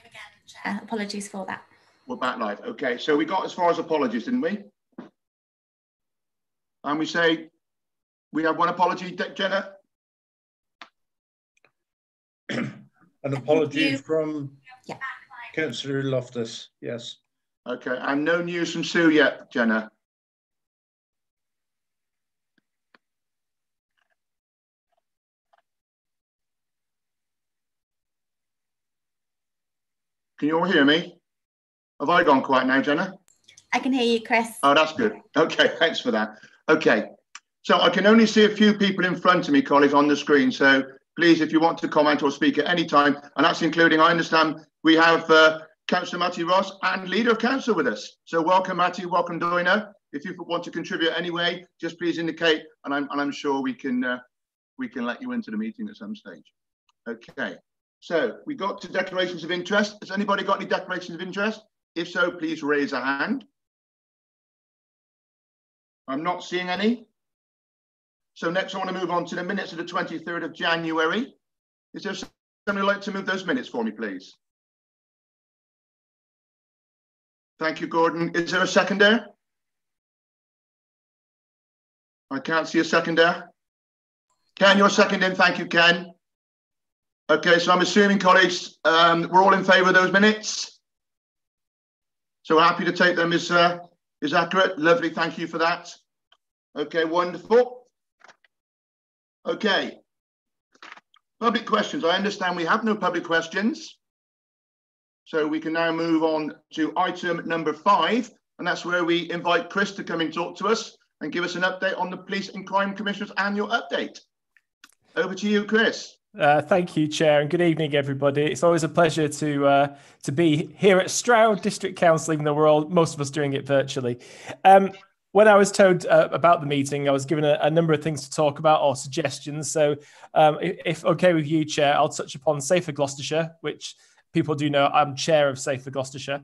again, Chair. Uh, apologies for that. We're back live. Okay, so we got as far as apologies, didn't we? And we say we have one apology, Jenna. An apology from yeah. Councillor Loftus, yes. Okay, and no news from Sue yet, Jenna. Can you all hear me? Have I gone quiet now, Jenna? I can hear you, Chris. Oh, that's good. Okay, thanks for that. Okay, so I can only see a few people in front of me, colleagues, on the screen. So please, if you want to comment or speak at any time, and that's including, I understand we have uh, Councillor Matty Ross and Leader of Council with us. So welcome, Matty, welcome, Doina. If you want to contribute anyway, just please indicate, and I'm, and I'm sure we can, uh, we can let you into the meeting at some stage. Okay. So we got to declarations of interest. Has anybody got any declarations of interest? If so, please raise a hand. I'm not seeing any. So next I want to move on to the minutes of the 23rd of January. Is there somebody like to move those minutes for me, please? Thank you, Gordon. Is there a second there? I can't see a second there. Ken, you're seconding. Thank you, Ken. Okay, so I'm assuming, colleagues, um, we're all in favour of those minutes. So happy to take them as, uh, is accurate. Lovely, thank you for that. Okay, wonderful. Okay, public questions. I understand we have no public questions. So we can now move on to item number five, and that's where we invite Chris to come and talk to us and give us an update on the Police and Crime Commissioner's annual update. Over to you, Chris. Uh, thank you, Chair, and good evening, everybody. It's always a pleasure to uh, to be here at Stroud District Council, even though we're all most of us doing it virtually. Um, when I was told uh, about the meeting, I was given a, a, number of things to talk about or suggestions. So, um, if, if, okay with you, Chair, I'll touch upon Safer Gloucestershire, which people do know I'm Chair of Safer Gloucestershire.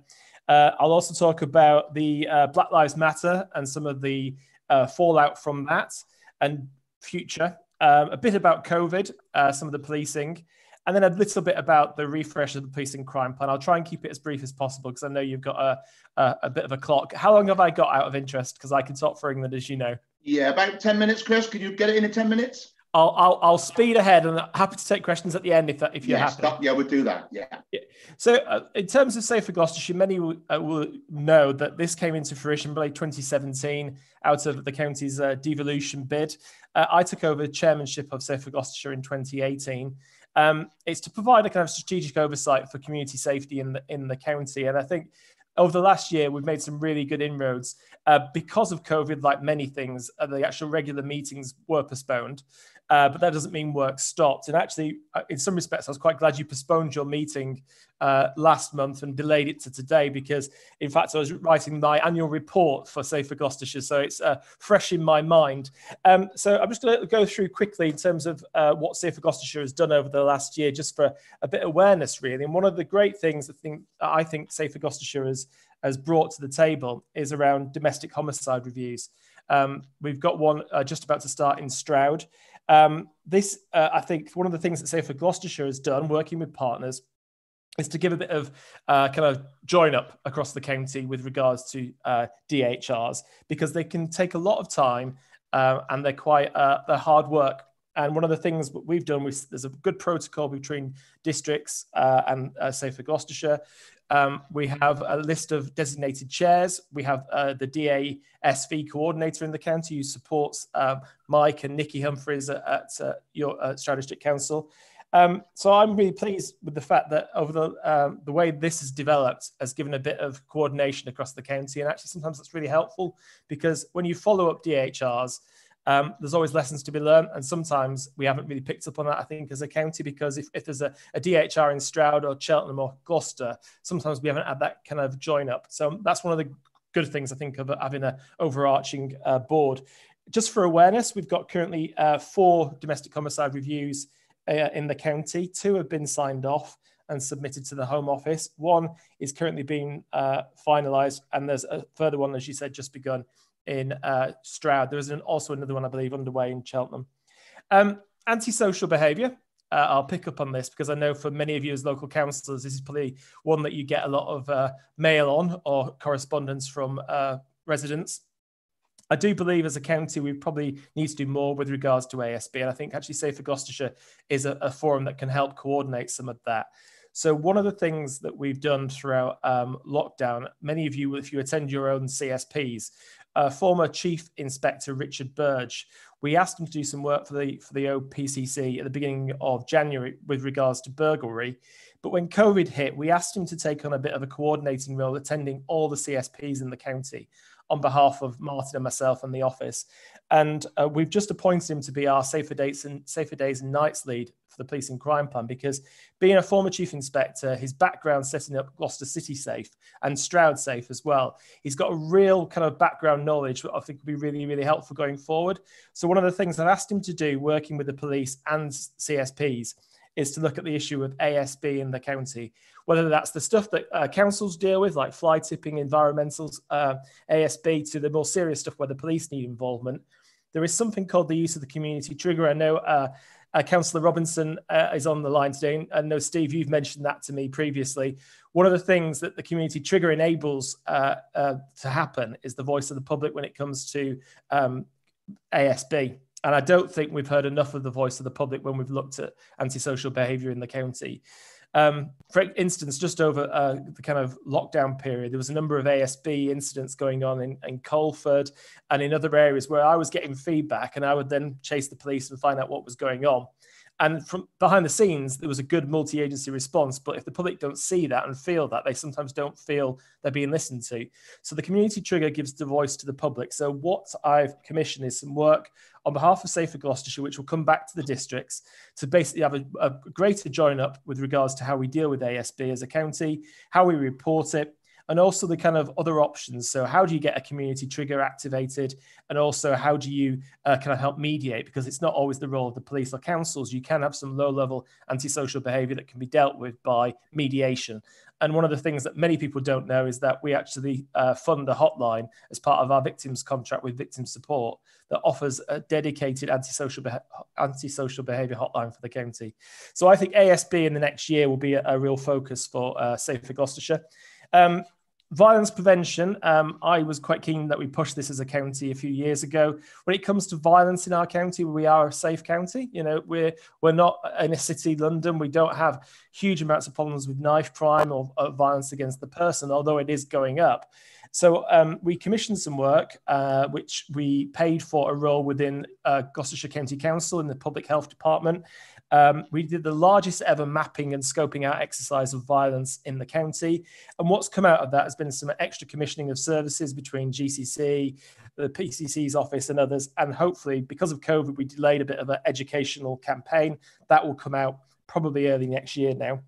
Uh, I'll also talk about the uh, Black Lives Matter and some of the uh, fallout from that and future um, a bit about COVID, uh, some of the policing, and then a little bit about the refresh of the policing crime plan. I'll try and keep it as brief as possible because I know you've got a, a, a, bit of a clock. How long have I got out of interest? Because I can talk for England, as you know. Yeah, about 10 minutes, Chris. Could you get it in in 10 minutes? I'll, I'll, I'll speed ahead and happy to take questions at the end if that, if you're yes, happy. That, yeah, we'll do that. Yeah. yeah. So, uh, in terms of Safer Gloucestershire, many will, uh, will, know that this came into fruition by 2017 out of the county's uh, devolution bid. Uh, I took over chairmanship of Safer Gloucestershire in 2018. Um, it's to provide a kind of strategic oversight for community safety in the in the county, and I think over the last year, we've made some really good inroads. Uh, because of COVID, like many things, uh, the actual regular meetings were postponed. Uh, but that doesn't mean work stopped. And actually, uh, in some respects, I was quite glad you postponed your meeting uh, last month and delayed it to today because, in fact, I was writing my annual report for Safer Gloucestershire, so it's uh, fresh in my mind. Um, so I'm just going to go through quickly in terms of uh, what Safer Gloucestershire has done over the last year, just for a bit of awareness, really. And one of the great things I think I think Safer Gloucestershire has has brought to the table is around domestic homicide reviews. Um, we've got one uh, just about to start in Stroud. Um, this, uh, I think, one of the things that Safer Gloucestershire has done, working with partners, is to give a bit of uh, kind of join up across the county with regards to uh, DHRs because they can take a lot of time uh, and they're quite uh, they're hard work. And one of the things we've done, we've, there's a good protocol between districts uh, and uh, Safer Gloucestershire. Um, we have a list of designated chairs. We have uh, the DASV coordinator in the county who supports um, Mike and Nikki Humphreys at, at uh, your uh, Stroud District Council. Um, so I'm really pleased with the fact that over the um, the way this has developed has given a bit of coordination across the county, and actually sometimes that's really helpful because when you follow up DHRs, um, there's always lessons to be learned, and sometimes we haven't really picked up on that. I think as a county, because if, if there's a, a DHR in Stroud or Cheltenham or Gloucester, sometimes we haven't had that kind of join up. So that's one of the good things I think of having an overarching uh, board. Just for awareness, we've got currently uh, four domestic homicide reviews uh, in the county. Two have been signed off and submitted to the Home Office. One is currently being uh, finalised, and there's a further one, as you said, just begun in uh, Stroud. There is an, also another one, I believe, underway in Cheltenham. Um, antisocial behaviour. uh, I'll pick up on this because I know for many of you as local councillors, this is probably one that you get a lot of uh, mail on or correspondence from uh, residents. I do believe as a county, we probably need to do more with regards to ASB. And I think actually Safer Gloucestershire is a, a forum that can help coordinate some of that. So one of the things that we've done throughout um, lockdown, many of you, if you attend your own CSPs, uh, former Chief Inspector Richard Burge, we asked him to do some work for the for the OPCC at the beginning of January with regards to burglary. But when COVID hit, we asked him to take on a bit of a coordinating role, attending all the CSPs in the county on behalf of Martin and myself and the office. And uh, we've just appointed him to be our Safer Dates and Safer Days and Nights lead for the Police and Crime Plan because being a former chief inspector, his background setting up Gloucester City Safe and Stroud Safe as well, he's got a real kind of background knowledge that I think would be really, really helpful going forward. So one of the things I've asked him to do, working with the police and CSPs, is to look at the issue of ASB in the county, whether that's the stuff that uh, councils deal with, like fly tipping, environmentals, uh, ASB, to the more serious stuff where the police need involvement. There is something called the use of the community trigger. I know uh, uh, Councillor Robinson uh, is on the line today. and I know, Steve, you've mentioned that to me previously. One of the things that the community trigger enables uh, to happen is the voice of the public when it comes to um, ASB. And I don't think we've heard enough of the voice of the public when we've looked at antisocial behaviour in the county. Um, for instance, just over uh, the kind of lockdown period, there was a number of ASB incidents going on in, in Coleford and in other areas where I was getting feedback, and I would then chase the police and find out what was going on. And from behind the scenes, there was a good multi agency response. But if the public don't see that and feel that, they sometimes don't feel they're being listened to. So the community trigger gives the voice to the public. So what I've commissioned is some work on behalf of Safer Gloucestershire, which will come back to the districts to basically have a, a greater join up with regards to how we deal with ASB as a county, how we report it, and also the kind of other options. So, how do you get a community trigger activated? And also, how do you uh, kind of help mediate? Because it's not always the role of the police or councils. You can have some low level antisocial behavior that can be dealt with by mediation. And one of the things that many people don't know is that we actually uh, fund a hotline as part of our victims contract with victim support that offers a dedicated antisocial beha- antisocial behaviour hotline for the county. So I think ASB in the next year will be a, a real focus for uh, Safer Gloucestershire. Um, violence prevention, um, I was quite keen that we pushed this as a county a few years ago. When it comes to violence in our county, we are a safe county. You know, we're we're not in a city, London. We don't have huge amounts of problems with knife crime or, or violence against the person, although it is going up. So um, we commissioned some work, uh, which we paid for a role within uh, Gloucestershire County Council in the Public Health Department. Um, we did the largest ever mapping and scoping out exercise of violence in the county. And what's come out of that has been some extra commissioning of services between GCC, the PCC's office, and others. And hopefully, because of COVID, we delayed a bit of an educational campaign. That will come out probably early next year now.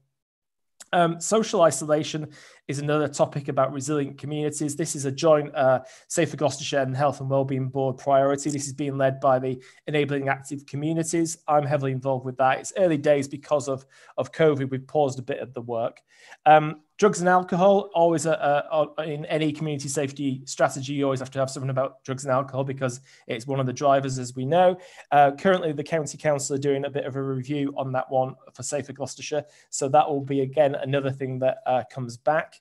Um, social isolation is another topic about resilient communities. This is a joint uh, Safer Gloucestershire and Health and Wellbeing Board priority. This is being led by the Enabling Active Communities. I'm heavily involved with that. It's early days because of, of COVID. We've paused a bit of the work. Um, drugs and alcohol always a, a, in any community safety strategy you always have to have something about drugs and alcohol because it's one of the drivers as we know uh, currently the county council are doing a bit of a review on that one for safer gloucestershire so that will be again another thing that uh, comes back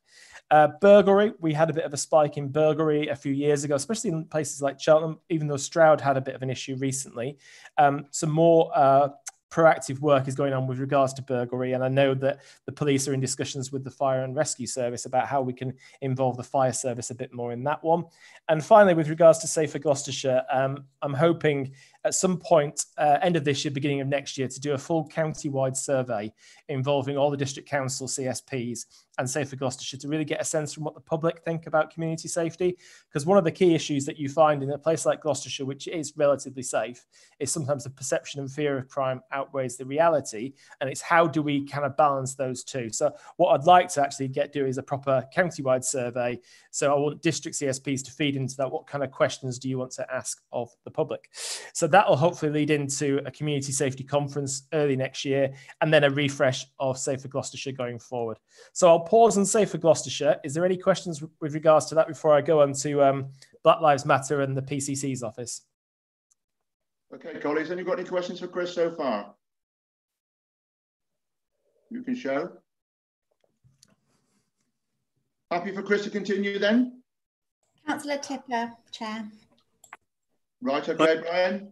uh, burglary, we had a bit of a spike in burglary a few years ago, especially in places like Cheltenham, even though Stroud had a bit of an issue recently. Um, some more uh, proactive work is going on with regards to burglary. And I know that the police are in discussions with the fire and rescue service about how we can involve the fire service a bit more in that one. And finally, with regards to Safer Gloucestershire, um, I'm hoping at some point, uh, end of this year, beginning of next year, to do a full county-wide survey involving all the district council CSPs and Safer Gloucestershire to really get a sense from what the public think about community safety. Because one of the key issues that you find in a place like Gloucestershire, which is relatively safe, is sometimes the perception and fear of crime outweighs the reality. And it's how do we kind of balance those two? So what I'd like to actually get do is a proper county-wide survey. So I want district CSPs to feed into that. What kind of questions do you want to ask of the public? So that will hopefully lead into a community safety conference early next year and then a refresh of Safer Gloucestershire going forward. So I'll pause and Safer Gloucestershire. Is there any questions with regards to that before I go on to um, Black Lives Matter and the PCC's office? Okay, colleagues, any got any questions for Chris so far? You can show. Happy for Chris to continue then? Councillor Tipper, Chair. Right, okay, Brian.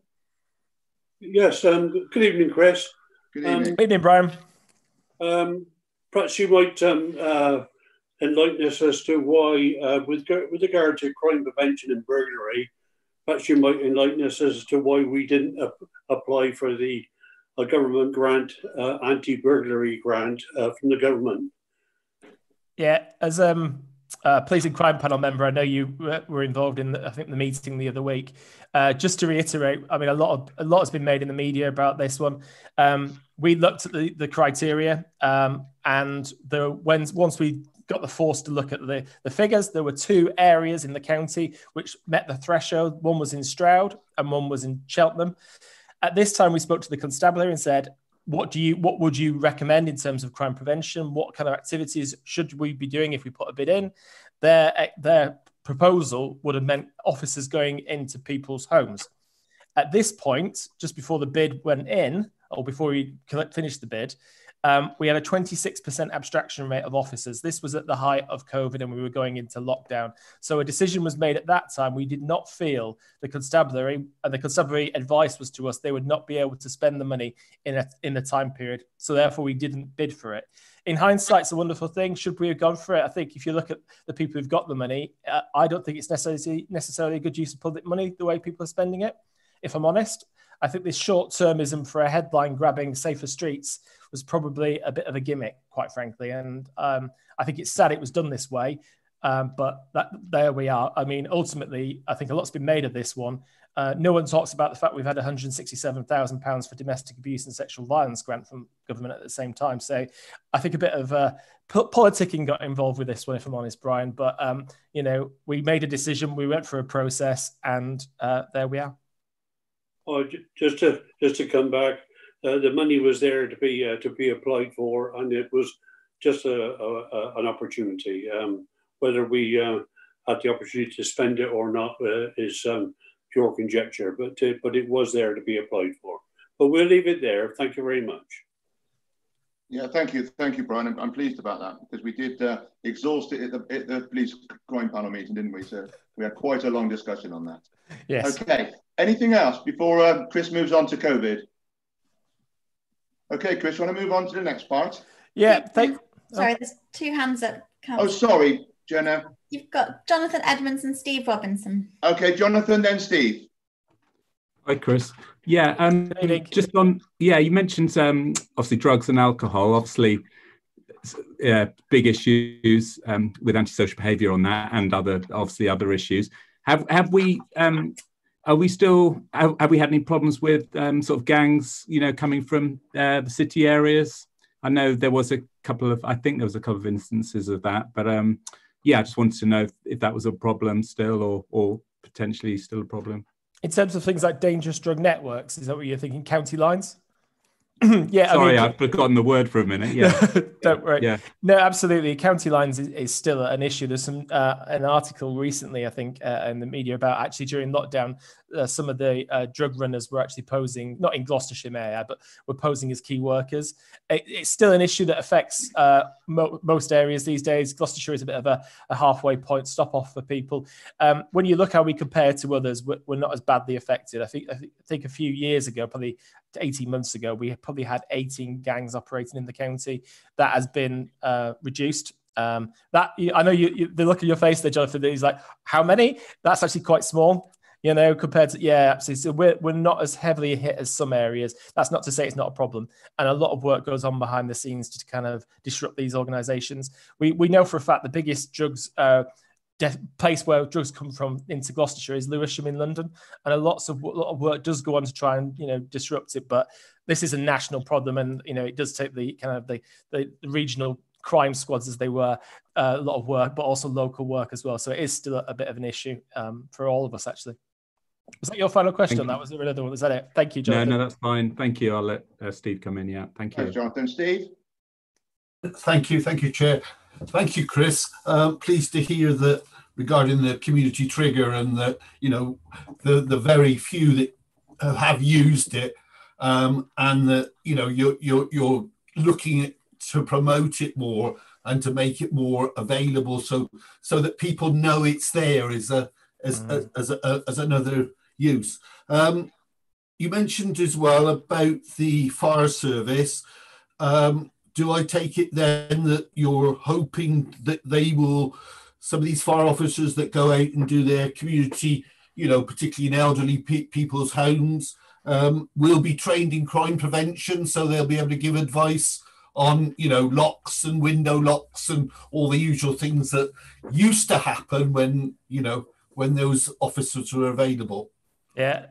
Yes, um, good evening, Chris. Good evening. Um, evening, Brian. Um, perhaps you might um, uh, enlighten us as to why, uh, with, with regard to crime prevention and burglary, perhaps you might enlighten us as to why we didn't apply for the a government grant, uh, anti-burglary grant uh, from the government. Yeah, as um, and crime panel member, I know you were involved in, the, I think, the meeting the other week. Uh, just to reiterate, I mean, a lot of a lot has been made in the media about this one. Um, we looked at the, the criteria, um, and the when once we got the force to look at the, the figures. There were two areas in the county which met the threshold. One was in Stroud and one was in Cheltenham. At this time, we spoke to the constabulary and said, what do you what would you recommend in terms of crime prevention? What kind of activities should we be doing if we put a bid in? Their their proposal would have meant officers going into people's homes. At this point, just before the bid went in, or before we finished the bid, um, we had a 26% abstraction rate of officers. This was at the height of COVID and we were going into lockdown. So a decision was made at that time. We did not feel the constabulary, and the constabulary advice was to us they would not be able to spend the money in a, in the time period. So therefore, we didn't bid for it. In hindsight, it's a wonderful thing. Should we have gone for it? I think if you look at the people who've got the money, uh, I don't think it's necessarily necessarily a good use of public money the way people are spending it. If I'm honest, I think this short termism for a headline grabbing safer streets was probably a bit of a gimmick, quite frankly. And um, I think it's sad it was done this way. Um, but that, there we are. I mean, ultimately, I think a lot's been made of this one. Uh, no one talks about the fact we've had 167,000 pounds for domestic abuse and sexual violence grant from government at the same time. So I think a bit of uh, politicking got involved with this one, if I'm honest, Brian. But um, you know, we made a decision, we went through a process, and uh, there we are. Oh, just to just to come back, uh, the money was there to be uh, to be applied for, and it was just a, a, a an opportunity. Um, whether we uh, had the opportunity to spend it or not uh, is um, pure conjecture, but uh, but it was there to be applied for. But we'll leave it there. Thank you very much. Yeah, thank you, thank you, Brian. I'm, I'm pleased about that because we did uh, exhaust it at the, at the police crime panel meeting, didn't we? So we had quite a long discussion on that. Yes. Okay. Anything else before uh, Chris moves on to COVID? Okay, Chris, want to move on to the next part? Yeah. Thank. Sorry, there's two hands up. Oh, sorry, Jenna. You've got Jonathan Edmonds and Steve Robinson. Okay, Jonathan, then Steve. Hi, Chris. Yeah, um, just on, yeah, you mentioned um, obviously drugs and alcohol, obviously, yeah, big issues um, with antisocial behaviour on that, and other obviously other issues. Have have we um, are we still have, have we had any problems with um, sort of gangs you know coming from uh, the city areas i know there was a couple of i think there was a couple of instances of that but um yeah i just wanted to know if, if that was a problem still or or potentially still a problem in terms of things like dangerous drug networks is that what you're thinking county lines yeah, sorry, I have forgotten the word for a minute. Yeah, don't worry. Yeah, no, absolutely. County lines is, is still an issue. There's some uh, an article recently, I think, uh, in the media about actually during lockdown, uh, some of the uh, drug runners were actually posing not in Gloucestershire area, but were posing as key workers. It, it's still an issue that affects uh, mo- most areas these days. Gloucestershire is a bit of a, a halfway point stop off for people. Um, when you look how we compare to others, we're, we're not as badly affected. I think I think a few years ago, probably 18 months ago, we probably had 18 gangs operating in the county. That has been uh, reduced. Um, that I know you, you, the look at your face there, Jonathan. He's like, how many? That's actually quite small, you know, compared to yeah, absolutely. So we're we're not as heavily hit as some areas. That's not to say it's not a problem, and a lot of work goes on behind the scenes to kind of disrupt these organisations. We we know for a fact the biggest drugs. Uh, de- place where drugs come from into Gloucestershire is Lewisham in London, and a lots of a lot of work does go on to try and you know disrupt it. But this is a national problem, and you know it does take the kind of the, the, the regional crime squads as they were uh, a lot of work, but also local work as well. So it is still a, a bit of an issue um, for all of us actually. Was that your final question? That was the other one. Was that it? Thank you, Jonathan. No, no, that's fine. Thank you. I'll let uh, Steve come in. Yeah, thank you. Thanks, Jonathan. Steve. Thank you, thank you, Chair. Thank you, Chris. Um, pleased to hear that regarding the community trigger and the you know the the very few that have used it, um, and that you know you're you're you're looking to promote it more and to make it more available so so that people know it's there is a as mm. as, a, as another use. Um, you mentioned as well about the fire service. Um, do I take it then that you're hoping that they will, some of these fire officers that go out and do their community, you know, particularly in elderly pe- people's homes, um, will be trained in crime prevention, so they'll be able to give advice on, you know, locks and window locks and all the usual things that used to happen when, you know, when those officers were available. Yeah,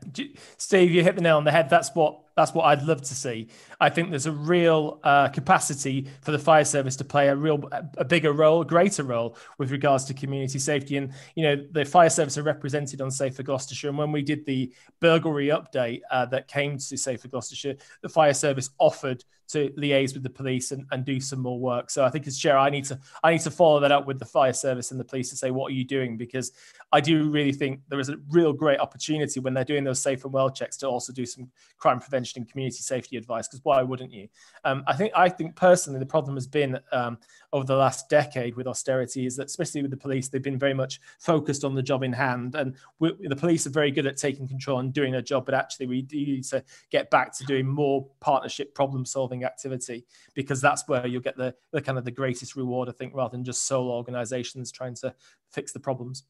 Steve, you hit the nail on the head. That's what that's what I'd love to see. I think there's a real uh, capacity for the fire service to play a real a bigger role, a greater role with regards to community safety. And you know, the fire service are represented on Safer Gloucestershire. And when we did the burglary update uh, that came to Safer Gloucestershire, the fire service offered to liaise with the police and, and do some more work. So I think as chair, I need to I need to follow that up with the fire service and the police to say what are you doing because I do really think there is a real great opportunity when they're doing those safe and well checks to also do some crime prevention and community safety advice. Because why wouldn't you? Um, I think I think personally the problem has been um, over the last decade with austerity is that especially with the police they've been very much focused on the job in hand, and we, the police are very good at taking control and doing their job. But actually, we need to get back to doing more partnership problem solving activity because that's where you'll get the, the kind of the greatest reward. I think rather than just solo organisations trying to fix the problems.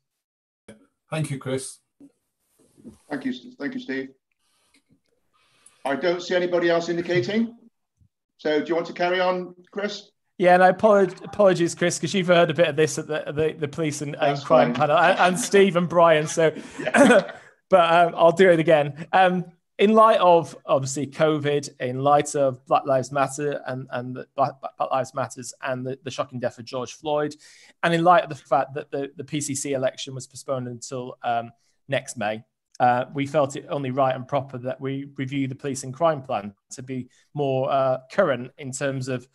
Thank you, Chris. Thank you, thank you, Steve. I don't see anybody else indicating. So do you want to carry on, Chris? Yeah, and I apologize, Chris, because you've heard a bit of this at the the, the police and, and crime panel, and, and, Steve and Brian. So, but um, I'll do it again. Um, in light of obviously COVID, in light of Black Lives Matter and and the Black, Black Lives Matters and the, the, shocking death of George Floyd, and in light of the fact that the, the PCC election was postponed until um, next May, uh, we felt it only right and proper that we review the police and crime plan to be more uh, current in terms of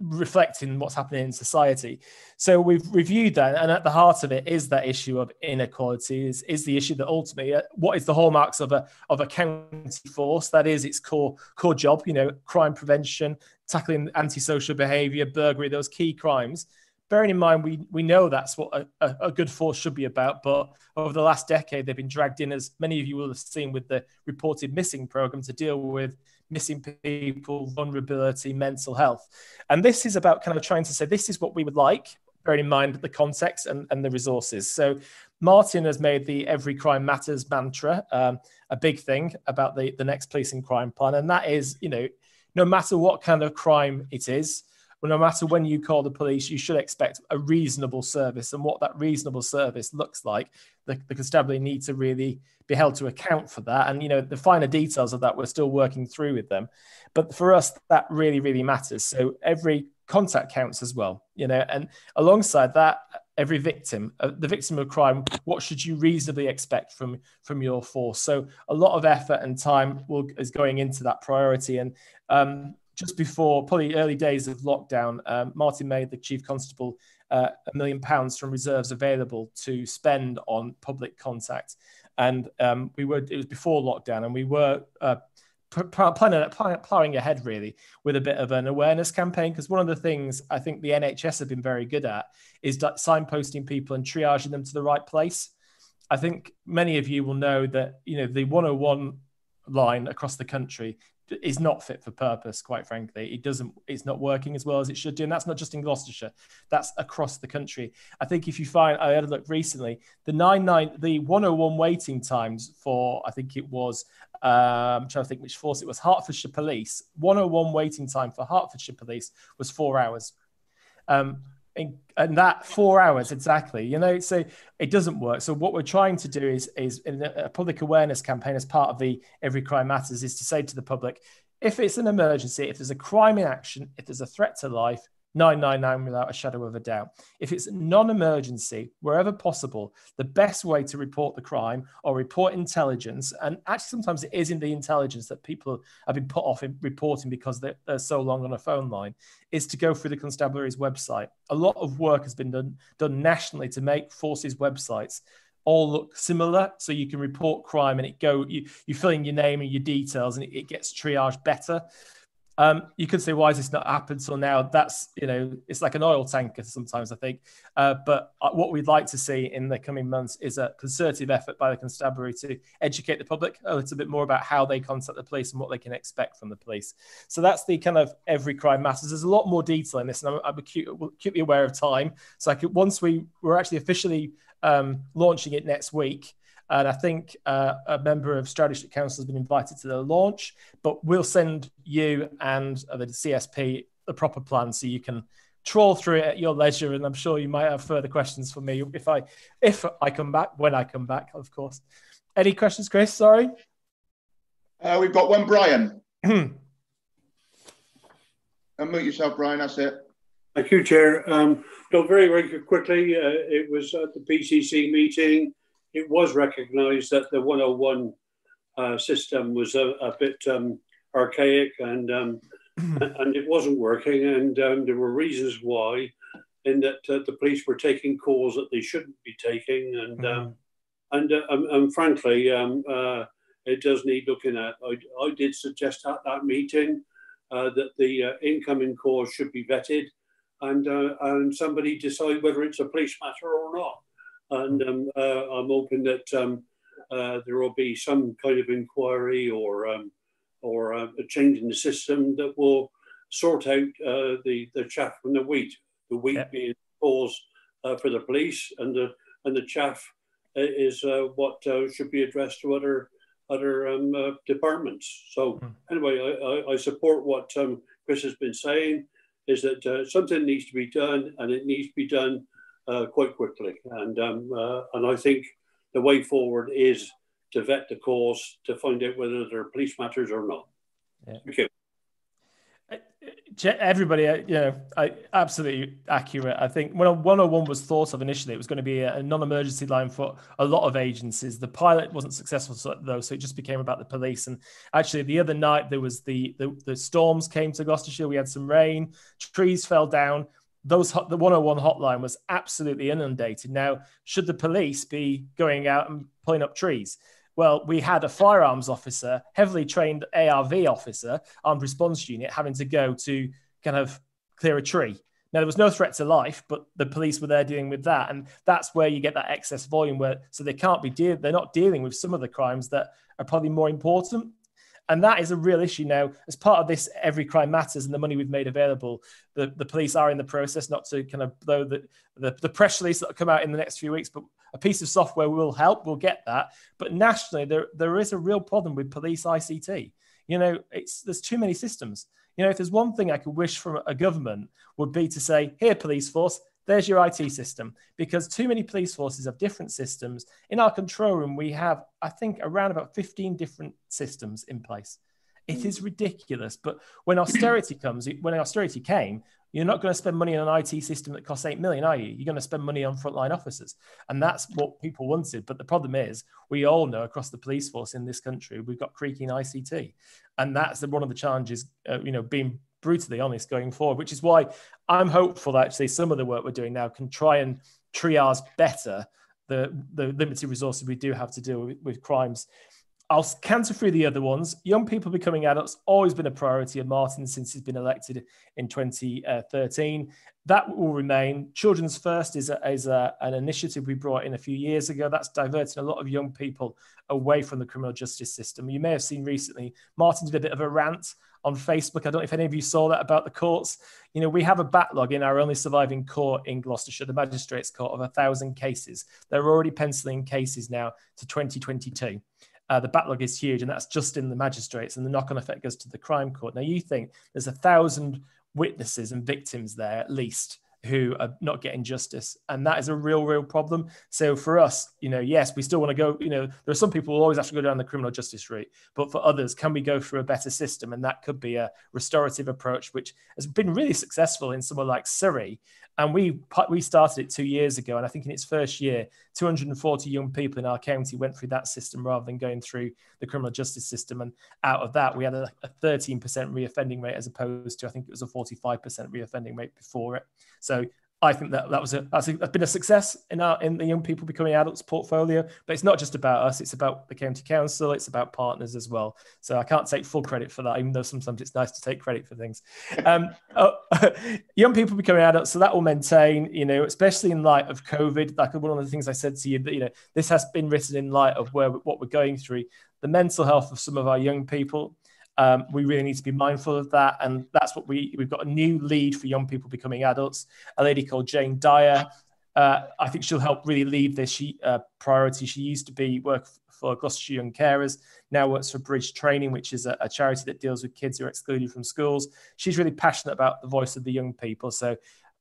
reflecting what's happening in society. So we've reviewed that, and at the heart of it is that issue of inequality. Is, is the issue that ultimately, uh, what is the hallmarks of a of a county force? That is its core core job. You know, crime prevention, tackling antisocial behaviour, burglary, those key crimes. Bearing in mind, we we know that's what a, a, a good force should be about, but over the last decade, they've been dragged in, as many of you will have seen with the reported missing program, to deal with missing people, vulnerability, mental health. And this is about kind of trying to say this is what we would like, bearing in mind the context and, and the resources. So Martin has made the Every Crime Matters mantra um, a big thing about the, the next policing crime plan. And that is, you know, no matter what kind of crime it is, well, no matter when you call the police, you should expect a reasonable service. And what that reasonable service looks like, the, the constabulary need to really be held to account for that. And, you know, the finer details of that, we're still working through with them. But for us, that really, really matters. So every contact counts as well, you know, and alongside that, every victim, uh, the victim of crime, what should you reasonably expect from from your force? So a lot of effort and time will, is going into that priority. And um, just before probably early days of lockdown, um, Martin made the chief constable uh, a million pounds from reserves available to spend on public contact. And um, we were, it was before lockdown, and we were uh, planning, plowing ahead really with a bit of an awareness campaign. Because one of the things I think the NHS have been very good at is signposting people and triaging them to the right place. I think many of you will know that, you know, the 101 line across the country is not fit for purpose, quite frankly. It doesn't, it's not working as well as it should do. And that's not just in Gloucestershire, that's across the country. I think if you find, I had a look recently, the 99, the 101 waiting times for, I think it was, um, I'm trying to think which force it was, Hertfordshire Police, 101 waiting time for Hertfordshire Police was four hours. Um, and that four hours exactly you know? So it doesn't work. So what we're trying to do is is in a public awareness campaign as part of the every crime matters is to say to the public if it's an emergency if there's a crime in action if there's a threat to life 999 without a shadow of a doubt. If it's non emergency, wherever possible, the best way to report the crime or report intelligence, and actually sometimes it is in the intelligence that people have been put off in reporting because they're, they're so long on a phone line, is to go through the constabulary's website. A lot of work has been done, done nationally to make forces websites all look similar so you can report crime and it go you, you fill in your name and your details and it, it gets triaged better Um, you could say, why has this not happened till now? That's, you know, it's like an oil tanker sometimes, I think. Uh, but uh, what we'd like to see in the coming months is a concerted effort by the constabulary to educate the public a little bit more about how they contact the police and what they can expect from the police. So that's the kind of every crime matters. There's a lot more detail in this, and I'm, I'm acute, acutely aware of time. So I could, once we we're actually officially um, launching it next week, and I think uh, a member of Stroud District Council has been invited to the launch, but we'll send you and the CSP the proper plan so you can trawl through it at your leisure. And I'm sure you might have further questions for me if I if I come back, when I come back, of course. Any questions, Chris? Sorry. Uh, we've got one, Brian. Unmute yourself, Brian. That's it. Thank you, Chair. Um, no, very, very quickly, uh, it was at the PCC meeting it was recognised that the 101 uh, system was a, a bit um, archaic and um, and it wasn't working, and um, there were reasons why. In that uh, the police were taking calls that they shouldn't be taking, and mm. and, uh, um, and frankly, um, uh, it does need looking at. I, I did suggest at that meeting uh, that the uh, incoming calls should be vetted, and and somebody decide whether it's a police matter or not and um, uh, I'm hoping that um, uh, there will be some kind of inquiry or um, or uh, a change in the system that will sort out uh, the the chaff from the wheat. The wheat yeah. being cause uh, for the police, and the and the chaff is what should be addressed to other other um, departments. So mm. anyway, I, I, I, support what um, Chris has been saying. Is that something needs to be done, and it needs to be done uh, quite quickly. And um, uh, and I think the way forward is to vet the cause to find out whether there are police matters or not. Yeah. Thank you. Everybody, uh, you know, I, absolutely accurate. I think when 101 was thought of initially, it was going to be a, non-emergency line for a lot of agencies. The pilot wasn't successful though, so it just became about the police. And actually, the other night there was the the, the storms came to Gloucestershire. We had some rain, trees fell down those the 101 hotline was absolutely inundated. Now, should the police be going out and pulling up trees? Well, we had a firearms officer, heavily trained ARV officer, armed response unit, having to go to kind of clear a tree. Now there was no threat to life, but the police were there dealing with that, and that's where you get that excess volume. Where so they can't be deal, they're not dealing with some of the crimes that are probably more important. And that is a real issue now. As part of this, every crime matters, and the money we've made available, the, the police are in the process, not to kind of blow the, the, the press release that will come out in the next few weeks, but a piece of software will help. We'll get that. But nationally, there, there is a real problem with police ICT. You know, it's there's too many systems. You know, if there's one thing I could wish from a government would be to say, here, police force, there's your IT system because too many police forces have different systems. In our control room, we have, I think, around about 15 different systems in place. It is ridiculous. But when austerity comes, when austerity came, you're not going to spend money on an IT system that costs 8 million, are you? You're going to spend money on frontline officers. And that's what people wanted. But the problem is, we all know across the police force in this country, we've got creaking ICT. And that's one of the challenges, uh, you know, being brutally honest going forward, which is why I'm hopeful that actually some of the work we're doing now can try and triage better the, the limited resources we do have to deal with, with crimes. I'll canter through the other ones. Young people becoming adults always been a priority of Martin since he's been elected in 2013. That will remain. Children's First is, a, is a, an initiative we brought in a few years ago. That's diverting a lot of young people away from the criminal justice system. You may have seen recently, Martin did a bit of a rant on Facebook. I don't know if any of you saw that about the courts. You know, we have a backlog in our only surviving court in Gloucestershire, the Magistrates Court, of a thousand cases. They're already penciling cases now to 2022. Uh, the backlog is huge, and that's just in the magistrates, and the knock-on effect goes to the Crown Court. Now, you think there's a thousand witnesses and victims there at least who are not getting justice. And that is a real, real problem. So for us, you know, yes, we still want to go, you know, there are some people who always have to go down the criminal justice route, but for others, can we go through a better system? And that could be a restorative approach, which has been really successful in somewhere like Surrey. And we we started it two years ago, and I think in its first year, 240 young people in our county went through that system rather than going through the criminal justice system. And out of that, we had a, a 13% reoffending rate as opposed to I think it was a 45% reoffending rate before it. So I think that that was a that's, a, that's been a success in our in the young people becoming adults portfolio. But it's not just about us; it's about the county council, it's about partners as well. So I can't take full credit for that, even though sometimes it's nice to take credit for things. Um, oh, young people becoming adults, so that will maintain. You know, especially in light of COVID. Like one of the things I said to you that you know this has been written in light of where what we're going through, the mental health of some of our young people um, we really need to be mindful of that, and that's what we we've got a new lead for young people becoming adults. A lady called Jane Dyer. Uh, I think she'll help really lead this she, uh, priority. She used to be work for Gloucestershire Young Carers, now works for Bridge Training, which is a, a, charity that deals with kids who are excluded from schools. She's really passionate about the voice of the young people. So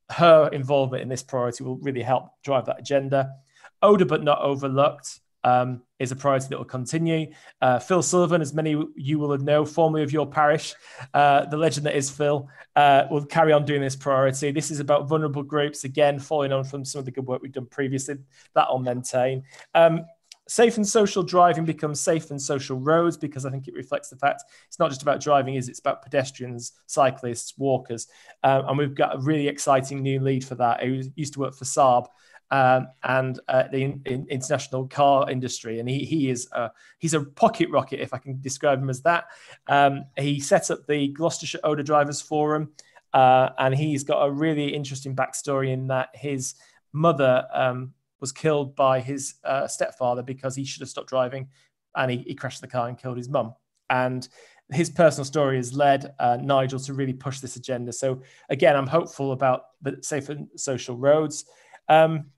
her involvement in this priority will really help drive that agenda. Older but not overlooked um, is a priority that will continue. Uh, Phil Sullivan, as many of you will know, formerly of your parish, uh, the legend that is Phil, uh, will carry on doing this priority. This is about vulnerable groups, again, following on from some of the good work we've done previously. That I'll maintain. Um, safe and social driving becomes safe and social roads because I think it reflects the fact it's not just about driving, is it's about pedestrians, cyclists, walkers, um, and we've got a really exciting new lead for that. Who used to work for Saab um, and uh, the in, in international car industry. And he, he is a, he's a pocket rocket, if I can describe him as that. Um, he set up the Gloucestershire Older Drivers Forum, uh, and he's got a really interesting backstory in that his mother um, was killed by his uh, stepfather because he should have stopped driving, and he, he crashed the car and killed his mum. And his personal story has led uh, Nigel to really push this agenda. So again, I'm hopeful about the safer social roads. Um,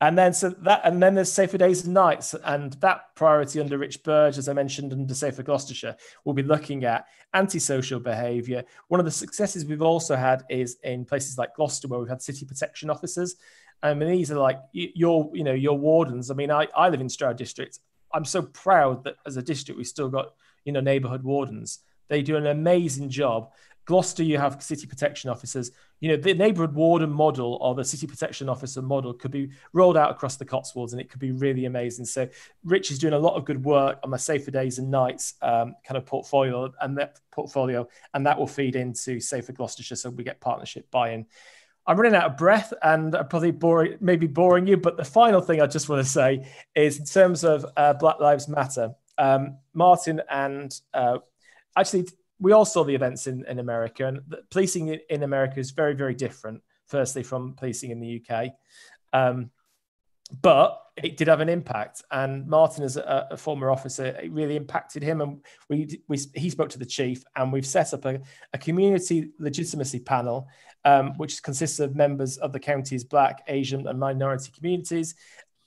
and then so that and then there's safer days and nights and that priority under rich burge as i mentioned under safer gloucestershire will be looking at antisocial behaviour one of the successes we've also had is in places like gloucester where we've had city protection officers I mean, these are like your, you know, your wardens. I mean, I, I live in Stroud district. I'm so proud that as a district we've still got, you know, neighbourhood wardens. They do an amazing job. Gloucester, you have city protection officers. You know, the neighbourhood warden model or the city protection officer model could be rolled out across the Cotswolds and it could be really amazing. So, Rich is doing a lot of good work on my safer days and nights um, kind of portfolio and that portfolio, and that will feed into Safer Gloucestershire. So, we get partnership buy in. I'm running out of breath and I'm probably boring, maybe boring you. But the final thing I just want to say is in terms of uh, Black Lives Matter, um, Martin and uh, actually we all saw the events in, in America, and policing in America is very, very different. Firstly, from policing in the UK, um, but it did have an impact. And Martin, as a, a, former officer, it really impacted him. And we, we he spoke to the chief, and we've set up a, a community legitimacy panel, um, which consists of members of the county's Black, Asian, and minority communities.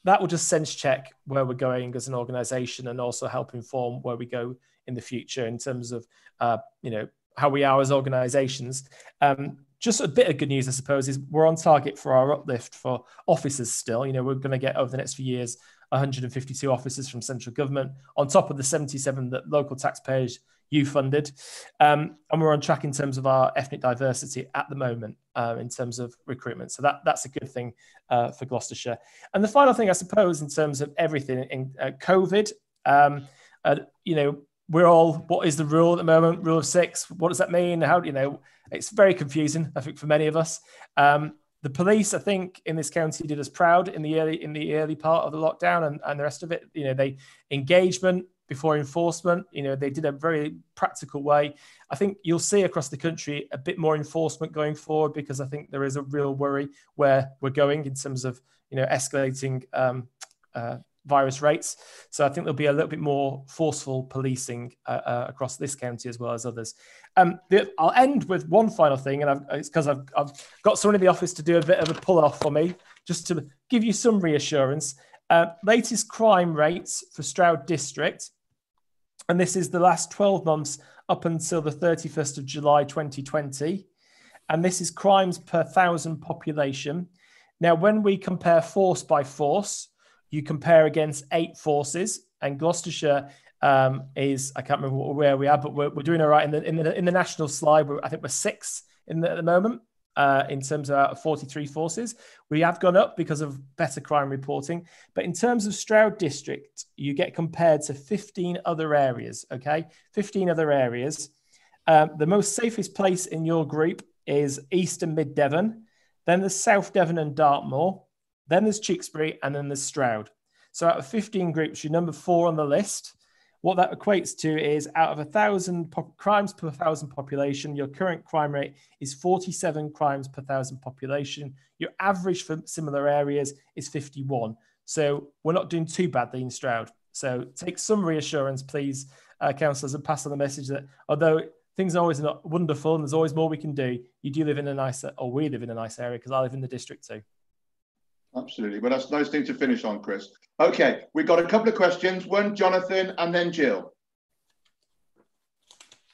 That will just sense check where we're going as an organisation, and also help inform where we go in the future in terms of uh, you know how we are as organizations. Um, just a bit of good news i suppose is we're on target for our uplift for officers still. You know we're going to get over the next few years 152 officers from central government on top of the 77 that local taxpayers you funded. Um, and we're on track in terms of our ethnic diversity at the moment uh, in terms of recruitment. So that that's a good thing uh, for gloucestershire. And the final thing i suppose in terms of everything in uh, covid um, uh, you know we're all what is the rule at the moment? Rule of six what does that mean? How you know it's very confusing i think for many of us. Um, the police i think in this county did us proud in the early in the early part of the lockdown and, and the rest of it. You know they engagement before enforcement you know they did a very practical way. I think you'll see across the country a bit more enforcement going forward because i think there is a real worry where we're going in terms of you know escalating um, uh, virus rates. So I think there'll be a little bit more forceful policing uh, uh, across this county as well as others. Um, the, I'll end with one final thing, and I've, it's because I've, I've, got someone in the office to do a bit of a pull off for me, just to give you some reassurance. Uh, latest crime rates for Stroud District, and this is the last 12 months up until the 31st of July 2020. And this is crimes per thousand population. Now, when we compare force by force, you compare against eight forces, and Gloucestershire um, is I can't remember where we are, but we're, we're doing all right in the in the in the national slide. I think we're six in the, at the moment uh, in terms of 43 forces. We have gone up because of better crime reporting, but in terms of Stroud District, you get compared to 15 other areas. Okay, 15 other areas. Um, the most safest place in your group is East and Mid Devon. Then there's South Devon and Dartmoor. Then there's Tewkesbury, and then there's Stroud. So out of 15 groups, you're number four on the list. What that equates to is out of a thousand crimes per thousand population, your current crime rate is 47 crimes per thousand population. Your average for similar areas is 51. So we're not doing too badly in Stroud. So take some reassurance, please, uh, councillors, and pass on the message that although things are always not wonderful and there's always more we can do, you do live in a nice, or we live in a nice area because I live in the district too. Absolutely. Well, that's a nice thing to finish on, Chris. Okay, we've got a couple of questions. One, Jonathan, and then Jill.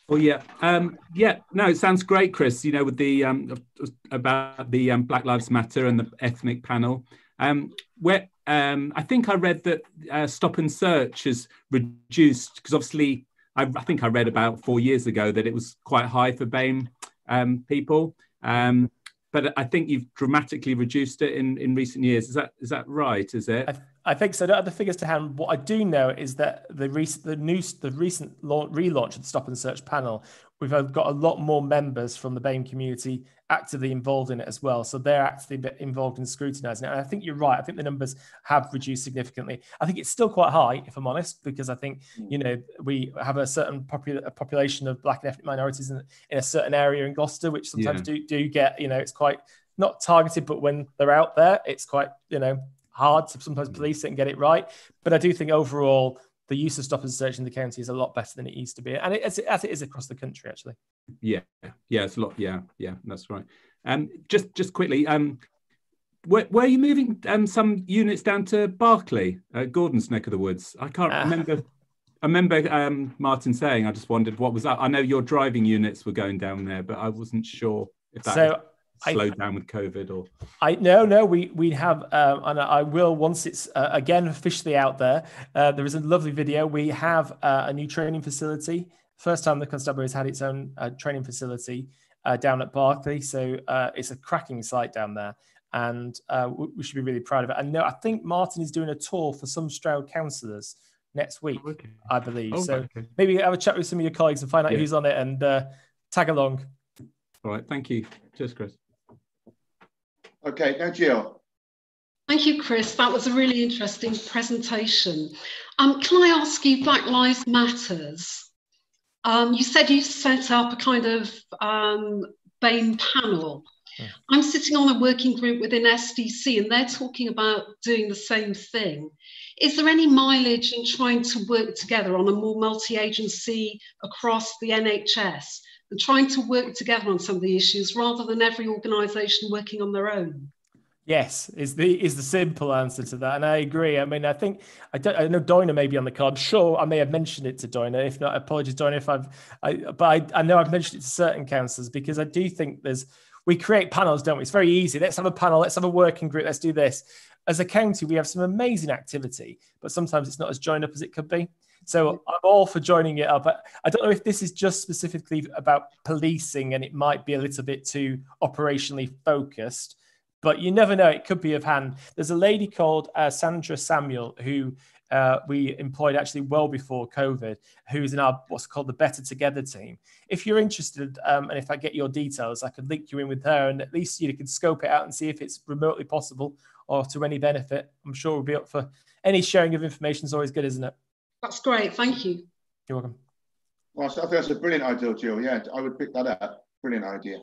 Oh yeah, um, yeah. No, it sounds great, Chris. You know, with the um, about the um, Black Lives Matter and the ethnic panel. Um, where um, I think I read that uh, stop and search has reduced because obviously I, I, think I read about four years ago that it was quite high for BAME um, people. Um, but I think you've dramatically reduced it in, in recent years. Is that is that right? Is it? I, I think so. I don't have the figures to hand. What I do know is that the recent the new the recent launch, relaunch of the Stop and Search panel we've got a lot more members from the BAME community actively involved in it as well. So they're actively involved in scrutinizing it. And I think you're right. I think the numbers have reduced significantly. I think it's still quite high, if I'm honest, because I think, hmm. you know, we have a certain popul- a population of black and ethnic minorities in, in, a certain area in Gloucester, which sometimes yeah. do, do get, you know, it's quite not targeted, but when they're out there, it's quite, you know, hard to sometimes hmm. police it and get it right. But I do think overall, the use of stop and search in the county is a lot better than it used to be, and it, as, it, as it is across the country, actually. Yeah, yeah, it's a lot. Yeah, yeah, that's right. Um, just just quickly, um, were, were you moving um, some units down to Berkeley, uh, Gordon's neck of the woods? I can't uh, remember. I remember um, Martin saying. I just wondered what was that. I know your driving units were going down there, but I wasn't sure if that. So slowed I, down with COVID or? I no no we we have um, and I will once it's uh, again officially out there. Uh, there is a lovely video. We have uh, a new training facility. First time the constabulary has had its own uh, training facility uh, down at Berkeley, so uh, it's a cracking site down there, and we should be really proud of it. And no, I think Martin is doing a tour for some Stroud councillors next week, oh, okay. I believe. Oh, so okay. maybe have a chat with some of your colleagues and find out yeah. who's on it and tag along. All right, thank you. Cheers, Chris. Okay, now Jill. Thank you, Chris. That was a really interesting presentation. Um, can I ask you, Black Lives Matters? Um, you said you set up a kind of um, BAME panel. Yeah. I'm sitting on a working group within SDC and they're talking about doing the same thing. Is there any mileage in trying to work together on a more multi agency across the NHS and trying to work together on some of the issues rather than every organisation working on their own? Yes, is the is the simple answer to that, and I agree. I mean, I think I don't. I know Doina may be on the card. I'm sure I may have mentioned it to Doina. If not, apologies, Doina, if I've. I, but I, I know I've mentioned it to certain councillors because I do think there's. We create panels, don't we? It's very easy. Let's have a panel. Let's have a working group. Let's do this. As a county, we have some amazing activity, but sometimes it's not as joined up as it could be. So I'm all for joining it up. But I don't know if this is just specifically about policing and it might be a little bit too operationally focused. But you never know; it could be of hand. There's a lady called uh, Sandra Samuel who uh, we employed actually well before COVID, who's in our what's called the Better Together team. If you're interested, um, and if I get your details, I could link you in with her, and at least you can scope it out and see if it's remotely possible or to any benefit. I'm sure we'll be up for any sharing of information is always good, isn't it? That's great. Thank you. You're welcome. Well, I think that's a brilliant idea, Jill. Yeah, I would pick that up. Brilliant idea.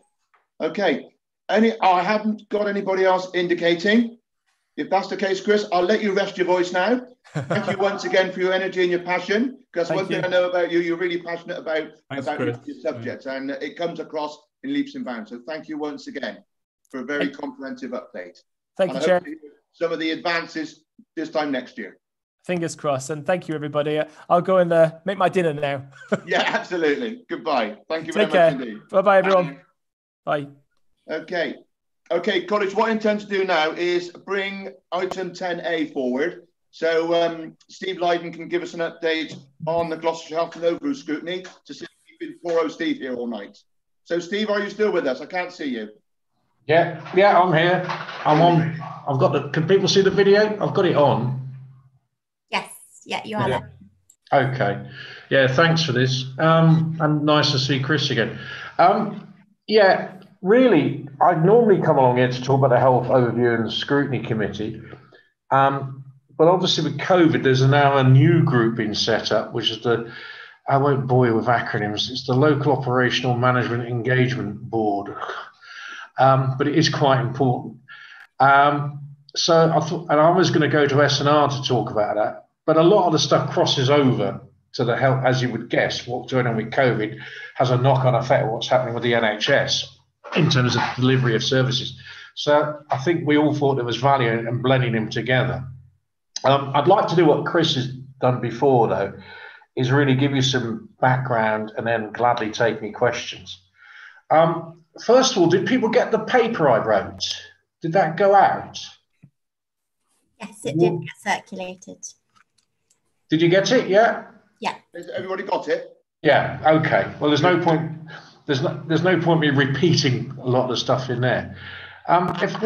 Okay. Any? I haven't got anybody else indicating. If that's the case, Chris, I'll let you rest your voice now. Thank you once again for your energy and your passion. Because one you. thing I know about you, you're really passionate about Thanks, about Chris. your subjects, and it comes across in leaps and bounds. So thank you once again for a very comprehensive update. Thank and you, Chair. Some of the advances this time next year. Fingers crossed. And thank you, everybody. I'll go and uh, make my dinner now. yeah, absolutely. Goodbye. Thank you very Take care. much indeed. Bye bye, everyone. Bye. Okay. Okay, College, what I intend to do now is bring item 10A forward. So um, Steve Lydon can give us an update on the Gloucestershire Health and Overview scrutiny to see if we can poor Steve here all night. So Steve, are you still with us? I can't see you. Yeah, yeah, I'm here. I'm on. I've got the. Can people see the video? I've got it on. Yeah, you are yeah. Okay. Yeah, thanks for this. Um, and nice to see Chris again. Um, yeah, really, I'd normally come along here to talk about the health overview and scrutiny committee. Um, but obviously, with COVID, there's now a new group being set up, which is the I won't bore you with acronyms. It's the Local Operational Management Engagement Board, um, but it is quite important. Um, so I thought, and I was going to go to S&R to talk about that, but a lot of the stuff crosses over to the health, as you would guess, what's going on with COVID has a effect on what's happening with the NHS in terms of delivery of services. So I think we all thought there was value in blending them together. Um, I'd like to do what Chris has done before, though, is really give you some background and then gladly take any questions. Um, first of all, did people get the paper I wrote? Did that go out? Yes, it did get circulated. Did you get it? Yeah. Yeah. Has everybody got it? Yeah. Okay. Well, there's no point. There's no. There's no point me repeating a lot of the stuff in there. Um, if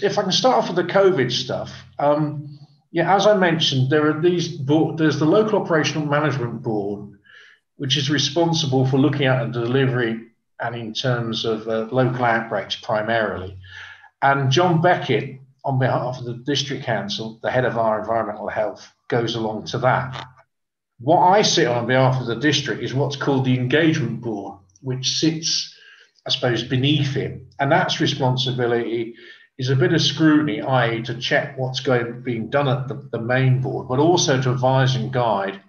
if I can start off with the COVID stuff. Um, yeah, as I mentioned, there are these. board, There's the local operational management board, which is responsible for looking at the delivery and in terms of uh, local outbreaks primarily. And John Beckett, on behalf of the district council, the head of our environmental health, goes along to that. What I sit on, behalf of the district is what's called the engagement board, which sits, I suppose, beneath him. And that's responsibility is a bit of scrutiny, i.e., to check what's going being done at the, the main board, but also to advise and guide,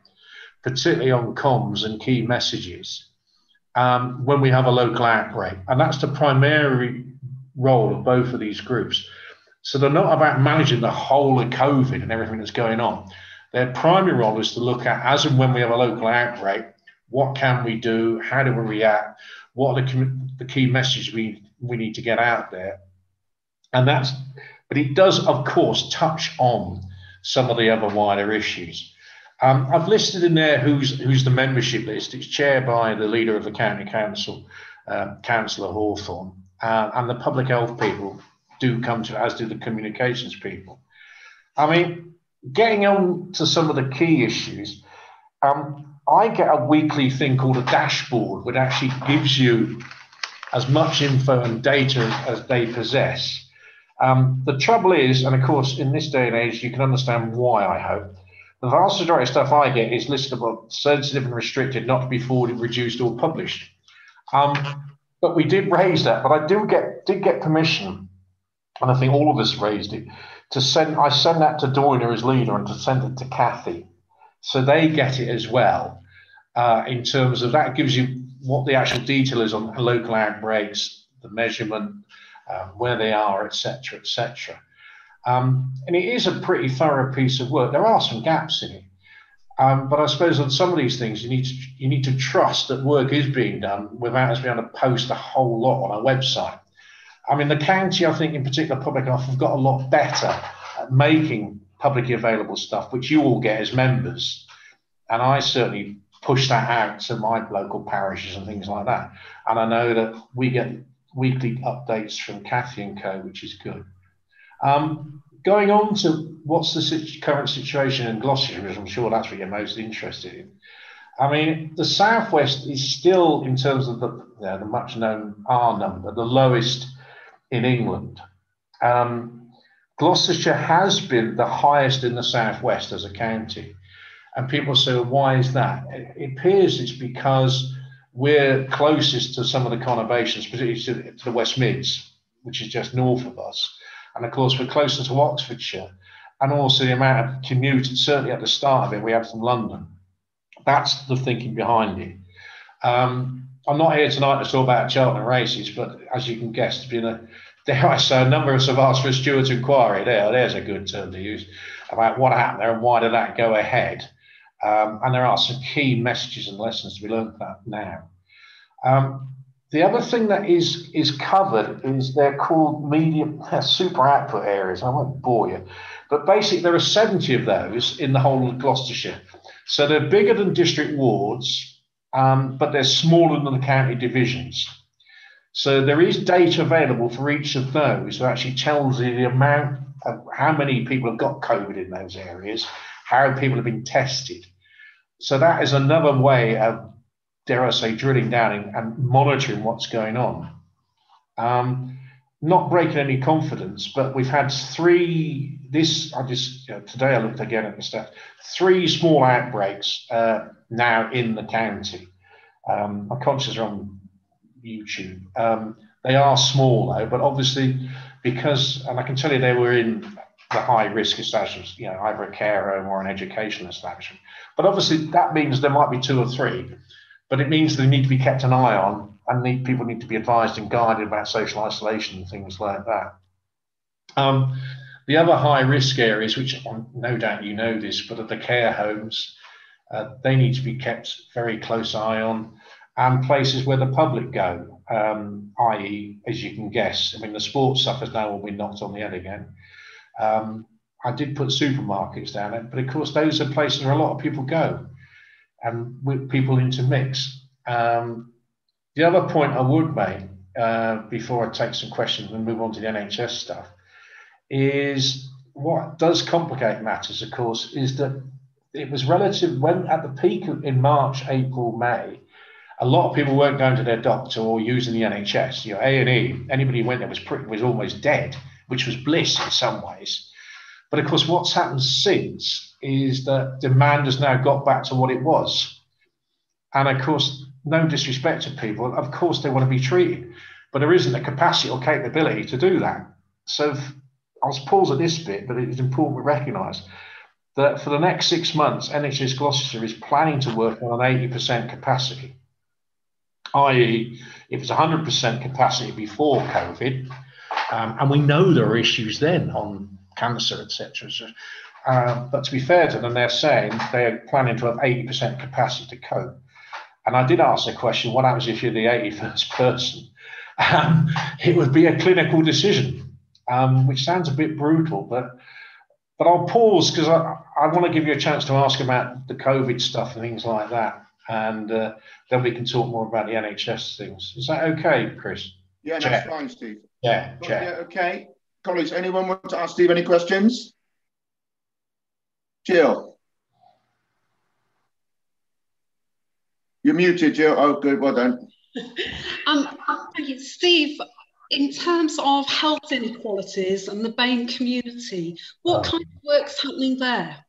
particularly on comms and key messages um, when we have a local outbreak. And that's the primary role of both of these groups. So they're not about managing the whole of COVID and everything that's going on. Their primary role is to look at, as and when we have a local outbreak, what can we do? How do we react? What are the, the key messages we, we need to get out there? And that's, but it does, of course, touch on some of the other wider issues. Um, I've listed in there who's who's the membership list. It's chaired by the leader of the county council, uh, Councillor Hawthorne, uh, and the public health people do come to, as do the communications people. I mean, getting on to some of the key issues, um, I get a weekly thing called a dashboard, which actually gives you as much info and data as they possess um, the trouble is, and of course, in this day and age, you can understand why, I hope. The vast majority of stuff I get is listed about sensitive and restricted, not to be forwarded, reduced, or published. Um, but we did raise that, but I do get did get permission, and I think all of us raised it, to send I send that to Doina as leader and to send it to Kathy. So they get it as well. Uh, in terms of that gives you what the actual detail is on local outbreaks, the measurement, um, where they are, etc., etc. Um, and it is a pretty thorough piece of work. There are some gaps in it, um, but I suppose on some of these things you need to you need to trust that work is being done without us being able to post a whole lot on our website. I mean, the county, I think, in particular, public health have got a lot better at making publicly available stuff, which you all get as members. And I certainly push that out to my local parishes and things like that. And I know that we get weekly updates from Kathy and Co, which is good. Um, going on to what's the current situation in Gloucestershire, I'm sure that's what you're most interested in. I mean, the southwest is still, in terms of the, you know, the much known R number, the lowest in England. Um, Gloucestershire has been the highest in the southwest as a county. And people say, well, why is that? It appears it's because we're closest to some of the conurbations, particularly to, the West Mids, which is just north of us. And of course, we're closer to Oxfordshire. And also the amount of commute, certainly at the start of it, we have from London. That's the thinking behind it. Um, I'm not here tonight to talk about Cheltenham races, but as you can guess, there's been a, dare I say, a number of us have asked for a Stewart inquiry. There, there's a good term to use about what happened there and why did that go ahead. Um, and there are some key messages and lessons to be learned from that now. Um, the other thing that is is covered is they're called medium super output areas. I won't bore you, but basically there are 70 of those in the whole of Gloucestershire. So they're bigger than district wards, um, but they're smaller than the county divisions. So there is data available for each of those that actually tells you the amount of how many people have got COVID in those areas, how people have been tested. So that is another way of, dare I say, drilling down and monitoring what's going on. Um, not breaking any confidence, but we've had three. This I just you know, today I looked again at the stuff. Three small outbreaks uh, now in the county. Um, my conscious are on YouTube. Um, they are small though, but obviously because, and I can tell you they were in the high risk establishments, you know, either a care home or an educational establishment. But obviously that means there might be two or three, but it means they need to be kept an eye on and need, people need to be advised and guided about social isolation and things like that. Um, the other high risk areas, which no doubt you know this, but at the care homes, uh, they need to be kept very close eye on, and places where the public go, um, i.e., as you can guess, I mean, the sports suffers now will be knocked on the head again. Um, I did put supermarkets down it, but of course, those are places where a lot of people go and people intermix. Um, the other point I would make uh, before I take some questions and move on to the NHS stuff is what does complicate matters, of course, is that it was relative when at the peak in March, April, May, a lot of people weren't going to their doctor or using the NHS. You know, A and E, anybody who went there was pretty, was almost dead, which was bliss in some ways. But of course, what's happened since is that demand has now got back to what it was, and of course, no disrespect to people, of course they want to be treated, but there isn't the capacity or capability to do that. So I'll pause at this bit, but it's important to recognise that for the next six months, NHS Gloucestershire is planning to work on an 80% capacity, i.e., if it's 100% capacity before COVID, um, and we know there are issues then on cancer, etc. Uh, but to be fair to them, they're saying they're planning to have 80% capacity to cope. And I did ask the question, what happens if you're the 81st person? Um, it would be a clinical decision, um, which sounds a bit brutal, but but I'll pause because I, I want to give you a chance to ask about the COVID stuff and things like that. And uh, then we can talk more about the NHS things. Is that okay, Chris? Yeah, that's fine, Steve. Yeah, yeah, okay. Colleagues, anyone want to ask Steve any questions? Jill. You're muted, Jill. Oh, good. Well done. um, thank you. Steve, in terms of health inequalities and the BAME community, what kind of work's happening there?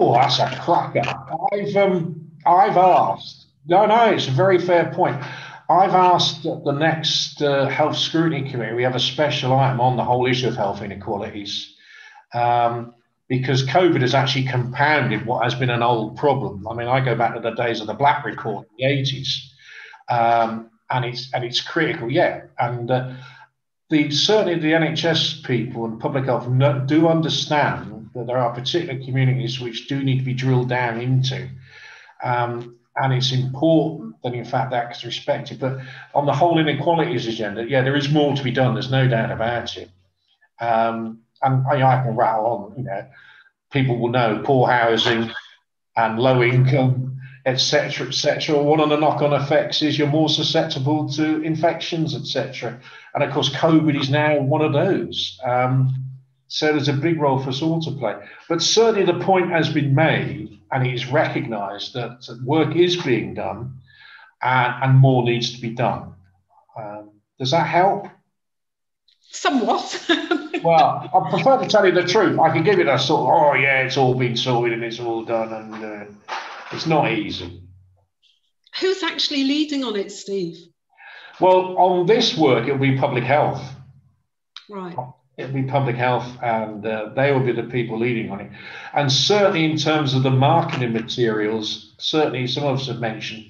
Oh, that's a cracker. I've um, I've asked. No, no, it's a very fair point. I've asked that the next uh, health scrutiny committee. We have a special item on the whole issue of health inequalities. Um, because COVID has actually compounded what has been an old problem. I mean, I go back to the days of the Black Report in the 80s, um, and it's and it's critical, yeah. And uh, the certainly the NHS people and public health no, do understand that there are particular communities which do need to be drilled down into. Um, and it's important that in fact that's respected. But on the whole inequalities agenda, yeah, there is more to be done. There's no doubt about it. Um, and I, I can rattle on, you know, people will know poor housing and low income, etc., etc. One of the knock-on effects is you're more susceptible to infections, etc. And of course, COVID is now one of those. Um, so there's a big role for us all to play. But certainly the point has been made, and it is recognised that work is being done, and, and more needs to be done. Um, does that help? Somewhat. well, I prefer to tell you the truth. I can give it a sort of, oh yeah, it's all been sorted and it's all done, and uh, it's not easy. Who's actually leading on it, Steve? Well, on this work, it'll be public health. Right. It'll be public health, and uh, they will be the people leading on it. And certainly, in terms of the marketing materials, certainly some of us have mentioned,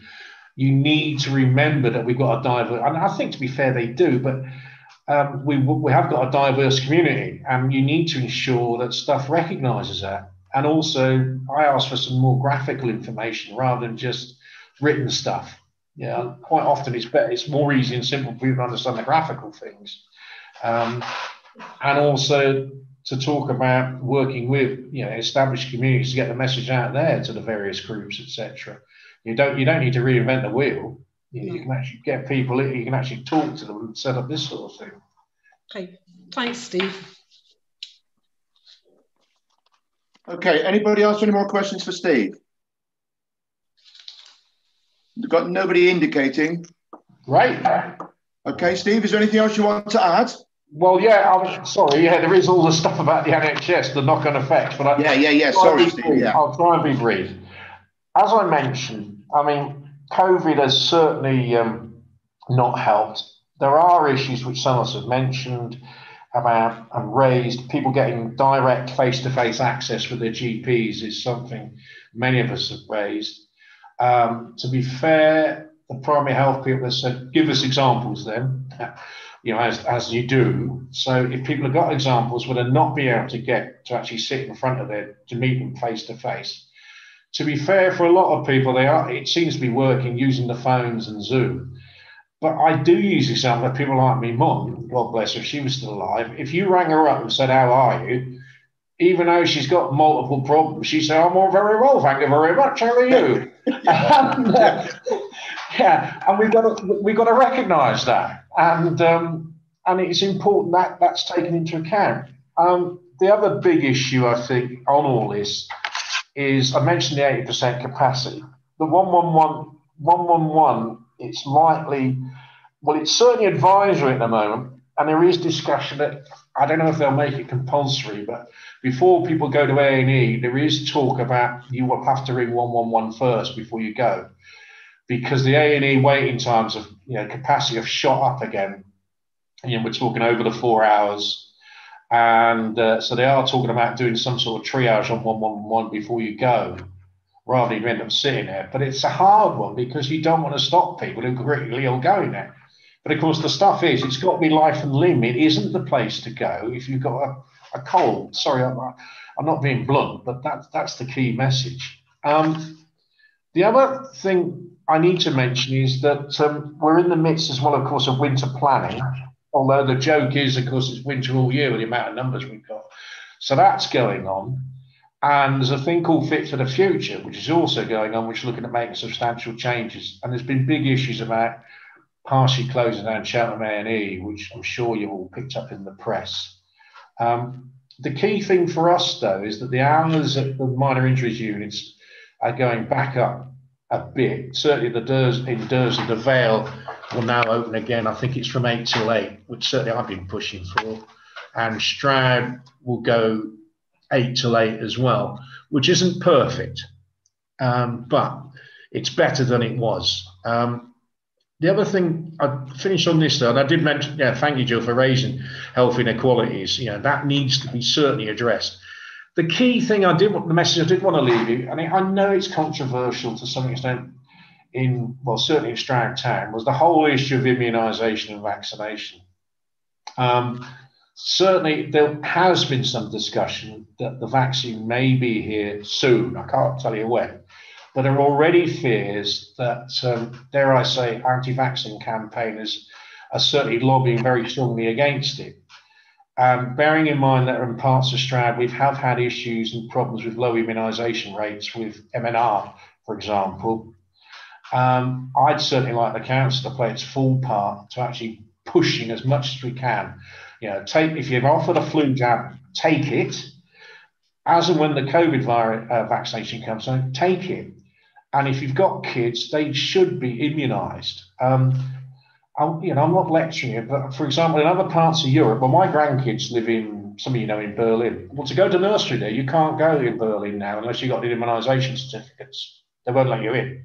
you need to remember that we've got a diverse. And I think, to be fair, they do, but um, we, we have got a diverse community and you need to ensure that stuff recognizes that. And also, I ask for some more graphical information rather than just written stuff. Yeah, quite often it's better, it's more easy and simple for people to understand the graphical things. Um, and also to talk about working with you know established communities to get the message out there to the various groups, etc. You don't you don't need to reinvent the wheel. You, you, can actually get people, you can actually talk to them and set up this sort of thing. Okay, thanks, Steve. Okay, anybody else any more questions for Steve? We've got nobody indicating. Right. Okay, Steve, is there anything else you want to add? Well, yeah, I'm sorry. Yeah, there is all the stuff about the NHS, the knock-on effects, but I, yeah, yeah, yeah. Sorry, Steve. Yeah. I'll try and be brief. As I mentioned, I mean, COVID has certainly um, not helped. There are issues which some of us have mentioned about and raised. People getting direct face-to-face access with their GPs is something many of us have raised. Um, to be fair, the primary health people have said, give us examples then, you know, as, as you do. So if people have got examples where they're not be able to get to actually sit in front of them to meet them face to face. To be fair, for a lot of people, they are it seems to be working using the phones and Zoom. But I do use example of people like me mum, God bless her, if she was still alive. If you rang her up and said, How are you? Even though she's got multiple problems, she said, I'm all very well, thank you very much. How are you? and, uh, yeah, and we've got to we've got to recognise that, and um, and it's important that that's taken into account. Um, the other big issue I think on all this is I mentioned the 80% capacity. The 111, 111 it's likely, well, it's certainly advisory at the moment, and there is discussion that I don't know if they'll make it compulsory, but before people go to A&E, there is talk about you will have to ring 111 first before you go, because the A&E waiting times of you know capacity have shot up again. You know, we're talking over the four hours, and uh, so they are talking about doing some sort of triage on 111 before you go rather than you end up sitting there. But it's a hard one because you don't want to stop people who are critically ill going there. But of course, the stuff is, it's got to be life and limb. It isn't the place to go if you've got a, a cold. Sorry, I'm, I'm not being blunt, but that, that's the key message. Um, the other thing I need to mention is that um, we're in the midst as well, of course, of winter planning. Although the joke is, of course, it's winter all year with the amount of numbers we've got. So that's going on. And there's a thing called Fit for the Future, which is also going on, which is looking at making substantial changes. And there's been big issues about partially closing down Cheltenham A&E, which I'm sure you've all picked up in the press. Um, the key thing for us, though, is that the hours at the minor injuries units are going back up a bit. Certainly, the Durs in Durs and the Vale will now open again. I think it's from eight till eight, which certainly I've been pushing for. And Stroud will go eight till eight as well, which isn't perfect, um, but it's better than it was. Um, the other thing I finished on this though, and I did mention, yeah, thank you, Jill, for raising health inequalities. You know, that needs to be certainly addressed. The key thing I did want, the message I did want to leave you, and I know it's controversial to some extent in, well, certainly in Stroud Town, was the whole issue of immunisation and vaccination. Um, certainly there has been some discussion that the vaccine may be here soon. I can't tell you when, but there are already fears that, um, dare I say, anti-vaccine campaigners are certainly lobbying very strongly against it. Um, bearing in mind that in parts of Stroud we have had issues and problems with low immunisation rates with MMR, for example, um, I'd certainly like the council to play its full part to actually pushing as much as we can you know, take if you're offered a flu jab, take it. As and when the COVID virus uh, vaccination comes on, take it. And if you've got kids, they should be immunised. Um, I'm, you know, I'm not lecturing you, but for example, in other parts of Europe, well, my grandkids live in, some of you know, in Berlin. Well, to go to nursery there, you can't go in Berlin now unless you've got the immunisation certificates. They won't let you in.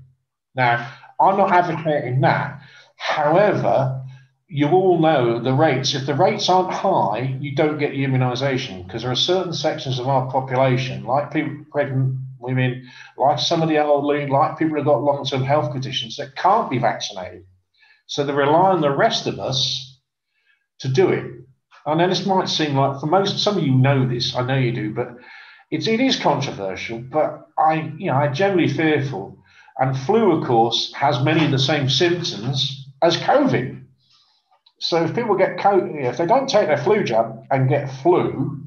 Now, I'm not advocating that. However, you all know the rates. If the rates aren't high, you don't get the immunisation because there are certain sections of our population, like people, pregnant women, like some of the elderly, like people who've got long term health conditions that can't be vaccinated. So they rely on the rest of us to do it. And then this might seem like, for most, some of you know this, I know you do, but it's, it is controversial, but I, you know, I'm generally fearful. And flu, of course, has many of the same symptoms as COVID. So if people get COVID, if they don't take their flu jab and get flu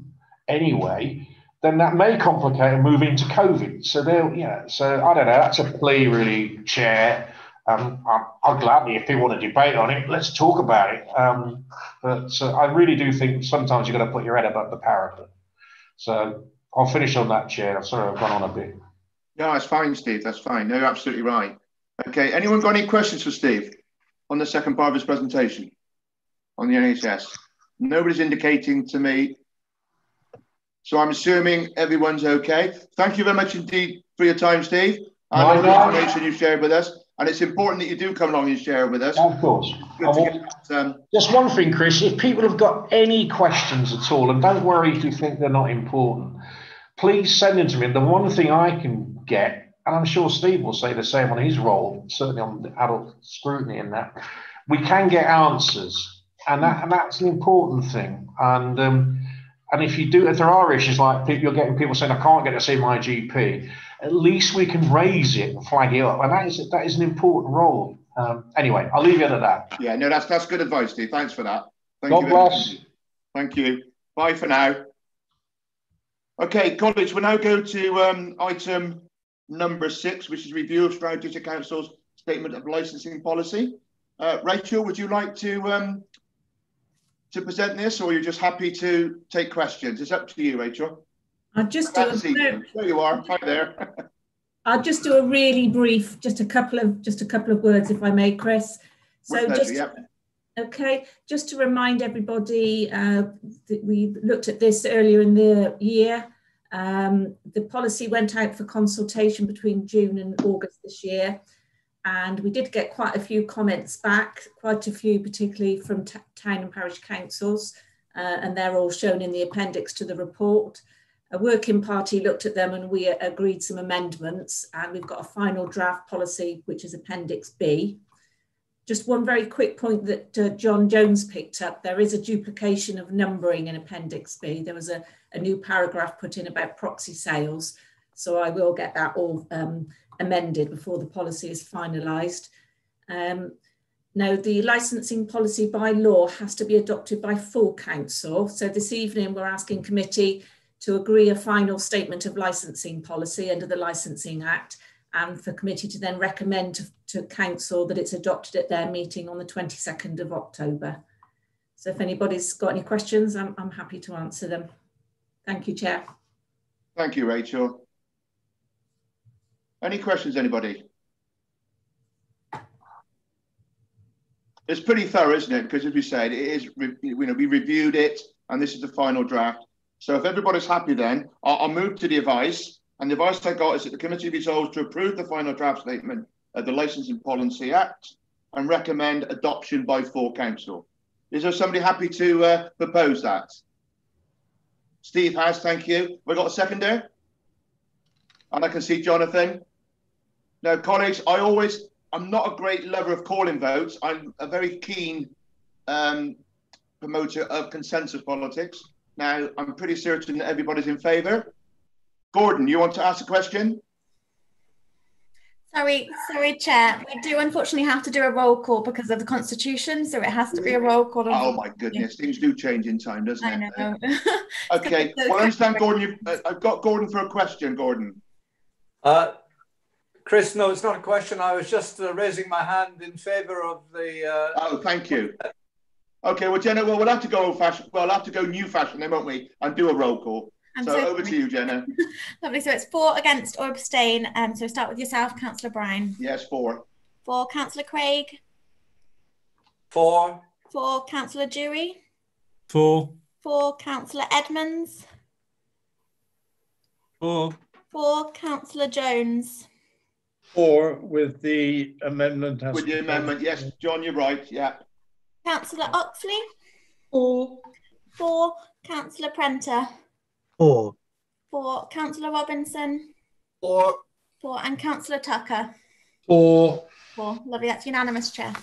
anyway, then that may complicate and move into COVID. So they'll, know, so I don't know. That's a plea, really, chair. Um, I'm, I'll gladly, if people want to debate on it, let's talk about it. Um, but uh, I really do think sometimes you've got to put your head above the parapet. So I'll finish on that, chair. I'm sorry I've gone on a bit. No, that's fine, Steve. That's fine. No, you're absolutely right. Okay. Anyone got any questions for Steve on the second part of his presentation? on the NHS. Nobody's indicating to me. So I'm assuming everyone's okay. Thank you very much indeed for your time, Steve, and all the information you shared with us. And it's important that you do come along and share with us. Of course. Um, Just one thing, Chris. If people have got any questions at all, and don't worry if you think they're not important, please send them to me. The one thing I can get, and I'm sure Steve will say the same on his role, certainly on adult scrutiny in that, we can get answers. And, that, and that's an important thing. And um, and if you do, if there are issues like you're getting people saying, I can't get to see my GP, at least we can raise it and flag it up. And that is that is an important role. Um, anyway, I'll leave you at that. Yeah, no, that's that's good advice, Steve. Thanks for that. Thank God you bless. Much. Thank you. Bye for now. Okay, colleagues, we'll now go to um, item number six, which is review of Stroud District Council's statement of licensing policy. Uh, Rachel, would you like to um, to present this, or you're just happy to take questions? It's up to you, Rachel. I'll just do a there you are. Hi there. I'll just do a really brief, just a couple of just a couple of words, if I may, Chris. So pleasure, just yeah. okay, just to remind everybody uh, that we looked at this earlier in the year. Um, the policy went out for consultation between June and August this year and we did get quite a few comments back, quite a few particularly from town and parish councils, uh, and they're all shown in the appendix to the report. A working party looked at them and we agreed some amendments, and we've got a final draft policy, which is Appendix B. Just one very quick point that uh, John Jones picked up there is a duplication of numbering in Appendix B. There was a, a new paragraph put in about proxy sales, so I will get that all um, amended before the policy is finalised. Um, now, the licensing policy by law has to be adopted by full council. So this evening we're asking committee to agree a final statement of licensing policy under the Licensing Act and for committee to then recommend to, to council that it's adopted at their meeting on the 22nd of October. So if anybody's got any questions, I'm, I'm happy to answer them. Thank you, Chair. Thank you, Rachel. Any questions, anybody? It's pretty thorough, isn't it? Because as we said, it is, you know, we reviewed it and this is the final draft. So if everybody's happy then, I'll, I'll move to the advice. And the advice I got is that the committee resolves to approve the final draft statement of the Licensing Policy Act and recommend adoption by full council. Is there somebody happy to uh, propose that? Steve has, thank you. We got a second there? And I can see Jonathan. Now, colleagues, I always, I'm not a great lover of calling votes. I'm a very keen um, promoter of consensus politics. Now, I'm pretty certain that everybody's in favour. Gordon, you want to ask a question? Sorry, sorry, Chair. We do unfortunately have to do a roll call because of the Constitution, so it has to be a roll call. Oh my goodness, things do change in time, doesn't it? I know. okay, well, I understand, Gordon. Uh, I've got Gordon for a question, Gordon. Uh, Chris, no, it's not a question. I was just uh, raising my hand in favour of the. Uh... Oh, thank you. Okay, well, Jenna, well, we'll have to go old fashioned. Well, we'll have to go new fashioned then, won't we? And do a roll call. So, so over to you, Jenna. Lovely. So it's for, against, or abstain. Um, so start with yourself, Councillor Brine. Yes, for. For Councillor Craig. For. For Councillor Dewey. For. For Councillor Edmunds. For. For Councillor Jones. Or with the amendment. With the amendment, yes, John, you're right, yeah. Councillor Oxley? Four. For Councillor Prenter? Four. For Councillor Robinson? Four. Four. And Councillor Tucker? Four. Four. Lovely, that's unanimous, Chair.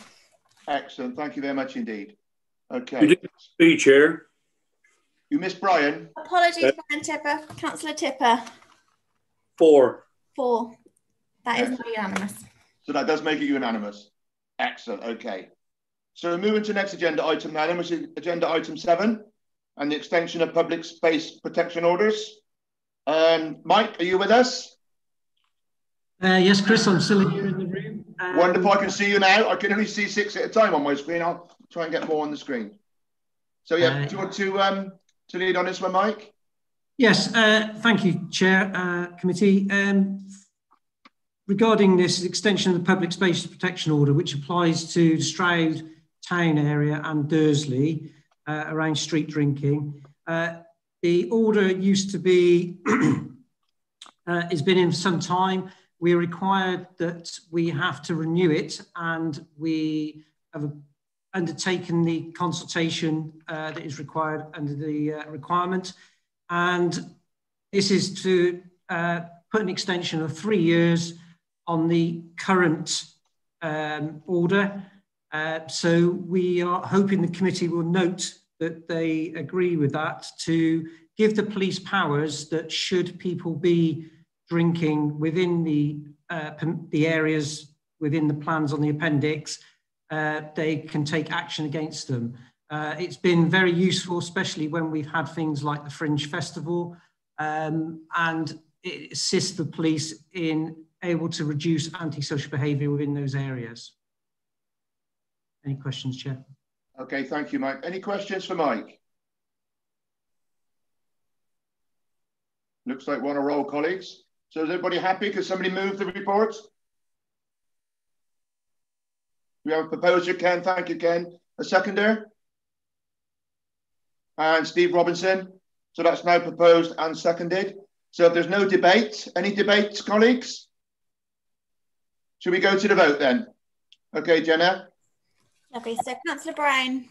Excellent, thank you very much indeed. Okay. Speak, Chair. You missed Brian. Apologies, uh, Brian Tipper. Councillor Tipper? Four. Four. That is unanimous. So that does make it unanimous. Excellent. Okay. So moving to next agenda item now, then, which is agenda item seven, and the extension of public space protection orders. Um, Mike, are you with us? Uh, yes, Chris, I'm still here in the room. Um, Wonderful. I can see you now. I can only see six at a time on my screen. I'll try and get more on the screen. So yeah, uh, do you want to um, to lead on this one, Mike? Yes, uh, thank you, Chair, uh, Committee. Um, regarding this extension of the Public Space Protection Order, which applies to the Stroud town area and Dursley uh, around street drinking. Uh, the order used to be, uh, it's been in some time. We're required that we have to renew it and we have undertaken the consultation uh, that is required under the uh, requirement. And this is to uh, put an extension of three years on the current um, order. Uh, so we are hoping the committee will note that they agree with that to give the police powers that should people be drinking within the, uh, the areas within the plans on the appendix, uh, they can take action against them. Uh, it's been very useful, especially when we've had things like the Fringe Festival, um, and it assists the police in able to reduce antisocial behaviour within those areas. Any questions, Chair? Okay, thank you, Mike. Any questions for Mike? Looks like we're on roll, colleagues. So is everybody happy? Can somebody move the report? We have a proposer, Ken. Thank you, Ken. A seconder? And Steve Robinson. So that's now proposed and seconded. So if there's no debate, any debates, colleagues? Should we go to the vote then? Okay, Jenna. Lovely. So Councillor Brown.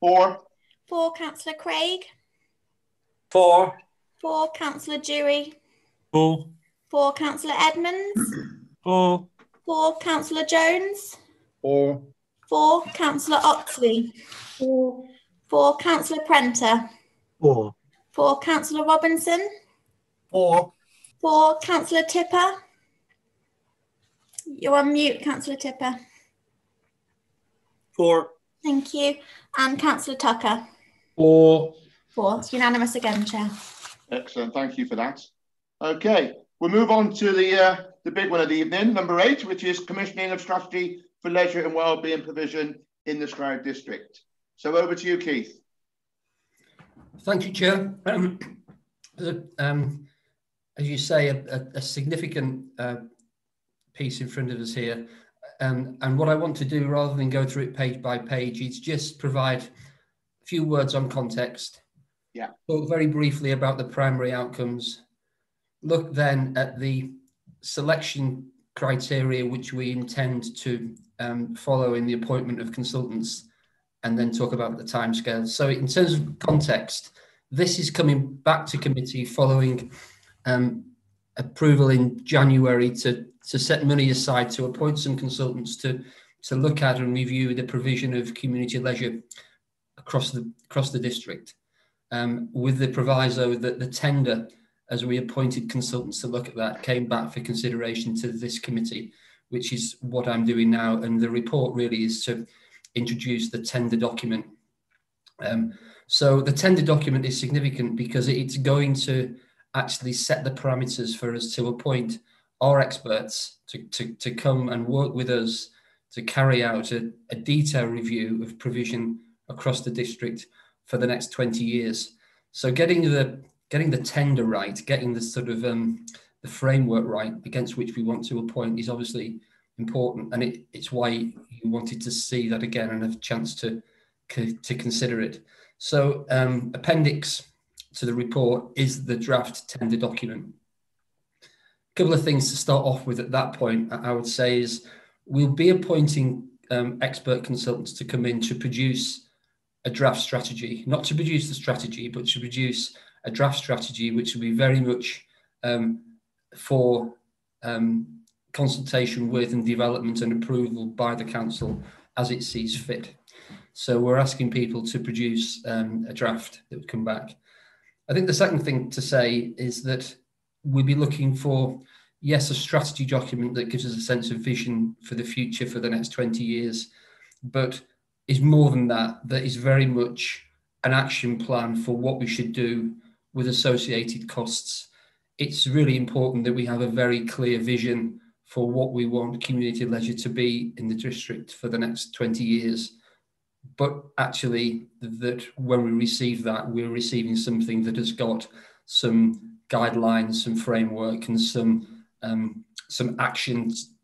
Four. For Councillor Craig. Four. For Councillor Dewey. Four. For Councillor Edmunds. Four. For Councillor Jones. Four. For Councillor Oxley. Four. For Councillor Prenter. Four. For Councillor Robinson. Four. For Councillor Tipper. You're on mute, Councillor Tipper. Four. Thank you. And Councillor Tucker. Four. Four. It's unanimous again, Chair. Excellent. Thank you for that. Okay, we'll move on to the uh, the big one of the evening, number eight, which is commissioning of strategy for leisure and wellbeing provision in the Stroud district. So over to you, Keith. Thank you, Chair. Um, um, as you say, a, a, a significant uh, piece in front of us here. Um, and what I want to do, rather than go through it page by page, is just provide a few words on context. Yeah. Talk very briefly about the primary outcomes. Look then at the selection criteria which we intend to um, follow in the appointment of consultants, and then talk about the timescales. So, in terms of context, this is coming back to committee following um, approval in January to to set money aside to appoint some consultants to to look at and review the provision of community leisure across the across the district, um, with the proviso that the tender, as we appointed consultants to look at that, came back for consideration to this committee, which is what I'm doing now. And the report really is to introduce the tender document. Um, so the tender document is significant because it's going to actually set the parameters for us to appoint our experts to, to, to come and work with us to carry out a, a detailed review of provision across the district for the next 20 years. So getting the getting the tender right, getting the sort of um, the framework right against which we want to appoint is obviously important, and it, it's why you wanted to see that again and have a chance to to consider it. So um, appendix to the report is the draft tender document couple of things to start off with at that point, I would say, is we'll be appointing um, expert consultants to come in to produce a draft strategy, not to produce the strategy, but to produce a draft strategy, which will be very much um, for um, consultation with and development and approval by the council as it sees fit. So we're asking people to produce um, a draft that would come back. I think the second thing to say is that we'll be looking for, yes, a strategy document that gives us a sense of vision for the future for the next 20 years, but is more than that, that is very much an action plan for what we should do with associated costs. It's really important that we have a very clear vision for what we want community leisure to be in the district for the next 20 years. But actually, that when we receive that, we're receiving something that has got some guidelines, some framework, and some um, some actions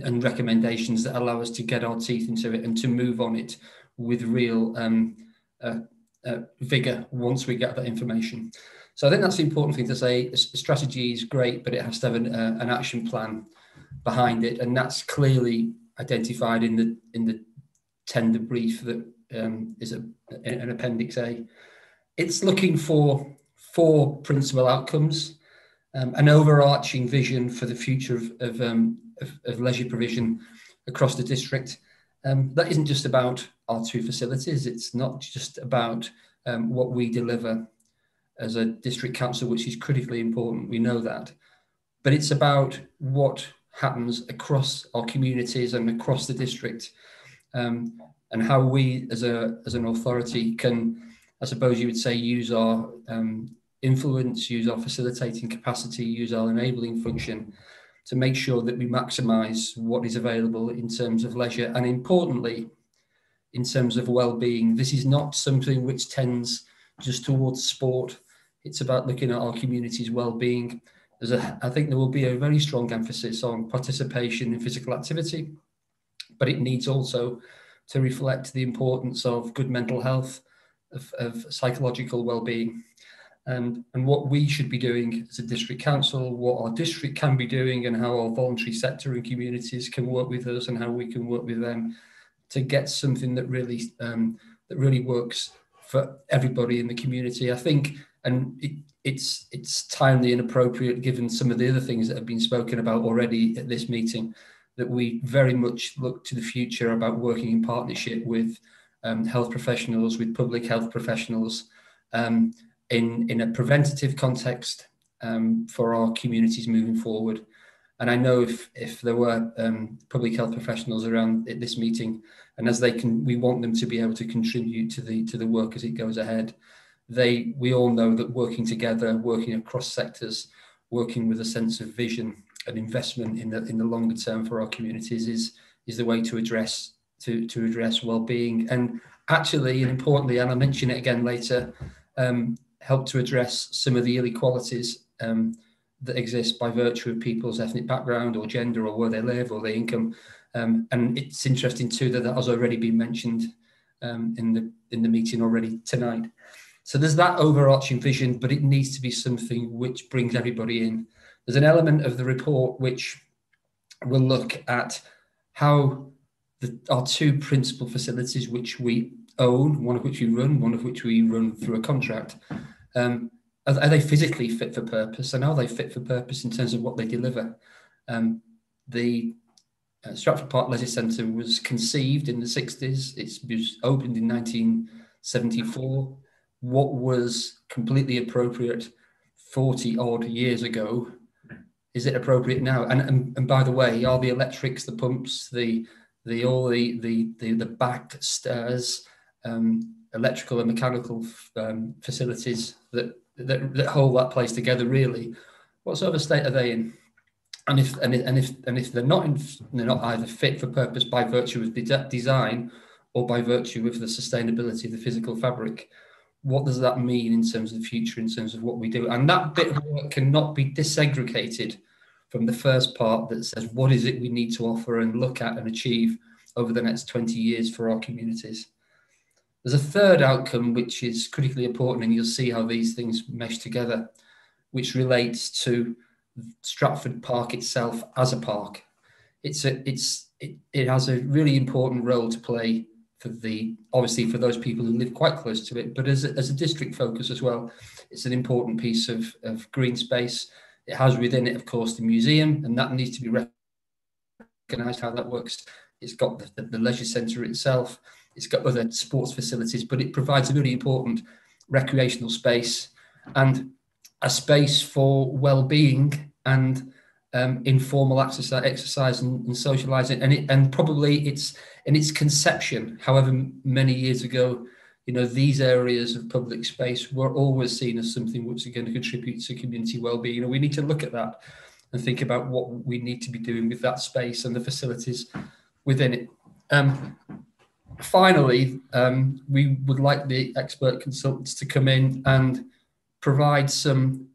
and recommendations that allow us to get our teeth into it and to move on it with real um, uh, uh, vigor once we get that information. So I think that's the important thing to say. The strategy is great, but it has to have an, uh, an action plan behind it, and that's clearly identified in the in the tender brief that um, is a, an appendix A. It's looking for four principal outcomes, um, an overarching vision for the future of, of, um, of, of leisure provision across the district. Um, that isn't just about our two facilities. It's not just about um, what we deliver as a district council, which is critically important. We know that. But it's about what happens across our communities and across the district um, and how we as a as an authority can i suppose you would say use our um, influence use our facilitating capacity use our enabling function to make sure that we maximize what is available in terms of leisure and importantly in terms of well-being. This is not something which tends just towards sport. It's about looking at our community's well-being. There's a i think there will be a very strong emphasis on participation in physical activity but it needs also to reflect the importance of good mental health, of, of psychological well-being. And, and what we should be doing as a district council, what our district can be doing, and how our voluntary sector and communities can work with us, and how we can work with them to get something that really um, that really works for everybody in the community. I think, and it, it's it's timely and appropriate given some of the other things that have been spoken about already at this meeting that we very much look to the future about working in partnership with um, health professionals, with public health professionals, um, in, in a preventative context um, for our communities moving forward. And I know if, if there were um, public health professionals around at this meeting, and as they can, we want them to be able to contribute to the to the work as it goes ahead. They, we all know that working together, working across sectors, working with a sense of vision and investment in the in the longer term for our communities is is the way to address to to address well-being and actually and importantly and i'll mention it again later um, help to address some of the inequalities um, that exist by virtue of people's ethnic background or gender or where they live or their income. Um, and it's interesting too that that has already been mentioned um, in the in the meeting already tonight. So there's that overarching vision but it needs to be something which brings everybody in. There's an element of the report which will look at how the, our two principal facilities, which we own, one of which we run, one of which we run through a contract, um, are, are, they physically fit for purpose and are they fit for purpose in terms of what they deliver? Um, the uh, Stratford Park Leisure Centre was conceived in the 60s, it was opened in 1974. What was completely appropriate 40 odd years ago is it appropriate now? And, and and by the way, are the electrics, the pumps, the the all the the the, the back stairs, um, electrical and mechanical um, facilities that, that that hold that place together really? What sort of state are they in? And if and if and if, and if they're not in, they're not either fit for purpose by virtue of de- design or by virtue of the sustainability of the physical fabric, what does that mean in terms of the future, in terms of what we do? And that bit of work cannot be disaggregated from the first part that says what is it we need to offer and look at and achieve over the next 20 years for our communities. There's a third outcome which is critically important, and you'll see how these things mesh together, which relates to Stratford Park itself as a park. It's a, it's, it, it has a really important role to play for the obviously for those people who live quite close to it, but as a, as a district focus as well, it's an important piece of, of green space. It has within it, of course, the museum, and that needs to be recognised how that works. It's got the, the, the leisure centre itself. It's got other sports facilities, but it provides a really important recreational space and a space for well-being and um, informal exercise, exercise and, and socializing. And it, and probably it's in its conception, however many years ago, you know, these areas of public space were always seen as something which is going to contribute to community well-being. You know, we need to look at that and think about what we need to be doing with that space and the facilities within it. Um, finally, um, we would like the expert consultants to come in and provide some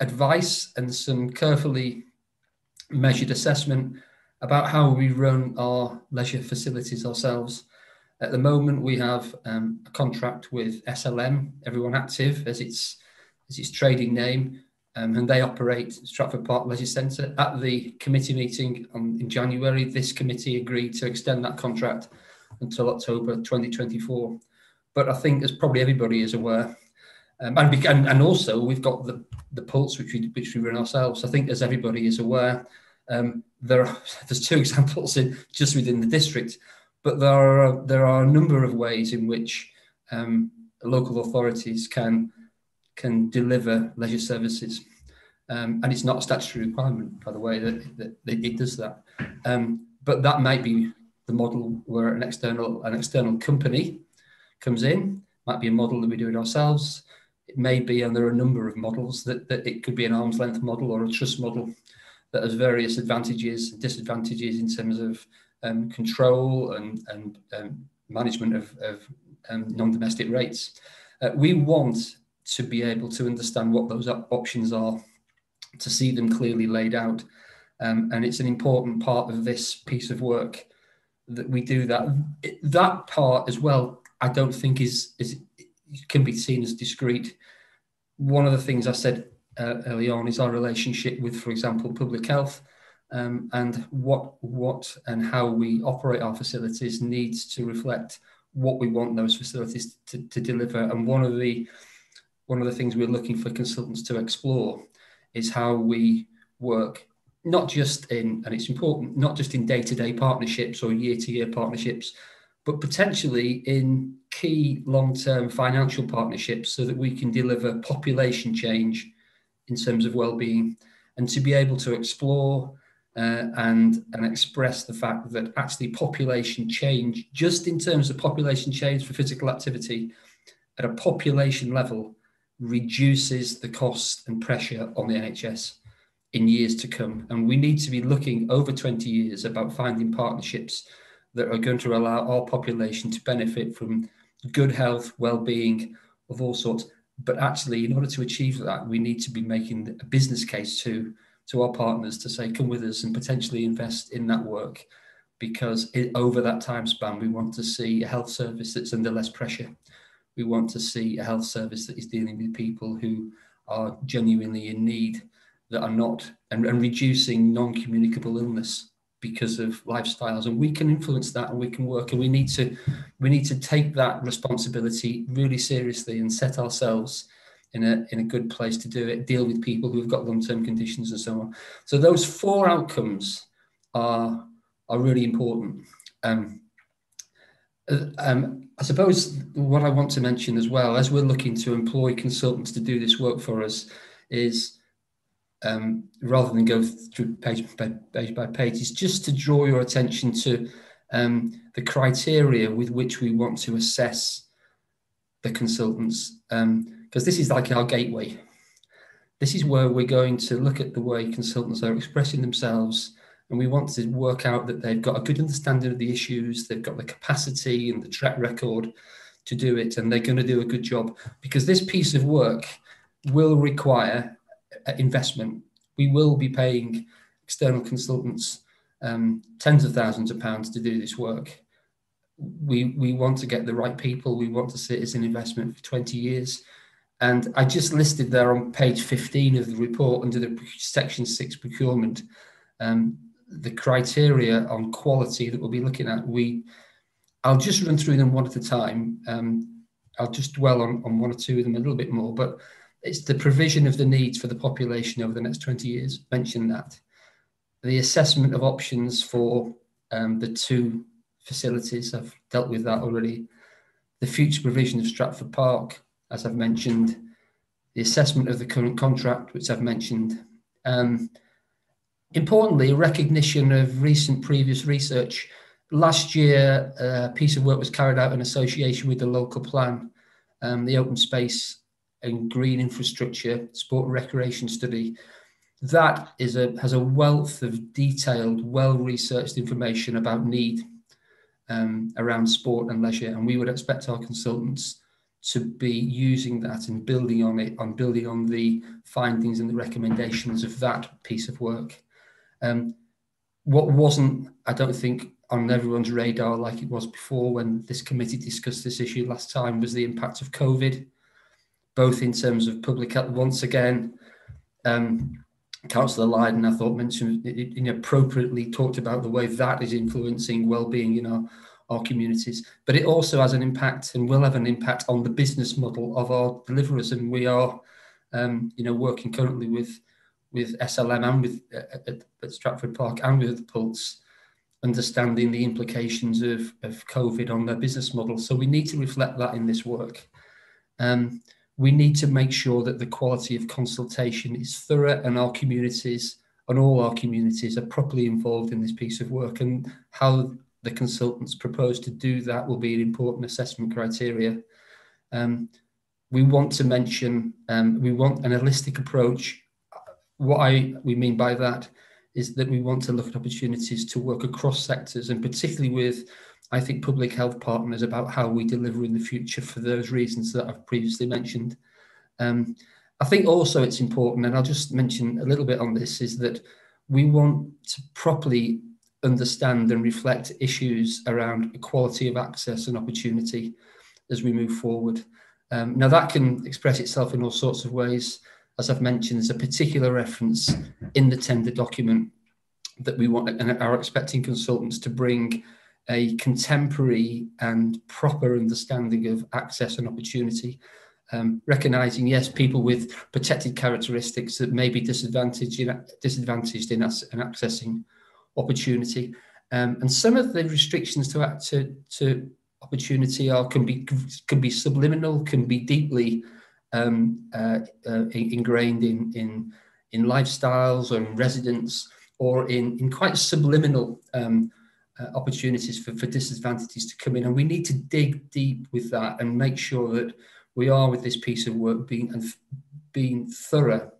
advice and some carefully measured assessment about how we run our leisure facilities ourselves. At the moment, we have um, a contract with SLM, Everyone Active, as its as its trading name, um, and they operate Stratford Park Leisure Centre. At the committee meeting on, in January, this committee agreed to extend that contract until October 2024. But I think, as probably everybody is aware, um, and, and, and also we've got the, the pulse which we which we run ourselves. I think, as everybody is aware, um, there are, there's two examples in just within the district, but there are there are a number of ways in which um, local authorities can can deliver leisure services. Um, and it's not a statutory requirement, by the way, that, that, that it does that. Um, but that might be the model where an external an external company comes in. Might be a model that we do it ourselves. It may be, and there are a number of models that, that it could be an arm's length model or a trust model that has various advantages and disadvantages in terms of um, control and, and um, management of, of um, non-domestic rates. Uh, we want to be able to understand what those options are, to see them clearly laid out. Um, and it's an important part of this piece of work that we do that. That part as well, I don't think is, is can be seen as discrete. One of the things I said uh, early on is our relationship with, for example, public health. Um, and what what and how we operate our facilities needs to reflect what we want those facilities to, to deliver. And one of the one of the things we're looking for consultants to explore is how we work not just in and it's important not just in day-to-day partnerships or year-to-year partnerships but potentially in key long-term financial partnerships so that we can deliver population change in terms of well-being and to be able to explore uh, and and express the fact that actually population change just in terms of population change for physical activity at a population level reduces the cost and pressure on the NHS in years to come. And we need to be looking over 20 years about finding partnerships that are going to allow our population to benefit from good health, well-being of all sorts. But actually, in order to achieve that, we need to be making a business case to, to our partners to say, come with us and potentially invest in that work. Because it, over that time span, we want to see a health service that's under less pressure we want to see a health service that is dealing with people who are genuinely in need that are not and, and reducing non-communicable illness because of lifestyles. And we can influence that and we can work and we need to we need to take that responsibility really seriously and set ourselves in a in a good place to do it deal with people who've got long-term conditions and so on. So those four outcomes are are really important. Um, uh, um, I suppose what I want to mention as well, as we're looking to employ consultants to do this work for us, is um, rather than go through page by page, by page, is just to draw your attention to um, the criteria with which we want to assess the consultants, because um, this is like our gateway. This is where we're going to look at the way consultants are expressing themselves and we want to work out that they've got a good understanding of the issues, they've got the capacity and the track record to do it, and they're going to do a good job because this piece of work will require investment. We will be paying external consultants um, tens of thousands of pounds to do this work. We, we want to get the right people. We want to see it as an investment for 20 years. And I just listed there on page 15 of the report under the section six procurement um, the criteria on quality that we'll be looking at, we I'll just run through them one at a time. Um, I'll just dwell on, on one or two of them a little bit more, but it's the provision of the needs for the population over the next 20 years. Mention that. The assessment of options for um, the two facilities, I've dealt with that already. The future provision of Stratford Park, as I've mentioned. The assessment of the current contract, which I've mentioned. Um, Importantly, recognition of recent previous research. Last year, a piece of work was carried out in association with the local plan, um, the open space and green infrastructure sport and recreation study. That is a, has a wealth of detailed, well-researched information about need um, around sport and leisure. And we would expect our consultants to be using that and building on it, on building on the findings and the recommendations of that piece of work. Um, what wasn't, I don't think, on everyone's radar like it was before when this committee discussed this issue last time was the impact of COVID, both in terms of public health. Once again, um, Councillor Lydon, I thought, mentioned inappropriately talked about the way that is influencing well-being in our, our communities. But it also has an impact and will have an impact on the business model of our deliverers. And we are, um, you know, working currently with with SLM and with uh, at, at Stratford Park and with Pulse, understanding the implications of, of COVID on their business model. So we need to reflect that in this work. Um, we need to make sure that the quality of consultation is thorough and our communities and all our communities are properly involved in this piece of work and how the consultants propose to do that will be an important assessment criteria. Um, we want to mention, um, we want an holistic approach what I we mean by that is that we want to look at opportunities to work across sectors and particularly with I think public health partners about how we deliver in the future for those reasons that I've previously mentioned. Um, I think also it's important, and I'll just mention a little bit on this, is that we want to properly understand and reflect issues around equality of access and opportunity as we move forward. Um, now that can express itself in all sorts of ways as I've mentioned, there's a particular reference in the tender document that we want and are expecting consultants to bring a contemporary and proper understanding of access and opportunity. Um, recognizing, yes, people with protected characteristics that may be disadvantaged in, disadvantaged in, us, in accessing opportunity. Um, and some of the restrictions to, to, to opportunity are can be can be subliminal, can be deeply um, uh, uh, ingrained in, in, in lifestyles or in residents or in, in quite subliminal um, uh, opportunities for, for disadvantages to come in. And we need to dig deep with that and make sure that we are with this piece of work being, and being thorough,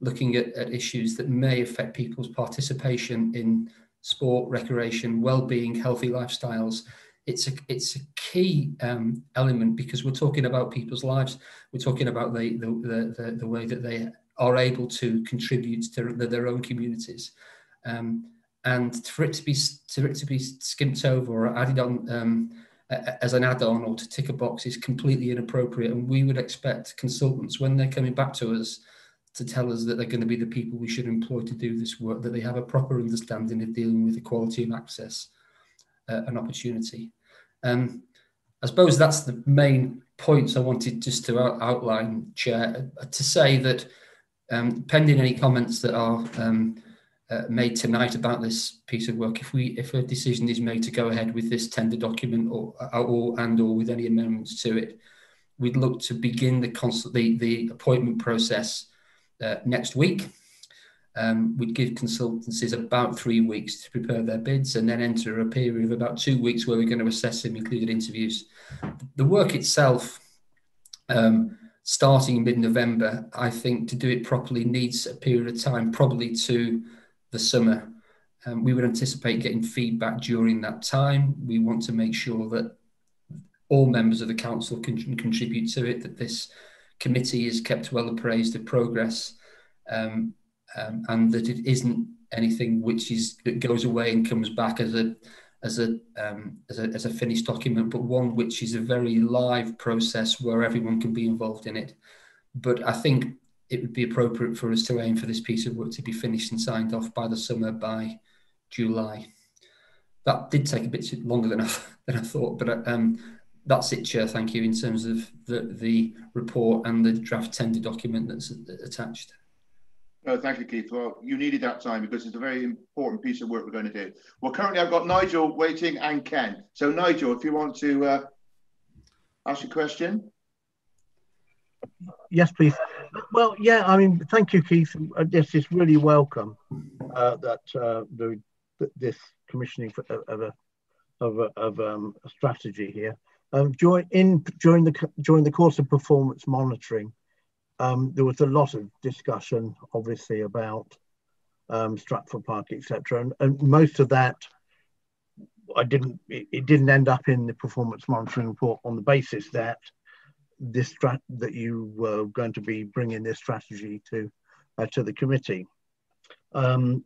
looking at, at issues that may affect people's participation in sport, recreation, well-being, healthy lifestyles, it's a it's a key um, element because we're talking about people's lives. We're talking about the the, the, the way that they are able to contribute to their own communities. Um, and for it to be for it to be skimped over or added on um, as an add-on or to tick a box is completely inappropriate. And we would expect consultants when they're coming back to us to tell us that they're going to be the people we should employ to do this work, that they have a proper understanding of dealing with equality of access uh, and opportunity. Um, I suppose that's the main points I wanted just to out, outline, Chair, to say that um, pending any comments that are um, uh, made tonight about this piece of work, if we if a decision is made to go ahead with this tender document or, or and or with any amendments to it, we'd look to begin the constant the, the appointment process uh, next week. Um, we'd give consultancies about three weeks to prepare their bids and then enter a period of about two weeks where we're going to assess them, including interviews. The work itself, um, starting mid November, I think to do it properly needs a period of time, probably to the summer. Um, we would anticipate getting feedback during that time. We want to make sure that all members of the council can contribute to it, that this committee is kept well appraised of progress. Um, um, and that it isn't anything which is that goes away and comes back as a as a, um, as a as a finished document, but one which is a very live process where everyone can be involved in it. But I think it would be appropriate for us to aim for this piece of work to be finished and signed off by the summer by July. That did take a bit longer than I than I thought, but um, that's it, Chair. Thank you. In terms of the the report and the draft tender document that's attached. No, thank you, Keith. Well, you needed that time because it's a very important piece of work we're going to do. Well, currently I've got Nigel waiting and Ken. So, Nigel, if you want to uh, ask a question. Yes, please. Well, yeah, I mean, thank you, Keith. This is really welcome uh, that uh, the, this commissioning of a of a, of um, a strategy here. Um, during in during the during the course of performance monitoring, um, there was a lot of discussion, obviously, about um, Stratford Park, etc., and, and, most of that I didn't. It, it, didn't end up in the performance monitoring report on the basis that this strat that you were going to be bringing this strategy to uh, to the committee. Um,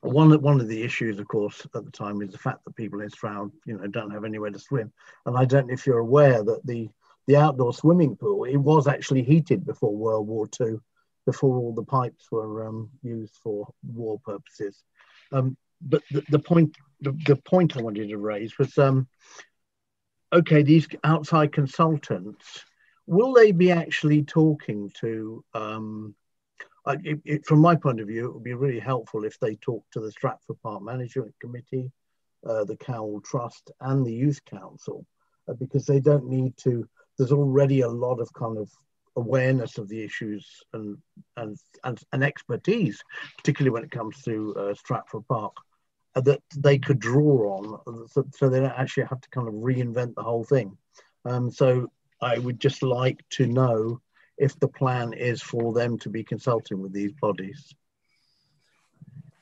one one of the issues, of course, at the time is the fact that people in Stroud, you know, don't have anywhere to swim. And I don't know if you're aware that the the outdoor swimming pool it was actually heated before World War II, before all the pipes were um, used for war purposes. Um, but the, the point the, the, point I wanted to raise was um, okay, these outside consultants will they be actually talking to um, it, it, from my point of view, it would be really helpful if they talk to the Stratford Park Management Committee, uh, the Cowle Trust, and the Youth Council, uh, because they don't need to. There's already a lot of kind of awareness of the issues and and and, and expertise, particularly when it comes to uh, Stratford Park, uh, that they could draw on, so, so, they don't actually have to kind of reinvent the whole thing. Um, so I would just like to know if the plan is for them to be consulting with these bodies.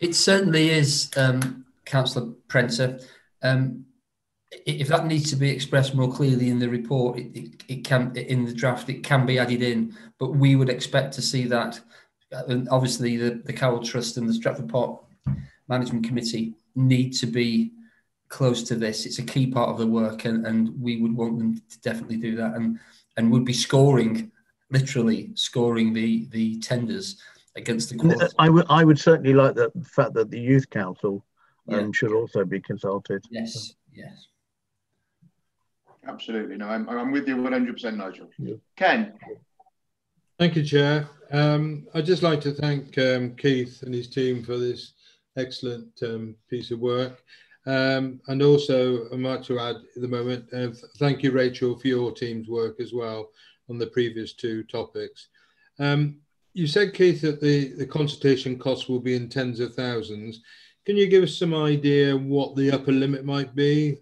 It certainly is, um, Councillor Prenter. Um, if that needs to be expressed more clearly in the report, it, it, it, can in the draft it can be added in. But we would expect to see that. And obviously, the the Cowle Trust and the Stratford Park Management Committee need to be close to this. It's a key part of the work, and, and we would want them to definitely do that, and and would be scoring literally scoring the the tenders against the quality. I would I would certainly like the fact that the youth council um, yeah. should also be consulted. Yes, yes. Absolutely. No, I'm, I'm with you 100%, Nigel. Yeah. Ken. Thank you, Chair. Um, I'd just like to thank um, Keith and his team for this excellent um, piece of work. Um, and also, I might to add at the moment, uh, thank you, Rachel, for your team's work as well on the previous two topics. Um, you said, Keith, that the, the consultation costs will be in tens of thousands. Can you give us some idea what the upper limit might be?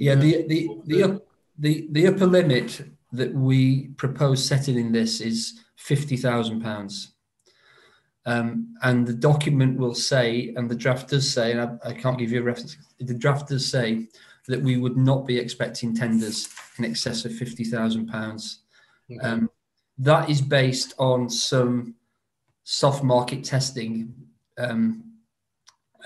Yeah, the the the, the, the upper limit that we propose setting in this is fifty thousand pounds. Um, and the document will say, and the draft does say, and I, I, can't give you a reference, the draft does say that we would not be expecting tenders in excess of £50,000 Okay. Um, that is based on some soft market testing um,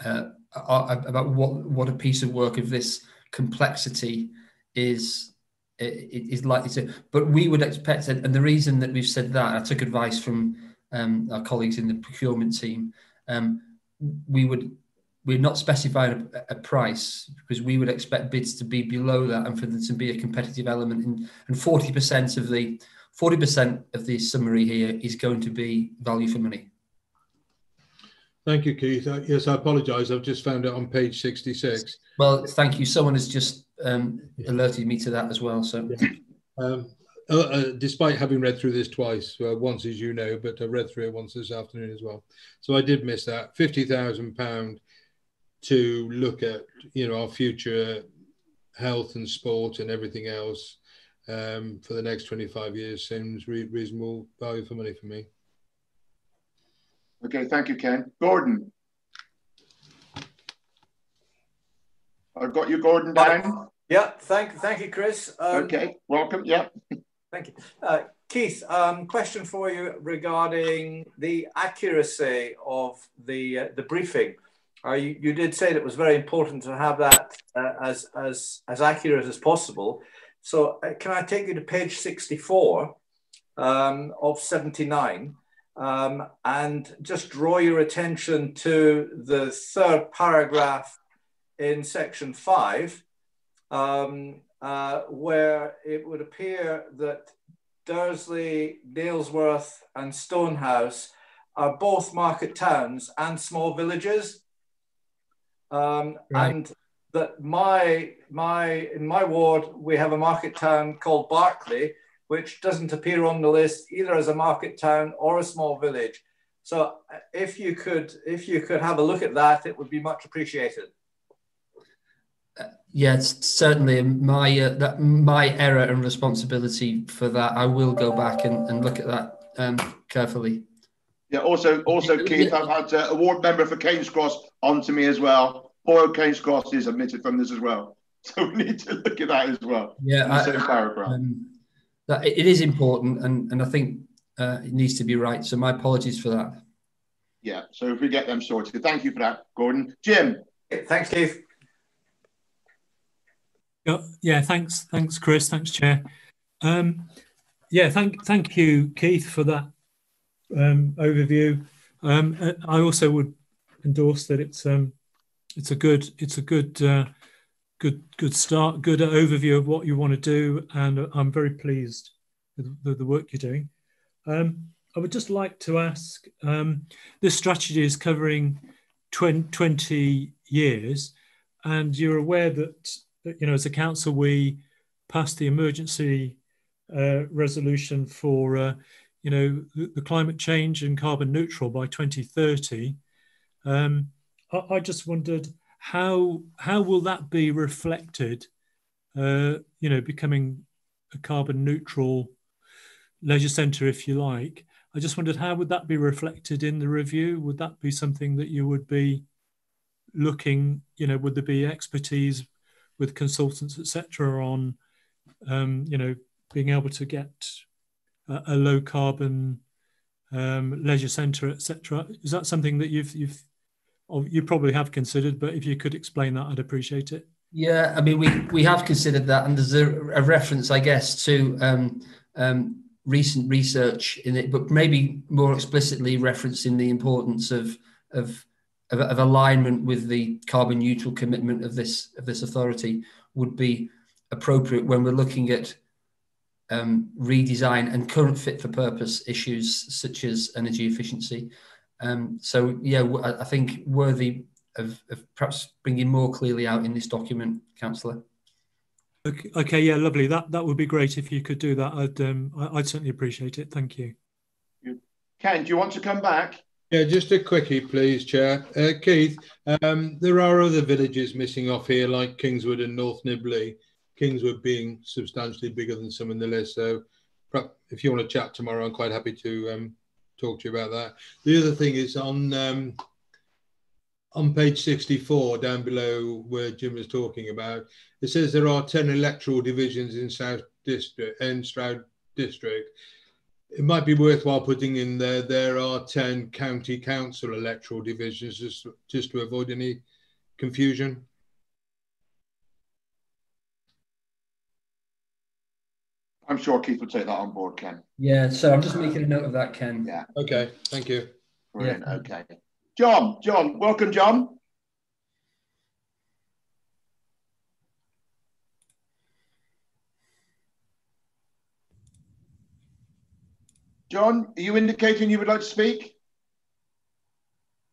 uh, about what what a piece of work of this complexity is is likely to. But we would expect and the reason that we've said that, I took advice from um, our colleagues in the procurement team. Um, we would we're not specifying a, a, price because we would expect bids to be below that and for there to be a competitive element. And 40% of the 40% of the summary here is going to be value for money. Thank you, Keith. Uh, yes, I apologise. I've just found it on page 66. Well, thank you. Someone has just um, alerted me to that as well. So, yeah. um, uh, uh, despite having read through this twice, once as you know, but I read through it once this afternoon as well. So I did miss that. £50,000 to look at, you know, our future health and sport and everything else um, for the next 25 years seems re reasonable value for money for me. Okay, thank you, Ken. Gordon. I've got you, Gordon, down. Yeah, thank, thank you, Chris. Um, okay, welcome. Yeah. Thank you. Uh, Keith, um, question for you regarding the accuracy of the uh, the briefing. Uh, you, you, did say that it was very important to have that uh, as, as, as accurate as possible. So uh, can I take you to page 64 um, of 79 um, and just draw your attention to the third paragraph in section five, um, uh, where it would appear that Dursley, Nailsworth, and Stonehouse are both market towns and small villages. Um, right. And that my my in my ward we have a market town called Berkeley, which doesn't appear on the list either as a market town or a small village. So uh, if you could if you could have a look at that, it would be much appreciated. Uh, yeah, certainly my uh, that my error and responsibility for that. I will go back and, and look at that um, carefully. Yeah. Also, also, Keith, I've had uh, a ward member for Cainscross on to me as well Boyle Cainscross is omitted from this as well. So we need to look at that as well. Yeah, I, paragraph. Um, that it is important, and and I think uh, it needs to be right. So my apologies for that. Yeah, so if we get them sorted, thank you for that, Gordon. Jim. Thanks, Keith. Yeah, thanks, thanks, Chris. Thanks, Chair. Um, yeah, thank thank you, Keith, for that um, overview. Um, I also would endorse that it's um, it's a good it's a good uh, good good start, good overview of what you want to do, and I'm very pleased with the, the work you're doing. Um, I would just like to ask: um, this strategy is covering 20, 20 years, and you're aware that you know, as a council, we passed the emergency uh, resolution for, uh, you know, the, the, climate change and carbon neutral by 2030. Um, I, I, just wondered how how will that be reflected? Uh, you know, becoming a carbon neutral leisure centre, if you like. I just wondered how would that be reflected in the review? Would that be something that you would be looking? You know, would there be expertise with consultants, etc., on um, you know being able to get a, a low carbon um, leisure centre, etc. Is that something that you've you've you probably have considered? But if you could explain that, I'd appreciate it. Yeah, I mean, we we have considered that, and there's a, a reference, I guess, to um, um, recent research in it, but maybe more explicitly referencing the importance of of of, of alignment with the carbon neutral commitment of this of this authority would be appropriate when we're looking at um, redesign and current fit for purpose issues such as energy efficiency. Um, so yeah, I think worthy of, of, perhaps bringing more clearly out in this document, Councillor. Okay, okay, yeah, lovely. That that would be great if you could do that. I'd um, I'd certainly appreciate it. Thank you. Ken, do you want to come back? Yeah, just a quickie, please, Chair. Uh, Keith, um, there are other villages missing off here, like Kingswood and North Nibley. Kingswood being substantially bigger than some in the list. So, if you want to chat tomorrow, I'm quite happy to um, talk to you about that. The other thing is on um, on page 64, down below where Jim was talking about, it says there are 10 electoral divisions in South District and Stroud District it might be worthwhile putting in there there are 10 county council electoral divisions just, just to avoid any confusion. I'm sure Keith will take that on board, Ken. Yeah, so I'm just making a note of that, Ken. Yeah. Okay, thank you. Brilliant. Yeah. Okay. John, John, welcome, John. John, are you indicating you would like to speak?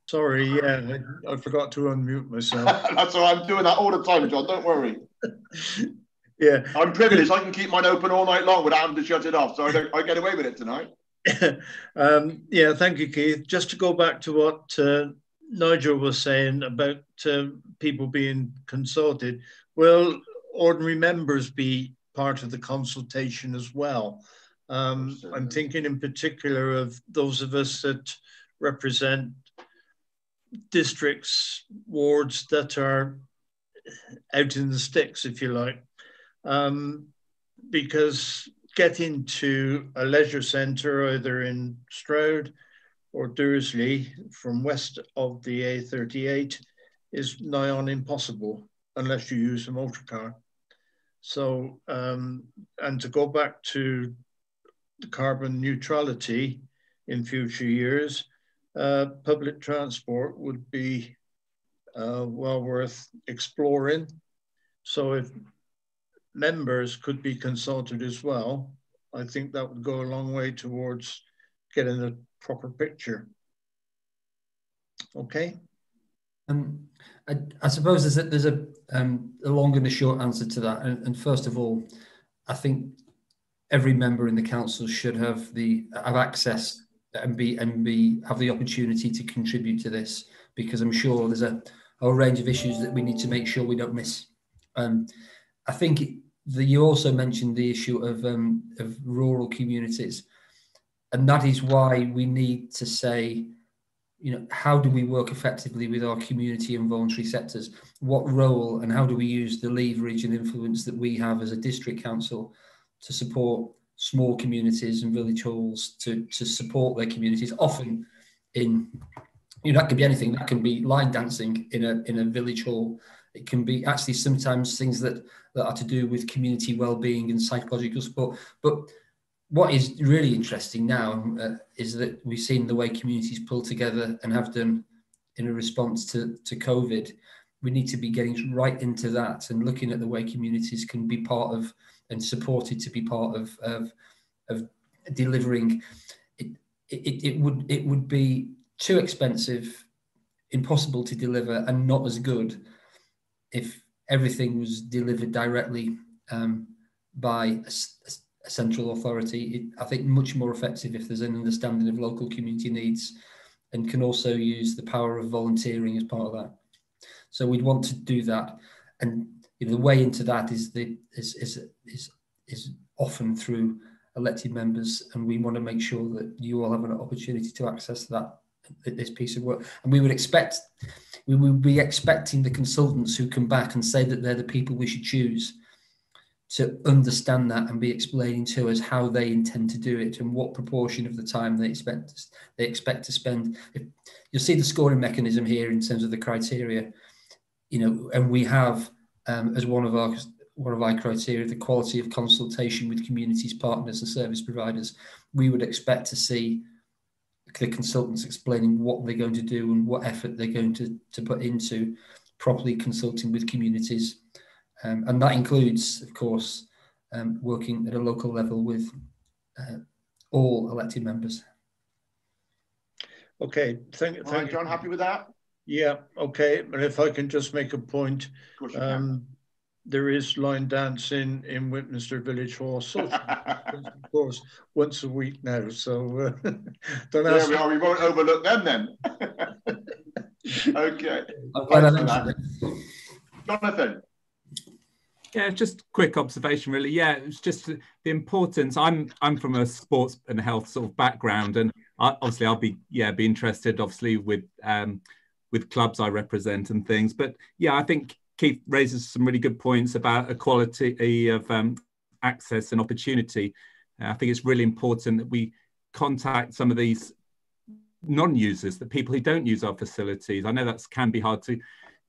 Sorry, yeah, I, I forgot to unmute myself. That's all right. I'm doing that all the time, John. Don't worry. yeah. I'm privileged. I can keep mine open all night long without having to shut it off. So I, I get away with it tonight. um, yeah, thank you, Keith. Just to go back to what uh, Nigel was saying about uh, people being consulted, will ordinary members be part of the consultation as well? Um, I'm thinking in particular of those of us that represent districts, wards that are out in the sticks, if you like. Um, because getting to a leisure centre, either in Stroud or Dursley from west of the A38, is nigh on impossible unless you use a motor car. So, um, and to go back to the carbon neutrality in future years, uh, public transport would be uh, well worth exploring. So if members could be consulted as well, I think that would go a long way towards getting the proper picture. Okay. Um, I, I suppose there's a, there's a, um, a long and a short answer to that. And, and first of all, I think every member in the council should have the have access and be and be have the opportunity to contribute to this because I'm sure there's a, a range of issues that we need to make sure we don't miss. Um, I think that you also mentioned the issue of um, of rural communities, and that is why we need to say, you know, how do we work effectively with our community and voluntary sectors? What role and how do we use the leverage and influence that we have as a district council to support small communities and village halls to, to support their communities, often in You know, that could be anything. That can be line dancing in a in a village hall. It can be actually sometimes things that that are to do with community well-being and psychological support. But what is really interesting now uh, is that we've seen the way communities pull together and have done in a response to, to COVID. We need to be getting right into that and looking at the way communities can be part of and supported to be part of of, of delivering. It, it, it would it would be too expensive, impossible to deliver, and not as good if everything was delivered directly um, by a, a, central authority. It, I think much more effective if there's an understanding of local community needs and can also use the power of volunteering as part of that. So we'd want to do that. And the way into that is the is is is, is often through elected members, and we want to make sure that you all have an opportunity to access that this piece of work. And we would expect, we would be expecting the consultants who come back and say that they're the people we should choose to understand that and be explaining to us how they intend to do it and what proportion of the time they expect they expect to spend. If, you'll see the scoring mechanism here in terms of the criteria, you know, and we have um, as one of our one of our criteria the quality of consultation with communities, partners, and service providers. We would expect to see the consultants explaining what they're going to do and what effort they're going to, to put into properly consulting with communities. Um, and that includes, of course, um, working at a local level with uh, all elected members. Okay, thank, thank right, John, happy with that? Yeah, okay. But if I can just make a point, um, there is line dancing in Whitminster Village Hall, of course, once a week now. So uh, don't there we are. We won't overlook them then. okay. Jonathan. Yeah, just quick observation, really. Yeah, it's just the importance. I'm I'm from a sports and health sort of background, and I, obviously I'll be yeah be interested obviously with um, with clubs I represent and things. But yeah, I think Keith raises some really good points about equality of um, access and opportunity. Uh, I think it's really important that we contact some of these non-users, the people who don't use our facilities. I know that can be hard to,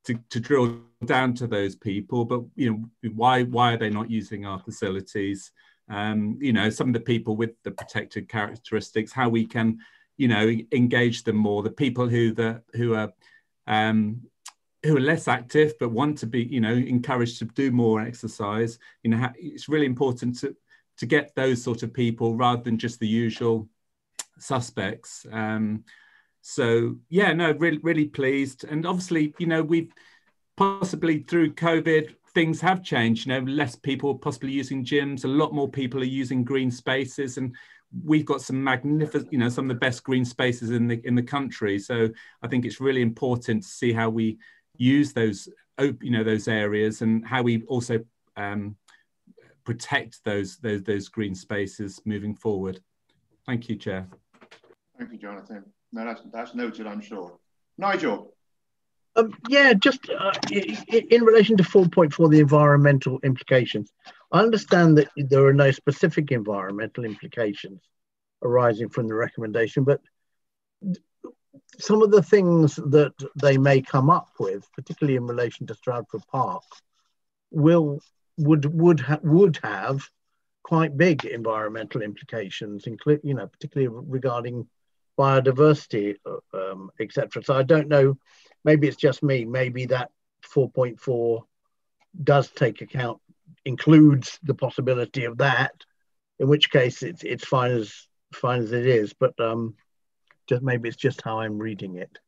to, to drill down to those people, but you know why why are they not using our facilities? Um, you know some of the people with the protected characteristics, how we can you know engage them more. The people who the who are um, who are less active but want to be you know encouraged to do more exercise you know it's really important to to get those sort of people rather than just the usual suspects. Um, so yeah no really really pleased. And obviously you know we've possibly through covid things have changed you know less people possibly using gyms a lot more people are using green spaces and we've got some magnificent you know some of the best green spaces in the in the country. So i think it's really important to see how we use those you know those areas and how we also um, protect those those those green spaces moving forward. Thank you, Chair. Thank you, Jonathan. No, that's that's noted. I'm sure. Nigel. Um, yeah, just uh, in relation to 4.4, the environmental implications. I understand that there are no specific environmental implications arising from the recommendation, but some of the things that they may come up with, particularly in relation to Stratford Park, will would would ha- would have quite big environmental implications, include you know particularly regarding biodiversity, uh, um, etc. So I don't know. Maybe it's just me. Maybe that 4.4 does take account includes the possibility of that. In which case, it's it's fine as fine as it is. But um, just maybe it's just how I'm reading it.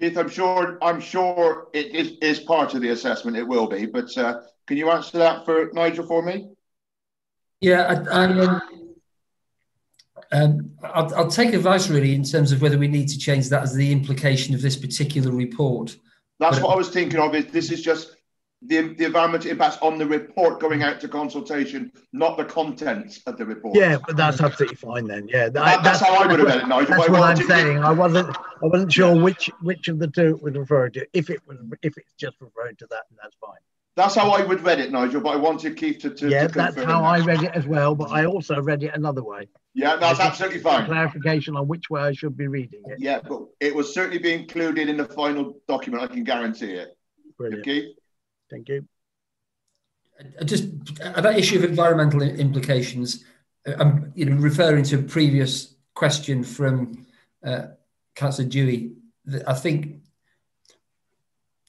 Keith, I'm sure I'm sure it is, is part of the assessment. It will be, but uh, can you answer that for Nigel for me? Yeah, I, I um, um, I'll, I'll, take advice really in terms of whether we need to change that as the implication of this particular report. That's but, what I was thinking of. Is this is just the, the environmental impacts on the report going out to consultation, not the contents of the report. Yeah, but that's absolutely fine then. Yeah, that, that's, that's, how I would have read it, Nigel. That's what I'm saying. I wasn't I wasn't sure which which of the two it would refer to. If it was if it's just referring to that, that's fine. That's how I would read it, Nigel. But I wanted Keith to. to yeah, to that's how that. I read it as well. But I also read it another way. Yeah, that's absolutely fine. Clarification on which way I should be reading it. Yeah, but it will certainly be included in the final document. I can guarantee it. Brilliant. Keith? Thank you. Uh, just uh, that issue of environmental implications. uh, I'm you know referring to a previous question from uh, Councillor Dewey. that I think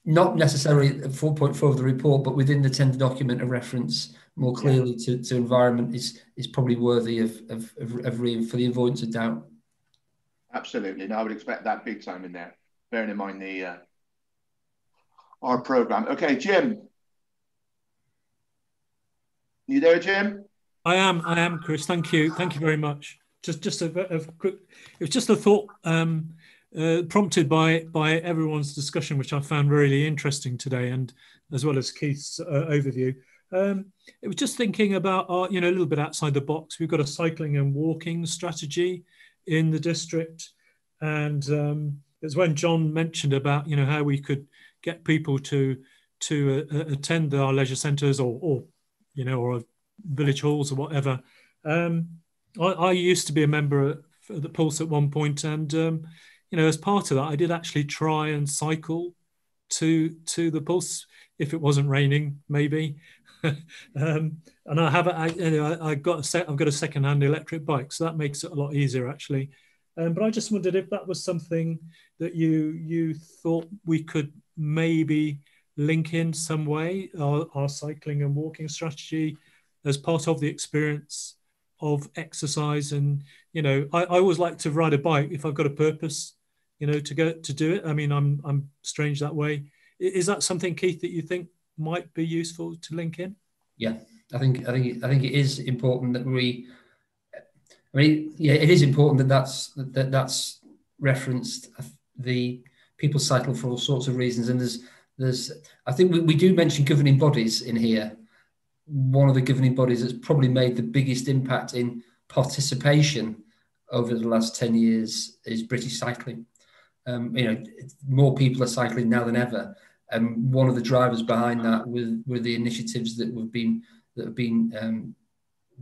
not necessarily 4.4 of the report, but within the tender document, a reference more clearly to, to environment is is probably worthy of of, of, of re- for the avoidance of doubt. Absolutely. No, I would expect that big time in there, bearing in mind the uh, our program. Okay, Jim. You there, Jim? I am, I am, Chris. Thank you, thank you very much. Just, just a, a quick. It was just a thought um, uh, prompted by by everyone's discussion, which I found really interesting today, and as well as Keith's uh, overview. Um, it was just thinking about, our, you know, a little bit outside the box. We've got a cycling and walking strategy in the district, and um, it's when John mentioned about, you know, how we could get people to to uh, attend our leisure centres or, or you know, or village halls or whatever. Um, I, I, used to be a member of the Pulse at one point, and um, you know, as part of that, I did actually try and cycle to to the Pulse if it wasn't raining, maybe. um, and I have, I, you know, I, got a sec, I've got a second-hand electric bike, so that makes it a lot easier actually. Um, but I just wondered if that was something that you you thought we could maybe link in some way our, our cycling and walking strategy as part of the experience of exercise. And you know I, I, always like to ride a bike if i've got a purpose you know to go to do it. I mean i'm i'm strange that way. Is that something keith that you think might be useful to link in? Yeah i think i think i think it is important that we i mean yeah it is important that that's that that's referenced uh, the people cycle for all sorts of reasons and there's there's i think we, we do mention governing bodies in here one of the governing bodies that's probably made the biggest impact in participation over the last 10 years is British cycling. Um, you know, more people are cycling now than ever. And one of the drivers behind that were, were the initiatives that have been that have been um,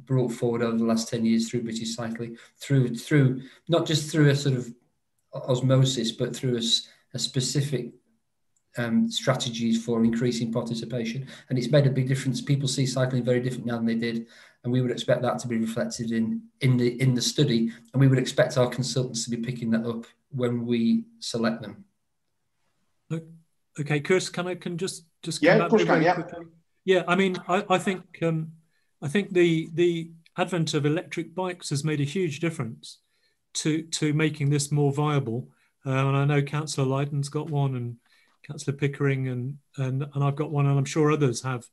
brought forward over the last 10 years through British cycling, through through not just through a sort of osmosis, but through a specific um, strategies for increasing participation. And it's made a big difference. People see cycling very different now than they did. And we would expect that to be reflected in, in, the, in the study. And we would expect our consultants to be picking that up when we select them. Okay, Chris, can I can just just yeah, of course, can, yeah. Quickly? Yeah, I mean, I, I think um, I think the the advent of electric bikes has made a huge difference to to making this more viable. Uh, and I know Councillor Lydon's got one, and Councillor Pickering and, and and I've got one, and I'm sure others have.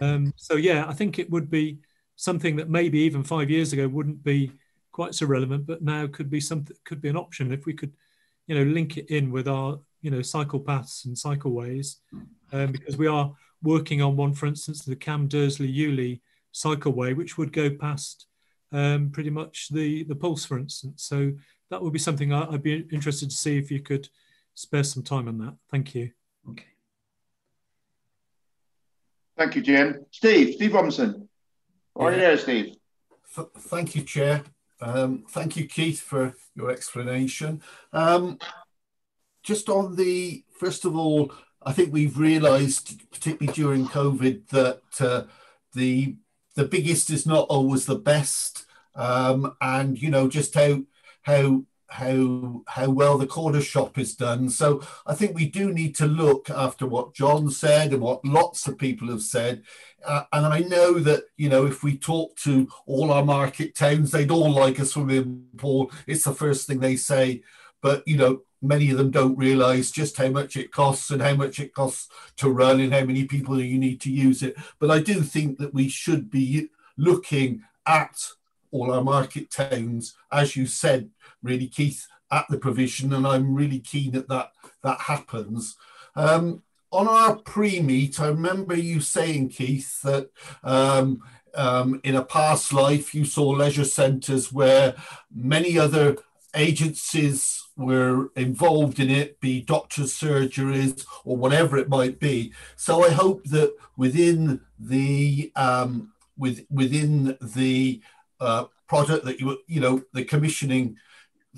Um, so yeah, I think it would be something that maybe even five years ago wouldn't be quite so relevant, but now could be something could be an option if we could, you know, link it in with our you know cycle paths and cycleways, um, because we are working on one, for instance, the Cam Dursley Uley cycleway, which would go past um, pretty much the the pulse, for instance. So that would be something I, I'd be interested to see if you could spare some time on that. Thank you. Okay. Thank you, Jim. Steve, Steve Robinson. Are you there, Steve? Th thank you, Chair. Um, thank you, Keith, for your explanation. Um, just on the, first of all, I think we've realised, particularly during COVID, that uh, the the biggest is not always the best, um, and you know just how how how how well the corner shop is done. So I think we do need to look after what John said and what lots of people have said. Uh, and I know that you know if we talk to all our market towns, they'd all like a swimming pool. It's the first thing they say. But you know, many of them don't realise just how much it costs and how much it costs to run and how many people you need to use it. But I do think that we should be looking at all our market towns, as you said, really, Keith, at the provision, and I'm really keen that that, that happens. Um, on our pre-meet, I remember you saying, Keith, that um, um, in a past life you saw leisure centres where many other agencies were involved in it, be doctors, surgeries, or whatever it might be. So I hope that within the um, with within the uh, product that you you know the commissioning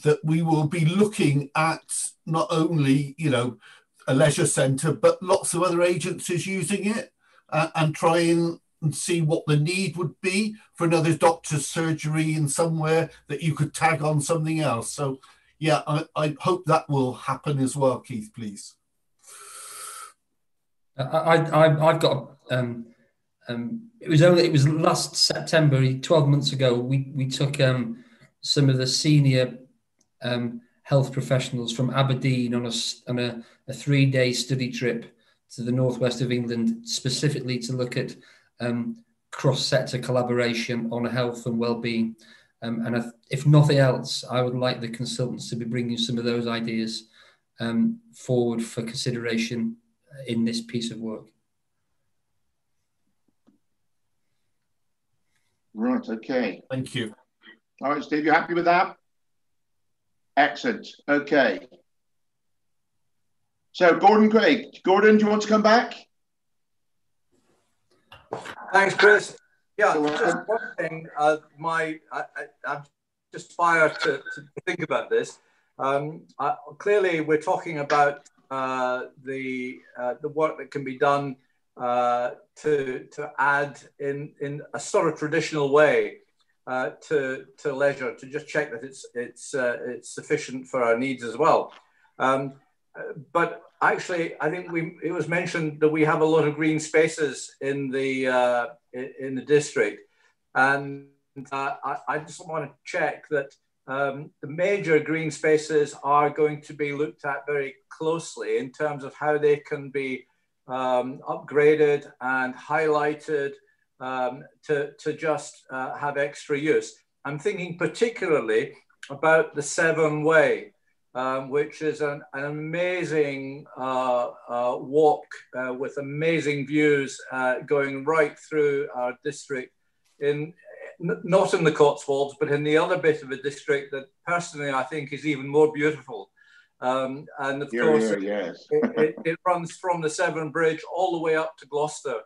that we will be looking at not only you know a leisure centre but lots of other agencies using it uh, and trying and see what the need would be for another doctor's surgery in somewhere that you could tag on something else. So, yeah, I, I hope that will happen as well, Keith, please. I, I, I've got, um, um, it was only, it was last September, 12 months ago, we, we took um, some of the senior um, health professionals from Aberdeen on a, on a, a three day study trip to the northwest of England, specifically to look at um, cross-sector collaboration on health and well-being. Um, and if nothing else, I would like the consultants to be bringing some of those ideas um, forward for consideration in this piece of work. Right, okay. Thank you. All right, Steve, you happy with that? Excellent, okay. So Gordon Craig, Gordon, do you want to come back? Thanks, Chris. Yeah, just one thing. Uh, my, I, am just fired to, to, think about this. Um, I, clearly, we're talking about uh, the uh, the work that can be done uh, to to add in in a sort of traditional way uh, to to leisure to just check that it's it's uh, it's sufficient for our needs as well. Um, but actually, I think we it was mentioned that we have a lot of green spaces in the uh, in the district, and uh, I, I, just want to check that um, the major green spaces are going to be looked at very closely in terms of how they can be um, upgraded and highlighted um, to, to just uh, have extra use. I'm thinking particularly about the Severn Way um, which is an, an amazing uh, uh, walk uh, with amazing views uh, going right through our district in not in the Cotswolds, but in the other bit of a district that personally I think is even more beautiful. Um, and of course, yes. it, it, it, runs from the Severn Bridge all the way up to Gloucester,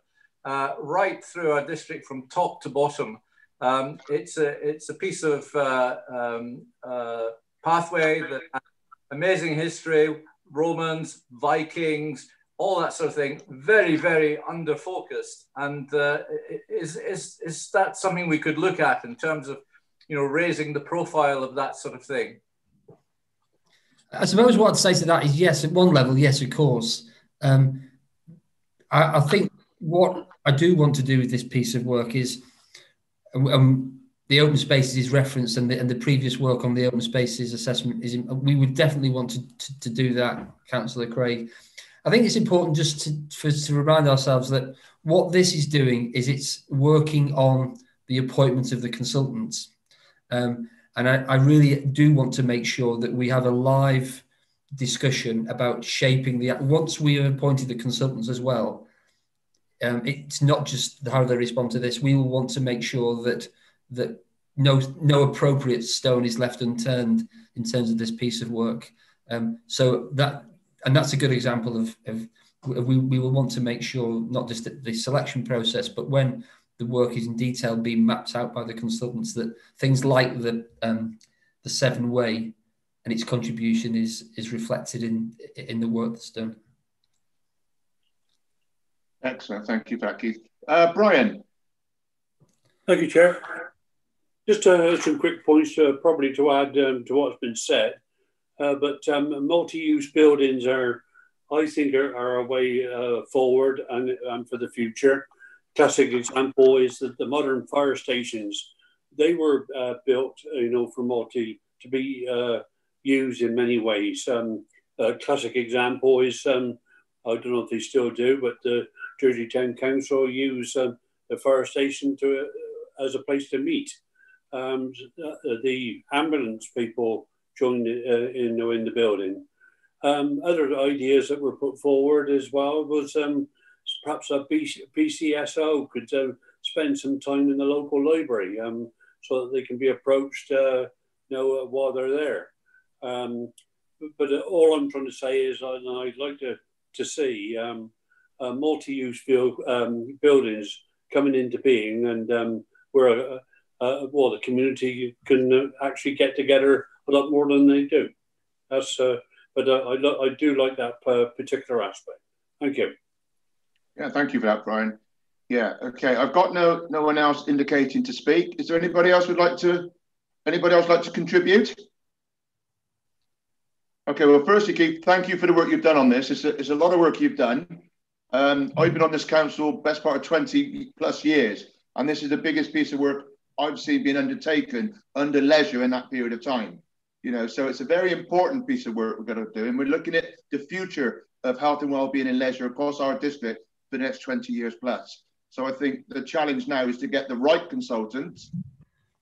uh, right through our district from top to bottom. Um, it's a it's a piece of uh, um, pathway that amazing history, Romans, Vikings, all that sort of thing, very, very under focused. And uh, is, is, is that something we could look at in terms of, you know, raising the profile of that sort of thing? I suppose what I'd say to that is yes, at one level, yes, of course. Um, I, I, think what I do want to do with this piece of work is um, the open spaces is referenced and the, and the previous work on the open spaces assessment is we would definitely want to, to, to do that councillor craig. I think it's important just to, for, to remind ourselves that what this is doing is it's working on the appointment of the consultants. Um, and I, I really do want to make sure that we have a live discussion about shaping the once we have appointed the consultants as well um, it's not just how they respond to this we will want to make sure that that no no appropriate stone is left unturned in terms of this piece of work. Um, so that and that's a good example of, of we, we will want to make sure not just that the selection process, but when the work is in detail being mapped out by the consultants, that things like the um, the Severn Way and its contribution is is reflected in in the work that's done. Excellent, thank you, Keith. Uh, Brian. Thank you, Chair. Just uh, some quick points, uh, probably to add um, to what's been said. Uh, but um, multi-use buildings are, I think, are, are a way uh, forward and, and for the future. Classic example is that the modern fire stations, they were uh, built, you know, for multi to be used in many ways. Um, a classic example is, um, I don't know if they still do, but the Jersey Town Council use um, the fire station to as a place to meet um, the ambulance people joined uh, in, in the building. Um, other ideas that were put forward as well was um, perhaps a PCSO could uh, spend some time in the local library um, so that they can be approached, uh, you know, while they're there. Um, but all I'm trying to say is, and I'd like to to see um, uh, multi-use build, um, buildings coming into being, and um, where uh, uh, well the community can uh, actually get together a lot more than they do. That's uh, but uh, I, I do like that particular aspect. Thank you. Yeah, thank you for that, Brian. Yeah, okay. I've got no no one else indicating to speak. Is there anybody else would like to anybody else like to contribute? Okay, well, firstly, Keith, thank you for the work you've done on this. It's a, it's a lot of work you've done. Um, I've been on this council best part of 20 plus years, and this is the biggest piece of work I've seen being undertaken under leisure in that period of time. You know, so it's a very important piece of work we're going to do, and we're looking at the future of health and well-being in leisure across our district for the next 20 years plus. So I think the challenge now is to get the right consultants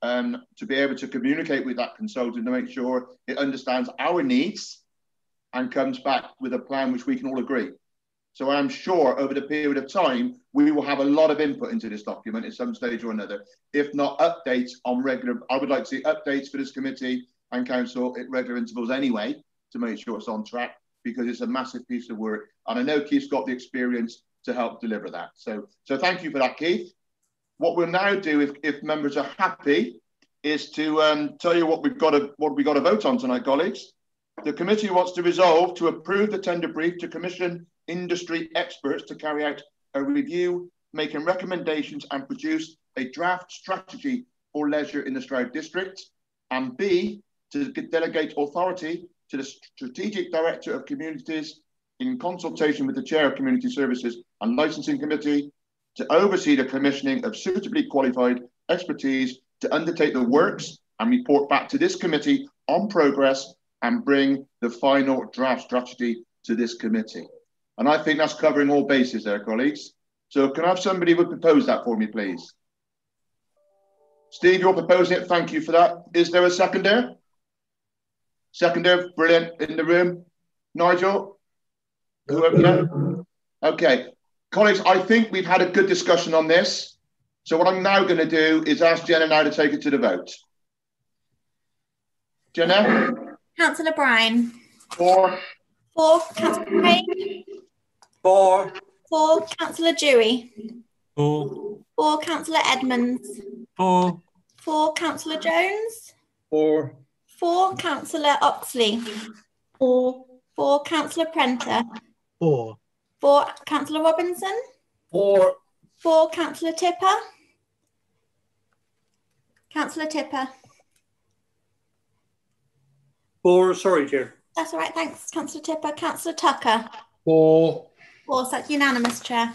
um, to be able to communicate with that consultant to make sure it understands our needs and comes back with a plan which we can all agree. So I'm sure over the period of time, we will have a lot of input into this document at some stage or another, if not updates on regular, I would like to see updates for this committee and council at regular intervals anyway, to make sure it's on track, because it's a massive piece of work. And I know Keith's got the experience to help deliver that. So, so thank you for that, Keith. What we'll now do, if, if members are happy, is to um, tell you what we've got to what we got to vote on tonight, colleagues. The committee wants to resolve to approve the tender brief to commission industry experts to carry out a review, making recommendations and produce a draft strategy for leisure in the Stroud district. And B, to delegate authority to the Strategic Director of Communities in consultation with the Chair of Community Services and Licensing Committee to oversee the commissioning of suitably qualified expertise to undertake the works and report back to this committee on progress and bring the final draft strategy to this committee. And I think that's covering all bases there, colleagues. So can I have somebody who would propose that for me, please? Steve, you're proposing it. Thank you for that. Is there a seconder? Seconder, brilliant, in the room. Nigel? Whoever. Okay. Colleagues, I think we've had a good discussion on this. So what I'm now going to do is ask Jenna now to take it to the vote. Jenna? Councillor Brine. Four. Four. Councillor Craig. Four. Four. Councillor Dewey. Four. Four. Councillor Edmunds. Four. Four. Councillor Jones. Four. Four. Councillor Oxley. Four. Four. Councillor Prenter. Four. Four. Councillor Robinson. Four. Four. Councillor Tipper. Councillor Tipper. Four, sorry, Chair. That's all right. Thanks, Councillor Tipper. Councillor Tucker. Four. Four. So that's unanimous, Chair.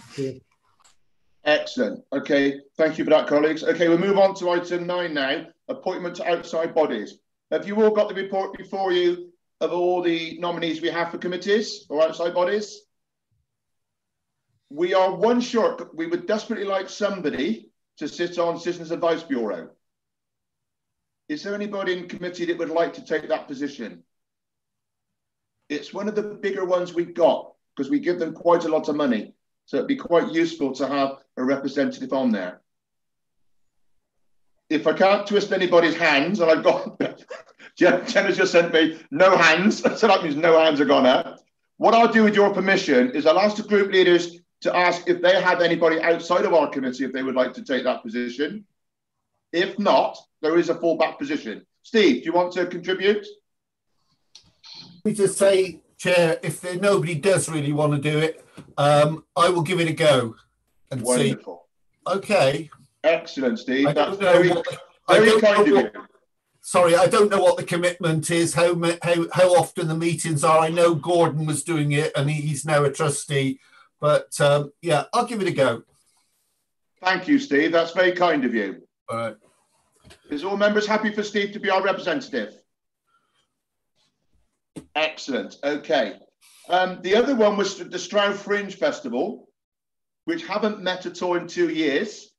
Excellent. Okay, thank you for that, colleagues. Okay, we'll move on to item nine now, appointment to outside bodies. Have you all got the report before you of all the nominees we have for committees or outside bodies? We are one short. We would desperately like somebody to sit on Citizens Advice Bureau. Is there anybody in committee that would like to take that position? It's one of the bigger ones we've got because we give them quite a lot of money. So it'd be quite useful to have a representative on there. If I can't twist anybody's hands, and I've got, Jenna's just sent me no hands, so that means no hands are gone out. What I'll do with your permission is I'll ask the group leaders to ask if they have anybody outside of our committee if they would like to take that position. If not, there is a fallback position. Steve, do you want to contribute? me just say, Chair, if there, nobody does really want to do it, um, I will give it a go and Wonderful. see. Okay. Excellent, Steve. I That's very, what- very kind of you. Sorry, I don't know what the commitment is, how how how often the meetings are. I know Gordon was doing it, and he's now a trustee. But um, yeah, I'll give it a go. Thank you, Steve. That's very kind of you. All right. Is all members happy for Steve to be our representative? Excellent. Okay. Um, the other one was the Stroud Fringe Festival, which haven't met at all in two years.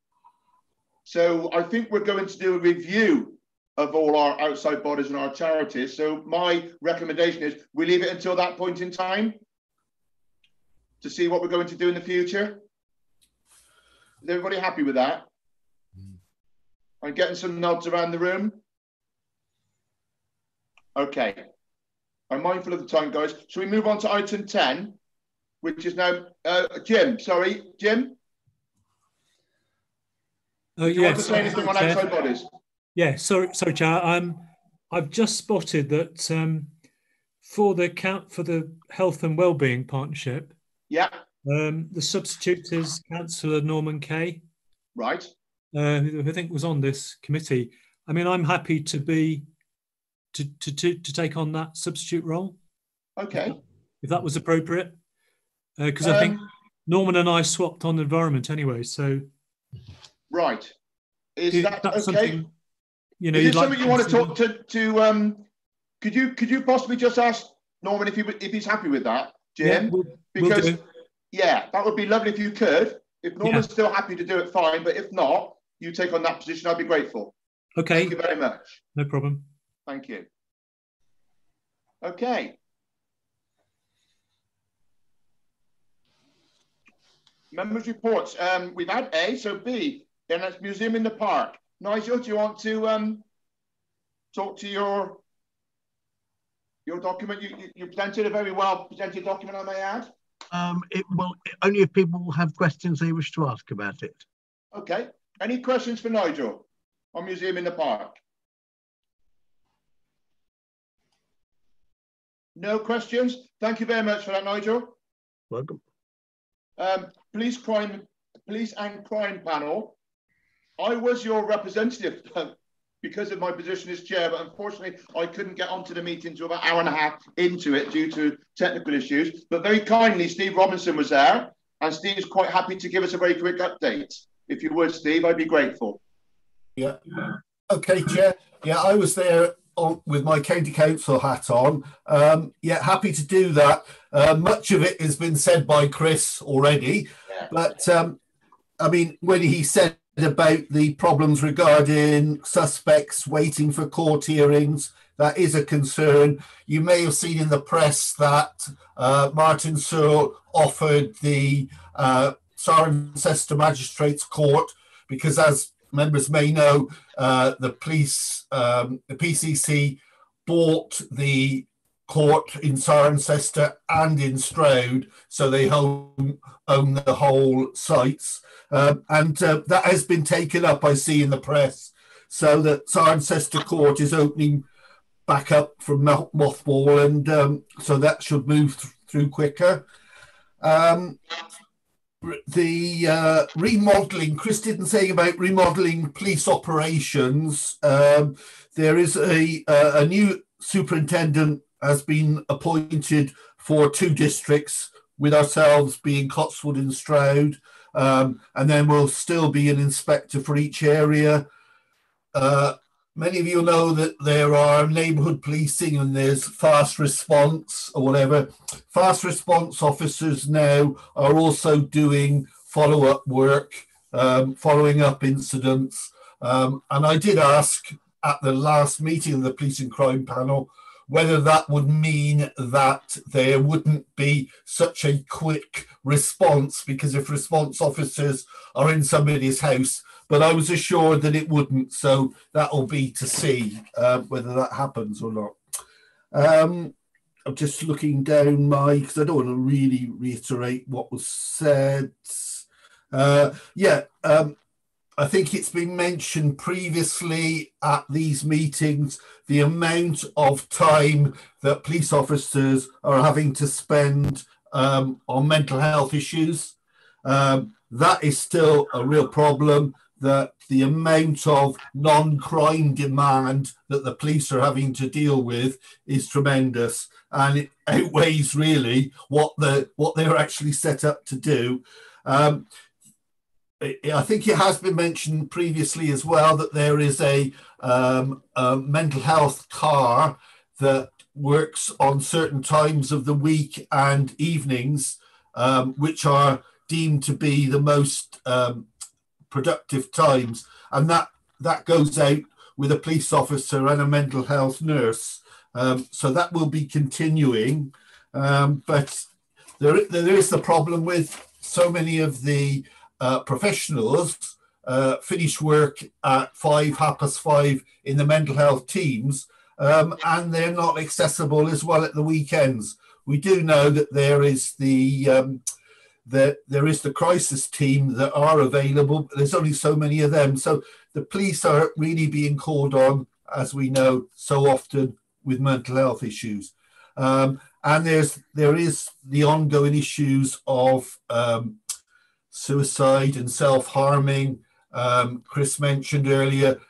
So I think we're going to do a review of all our outside bodies and our charities. So my recommendation is we leave it until that point in time to see what we're going to do in the future. Is everybody happy with that? I'm getting some nods around the room. Okay. I'm mindful of the time, guys. Shall we move on to item 10, which is now uh, Jim? Sorry, Jim. Oh, you yeah, want to say sorry, anything on outside bodies? Yeah, sorry, sorry, Chair. Um, I've just spotted that um, for the count for the health and wellbeing partnership, Yeah. um, the substitute is Councillor Norman Kay, Right. uh, who I think was on this committee. I mean, I'm happy to be to to to, to take on that substitute role Okay. if that was appropriate, because I think Um, Norman and I swapped on the environment anyway. So Right. Is Is that that okay? you know, is it like something you want to talk to to um? Could you could you possibly just ask Norman if he if he's happy with that, Yeah, Jim? we'll- we'll because yeah, that would be lovely if you could. If Norman's still happy to do it, fine. But if not, you take on that position. I'd be grateful. okay, Thank you very much. no problem. Thank you. Okay. Members' reports. Um, we've had A, so B. Then that's museum in the park. Nigel, do you want to um, talk to your your document? You, you, you presented a very well presented document, I may add. Um, it will only if people have questions they wish to ask about it. Okay. Any questions for Nigel on museum in the park? No questions. Thank you very much for that, Nigel. Welcome. Um, police crime, police and crime panel. I was your representative because of my position as chair, but unfortunately I couldn't get onto the meeting until about an hour and a half into it due to technical issues. But very kindly, Steve Robinson was there, and Steve's quite happy to give us a very quick update. If you would, Steve, I'd be grateful. Yeah. Okay, Chair. Yeah, I was there on, with my county council hat on. Um, yeah, happy to do that. Uh, much of it has been said by Chris already, but um, I mean, when he said about the problems regarding suspects waiting for court hearings, that is a concern. You may have seen in the press that uh, Martin Surl offered the uh, Cirencester Magistrates Court because, as members may know, uh, the police, um, the PCC bought the court in Cirencester and in Stroud, so they own, own the whole sites. Um, and uh, that has been taken up, I see in the press, so that Cirencester Court is opening back up from mothball, and um, so that should move th- through quicker. Um, the uh, remodeling, Chris didn't say about remodeling police operations. Um, there is a, a, a new superintendent has been appointed for two districts, with ourselves being Cotswold and Stroud, um, and then we'll still be an inspector for each area. Uh, many of you know that there are neighbourhood policing and there's fast response or whatever. Fast response officers now are also doing follow up work, um, following up incidents. Um, and I did ask at the last meeting of the police and crime panel whether that would mean that there wouldn't be such a quick response because if response officers are in somebody's house but I was assured that it wouldn't. So that will be to see uh, whether that happens or not. Um, I'm just looking down my because I don't want to really reiterate what was said. Uh, yeah, um, I think it's been mentioned previously at these meetings the amount of time that police officers are having to spend um, on mental health issues. Um, that is still a real problem that the amount of non-crime demand that the police are having to deal with is tremendous. And it outweighs really what the what they're actually set up to do. Um, I think it has been mentioned previously as well that there is a, um, a mental health car that works on certain times of the week and evenings, um, which are deemed to be the most um, productive times, and that that goes out with a police officer and a mental health nurse. Um, so that will be continuing, um, but there there is the problem with so many of the uh, professionals uh, finish work at five, half past five in the mental health teams, um, and they're not accessible as well at the weekends. We do know that there is the um, that there is the crisis team that are available, but there's only so many of them. So the police are really being called on, as we know so often with mental health issues. Um, and there's there is the ongoing issues of um, suicide and self-harming. Um, Chris mentioned earlier,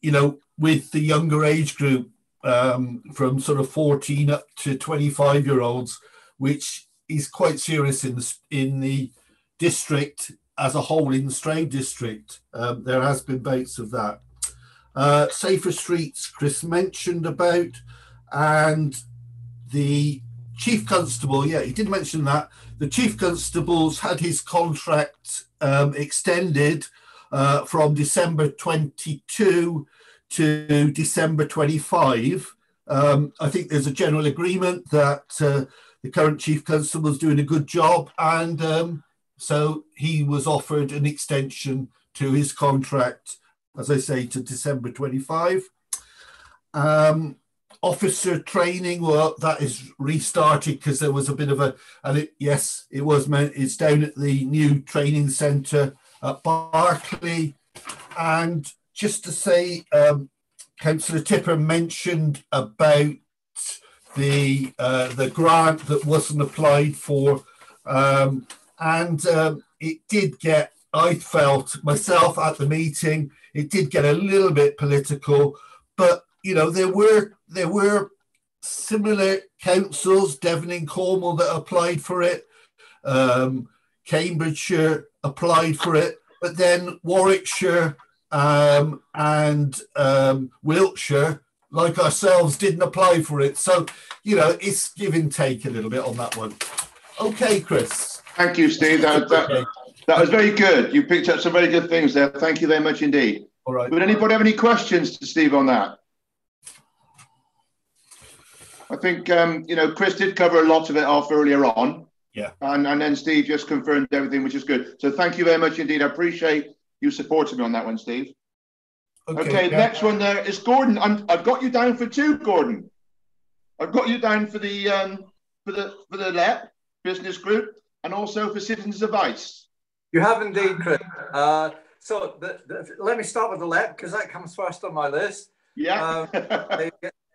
you know, with the younger age group um, from sort of 14 up to 25 year olds, which is quite serious in the in the district as a whole in the Stroud district. Um, there has been bouts of that. Uh, safer streets, Chris mentioned about, and the chief constable. Yeah, he did mention that the chief constable's had his contract um, extended uh, from December 22 to December 25. Um, I think there's a general agreement that uh, the current chief constable is doing a good job, and um, so he was offered an extension to his contract, as I say, to December 25. Um, officer training, well, that is restarted because there was a bit of a, and it, yes, it was meant, it's down at the new training centre at Berkeley. And just to say, um, Councillor Tipper mentioned about the uh, the grant that wasn't applied for, um, and um, it did get. I felt myself at the meeting, it did get a little bit political, but you know there were there were similar councils, Devon and Cornwall, that applied for it. Um, Cambridgeshire applied for it, but then Warwickshire um, and um, Wiltshire, like ourselves, didn't apply for it. So, you know, it's give and take a little bit on that one. Okay, Chris. Thank you, Steve. That, that, that was very good. You picked up some very good things there. Thank you very much indeed. All right. Would anybody have any questions to Steve on that? I think um, you know Chris did cover a lot of it off earlier on. Yeah. And and then Steve just confirmed everything, which is good. So thank you very much indeed. I appreciate you supporting me on that one, Steve. Okay, okay yeah. next one there is Gordon. I'm, I've got you down for two, Gordon. I've got you down for the um, for the for the LEP business group and also for Citizens Advice. You have indeed, Chris. Uh, so the, the, let me start with the LEP because that comes first on my list. Yeah. Um,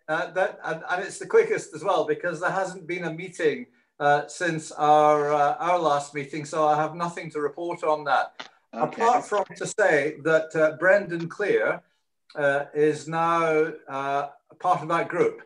uh, that, and, and, it's the quickest as well because there hasn't been a meeting uh, since our uh, our last meeting, so I have nothing to report on that. Okay. Apart from to say that uh, Brendan Clear uh, is now uh, part of that group.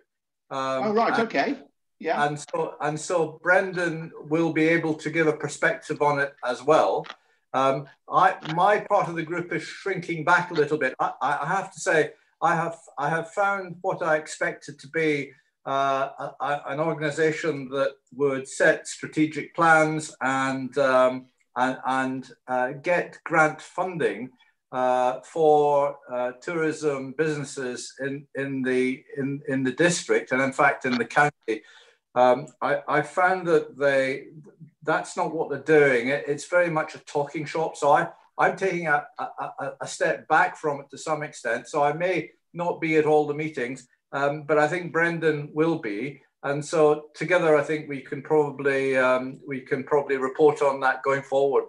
Um, oh right, and, okay, yeah. And so and so Brendan will be able to give a perspective on it as well. Um, I my part of the group is shrinking back a little bit. I, I have to say I have I have found what I expected to be uh, a, a, an organisation that would set strategic plans and um, and, and uh, get grant funding uh, for uh, tourism businesses in in the in in the district and in fact in the county. Um, I, I found that they that's not what they're doing. It, it's very much a talking shop. So I I'm taking a, a, a, step back from it to some extent. So I may not be at all the meetings, um, but I think Brendan will be. And so together, I think we can probably um, we can probably report on that going forward.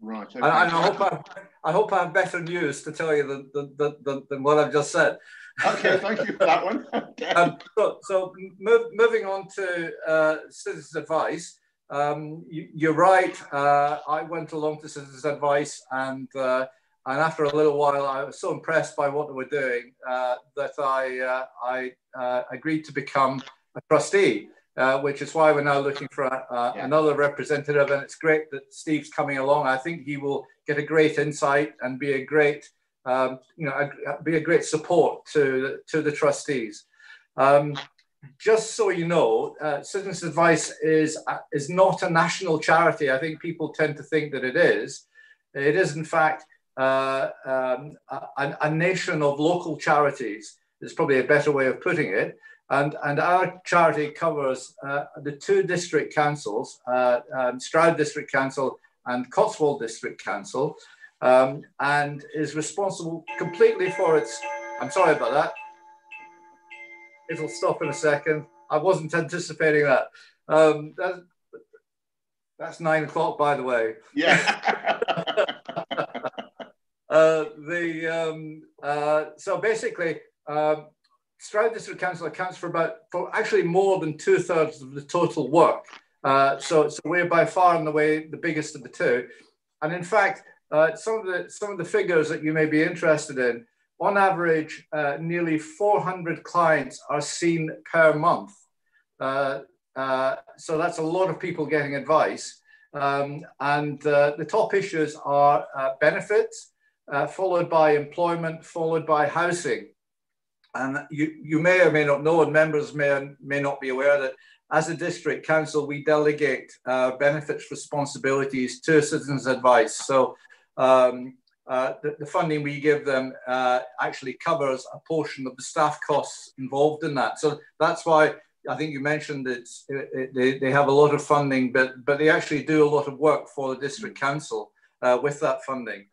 Right. Okay. And, I hope I, I hope I have better news to tell you than, than, than, than what I've just said. Okay, thank you for that one. Okay. Um, so, so move, moving on to uh, citizens' advice. Um, you, are right. Uh, I went along to Citizens Advice, and uh, and after a little while, I was so impressed by what they were doing uh, that I uh, I uh, agreed to become a trustee. Uh, which is why we're now looking for yeah. another representative, and it's great that Steve's coming along. I think he will get a great insight and be a great, um, you know, a, be a great support to to the trustees. Um, just so you know, uh, Citizens Advice is, uh, is not a national charity. I think people tend to think that it is. It is, in fact, uh, um, a, a, nation of local charities, is probably a better way of putting it. And, and our charity covers uh, the two district councils, uh, um, Stroud District Council and Cotswold District Council, um, and is responsible completely for its. I'm sorry about that. it'll stop in a second. I wasn't anticipating that. Um, that that's nine o'clock, by the way. Yeah. uh, the um, uh, so basically, uh, Stroud District Council accounts for about for actually more than two thirds of the total work. Uh, so, so we're by far and away the biggest of the two. And in fact, uh, some of the some of the figures that you may be interested in, on average, uh, nearly 400 clients are seen per month. Uh, uh, so that's a lot of people getting advice. Um, and uh, the top issues are benefits, followed by employment, followed by housing. And you, you may or may not know, and members may, may not be aware that as a district council, we delegate uh, benefits responsibilities to citizens advice. So um, uh, the, the, funding we give them uh, actually covers a portion of the staff costs involved in that. So that's why I think you mentioned that it, they, they have a lot of funding, but, but they actually do a lot of work for the district council uh, with that funding.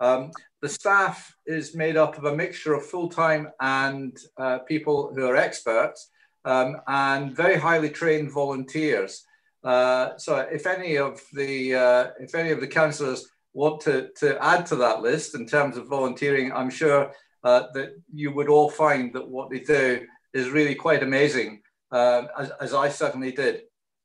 Um, the staff is made up of a mixture of full-time and uh, people who are experts um, and very highly trained volunteers. Uh, so if any of the uh, if any of the councillors want to, to add to that list in terms of volunteering, I'm sure uh, that you would all find that what they do is really quite amazing, um, as, as, I certainly did.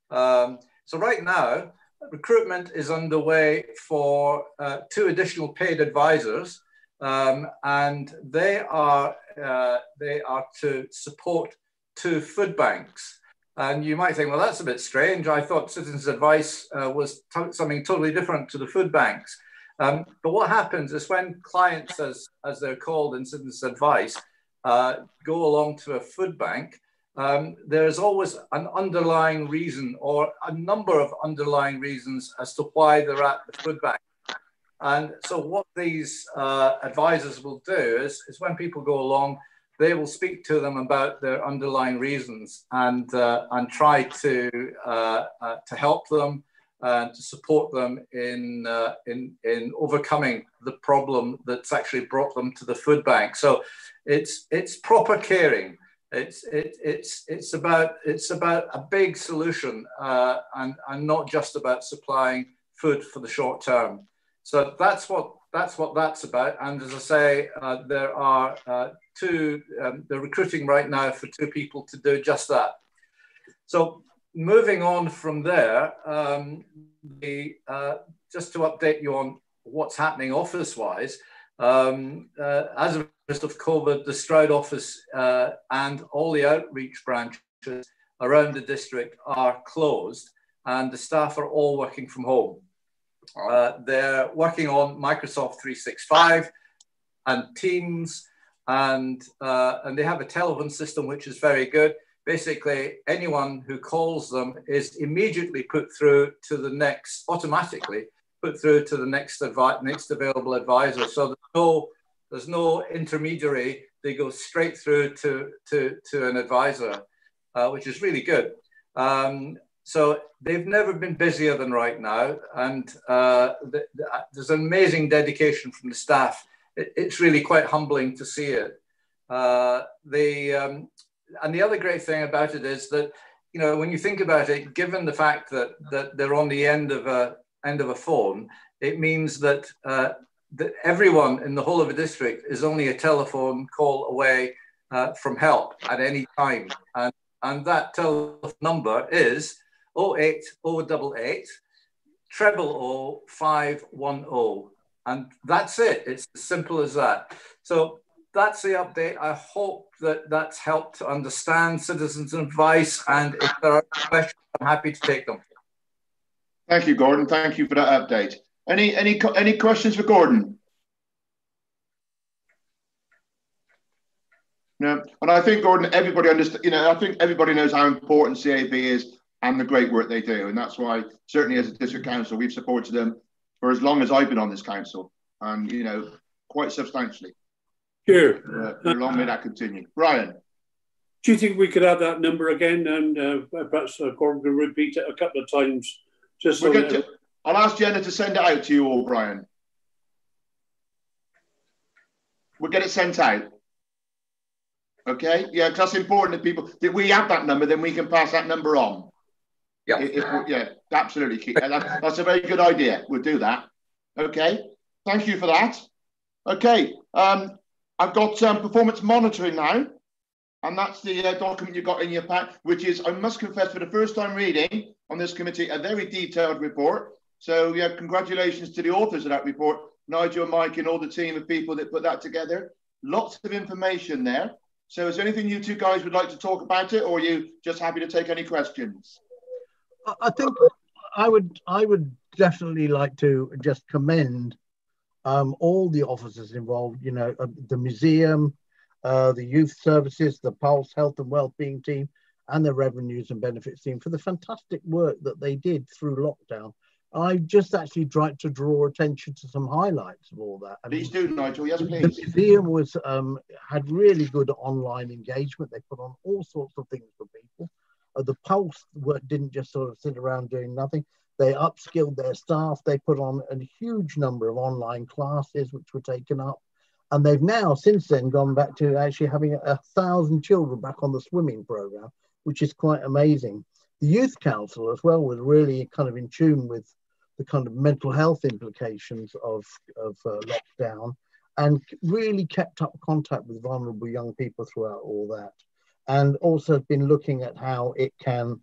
Um, so right now, recruitment is underway for uh, two additional paid advisors, um, and they are uh, they are to support two food banks. And you might think, well, that's a bit strange. I thought citizens' advice uh, was something totally different to the food banks. Um, but what happens is when clients, as, as they're called in citizens' advice, uh, go along to a food bank, um, there's always an underlying reason or a number of underlying reasons as to why they're at the food bank. And so what these uh, advisors will do is, is when people go along, they will speak to them about their underlying reasons and, uh, and try to, uh, uh, to help them and to support them in, uh, in, in overcoming the problem that's actually brought them to the food bank. So it's, it's proper caring. It's, it, it's, it's, about, it's about a big solution uh, and, and not just about supplying food for the short term. So that's what that's what that's about. And as I say, uh, there are uh, two, um, they're recruiting right now for two people to do just that. So moving on from there, um, the, uh, just to update you on what's happening office-wise, um, uh, as a result of COVID, the Stroud office uh, and all the outreach branches around the district are closed and the staff are all working from home. Uh, they're working on Microsoft 365 and Teams, and, uh, and they have a telephone system which is very good. Basically, anyone who calls them is immediately put through to the next, automatically put through to the next, next available advisor. So there's no, there's no intermediary. They go straight through to, to, to an advisor, uh, which is really good. Um, so they've never been busier than right now, and uh, the, the, there's an amazing dedication from the staff. It, it's really quite humbling to see it. Uh, the um, and the other great thing about it is that you know when you think about it, given the fact that that they're on the end of a end of a phone, it means that uh, that everyone in the whole of a district is only a telephone call away uh, from help at any time, and and that telephone number is 08088 treble 0510. And that's it. It's as simple as that. So that's the update. I hope that that's helped to understand citizens' advice. And if there are questions, I'm happy to take them. Thank you, Gordon. Thank you for that update. Any any any questions for Gordon? No, and I think Gordon, everybody understands. You know, I think everybody knows how important CAB is and the great work they do. And that's why, certainly as a district council, we've supported them for as long as I've been on this council, and you know, quite substantially. Sure. Uh, long may that continue. Brian. Do you think we could have that number again, and uh, perhaps uh, Gordon can repeat it a couple of times? Just so to, I'll ask Jenna to send it out to you all, Brian. We'll get it sent out. Okay, yeah, because that's important that people that we have that number, then we can pass that number on. Yeah, if, yeah, absolutely. That, that's a very good idea. We'll do that. Okay, thank you for that. Okay, um, I've got um, performance monitoring now, and that's the uh, document you got in your pack, which is, I must confess, for the first time reading on this committee, a very detailed report. So, yeah, congratulations to the authors of that report, Nigel, Mike, and all the team of people that put that together. Lots of information there. So, is there anything you two guys would like to talk about it, or are you just happy to take any questions? I think I would I would definitely like to just commend um, all the officers involved. You know, uh, the museum, uh, the youth services, the Pulse Health and Wellbeing team, and the revenues and benefits team for the fantastic work that they did through lockdown. I just actually tried to draw attention to some highlights of all that. I please mean, do, Nigel. Yes, please. The museum was um, had really good online engagement. They put on all sorts of things for people. Uh, the Pulse work didn't just sort of sit around doing nothing. They upskilled their staff. They put on a huge number of online classes, which were taken up. And they've now, since then, gone back to actually having a, thousand children back on the swimming program, which is quite amazing. The Youth Council, as well, was really kind of in tune with the kind of mental health implications of, of uh, lockdown and really kept up contact with vulnerable young people throughout all that and also been looking at how it can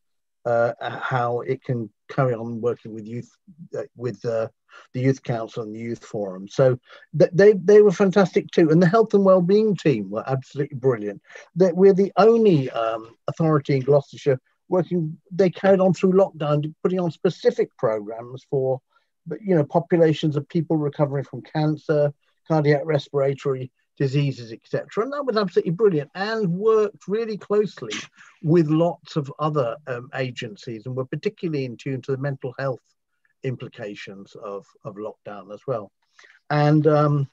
uh, how it can carry on working with youth uh, with uh, the youth council and the youth forum. So th- they they were fantastic too and the health and well-being team were absolutely brilliant. That we're the only um, authority in gloucestershire working they carried on through lockdown putting on specific programs for you know populations of people recovering from cancer cardiac respiratory diseases, etc. And that was absolutely brilliant and worked really closely with lots of other um, agencies and were particularly in tune to the mental health implications of, of lockdown as well. And um,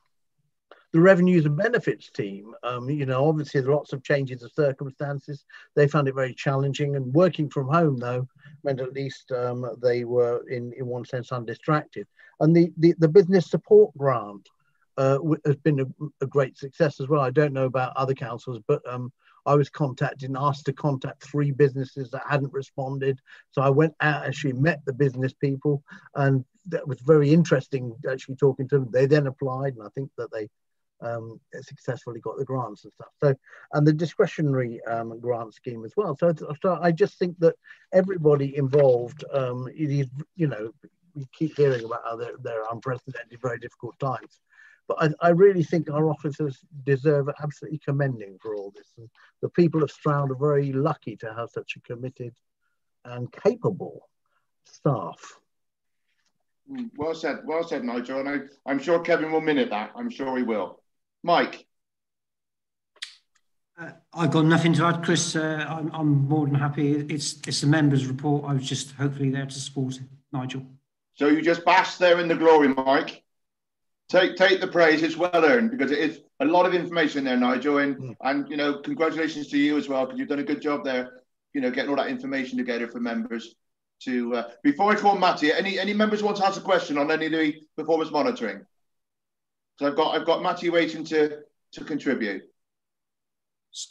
the revenues and benefits team, um, you know, obviously lots of changes of circumstances. They found it very challenging and working from home though meant at least um, they were in, in one sense undistracted. And the, the, the business support grant uh, has been a, a, great success as well. I don't know about other councils, but um, I was contacted and asked to contact three businesses that hadn't responded. So I went out, and actually met the business people, and that was very interesting actually talking to them. They then applied, and I think that they um, successfully got the grants and stuff. So, and the discretionary um, grant scheme as well. So, so, I just think that everybody involved, um, it is, you know, we keep hearing about how they're, they're unprecedented, very difficult times. But I, I, really think our officers deserve absolutely commending for all this. And the people of Stroud are very lucky to have such a committed and capable staff. Hmm, well said, well said, Nigel. And I, am sure Kevin will minute that. I'm sure he will. Mike. Uh, I've got nothing to add, Chris. Uh, I'm, I'm, more than happy. It's it's a members' report. I was just hopefully there to support it, Nigel. So you just bask there in the glory, Mike take take the praise. It's well earned because it is a lot of information there, Nigel. And mm. and you know, congratulations to you as well because you've done a good job there. You know, getting all that information together for members. To uh, before I call Matty, any any members want to ask a question on any of the performance monitoring? So I've got I've got Matty waiting to to contribute.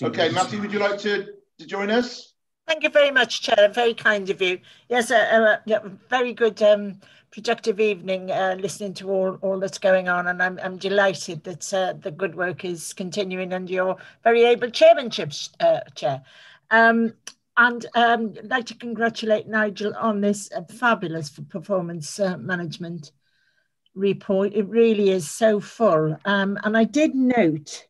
okay, Matty, would you like to to join us? Thank you very much, Chair. Very kind of you. Yes, a, a, a very good um, productive evening uh, listening to all, all that's going on and I'm, I'm delighted that uh, the good work is continuing under your very able chairmanship, uh, Chair. Um, and um, I'd like to congratulate Nigel on this uh, fabulous performance uh, management report. It really is so full. Um, and I did note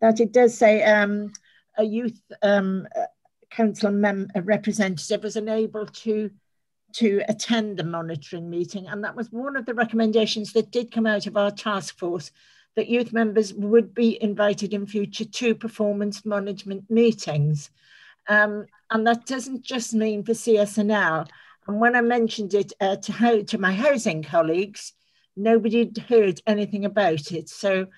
that it does say um, a youth um, uh, council mem- representative was unable to to attend the monitoring meeting. And that was one of the recommendations that did come out of our task force that youth members would be invited in future to performance management meetings. Um, and that doesn't just mean for CSNL. And when I mentioned it uh, to, to my housing colleagues, nobody heard anything about it. So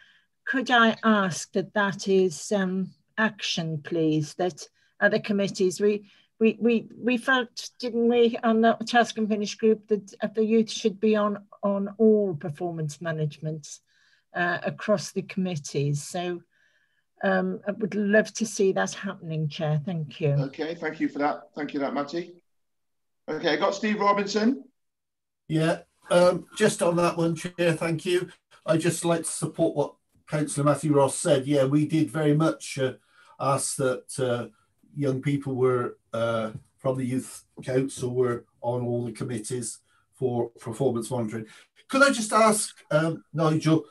could I ask that that is um, action, please, that other committees, we, we we we felt, didn't we, on the task and finish group that uh, the youth should be on on all performance management uh, across the committees. So um, I would love to see that happening, Chair. Thank you. Okay, thank you for that. Thank you, that Matty. Okay, I got Steve Robinson. Yeah, um, just on that one, Chair. Thank you. I just like to support what Councillor Matthew Ross said. Yeah, we did very much uh, ask that uh, young people were uh, from the youth council were on all the committees for performance monitoring. Could I just ask um, Nigel?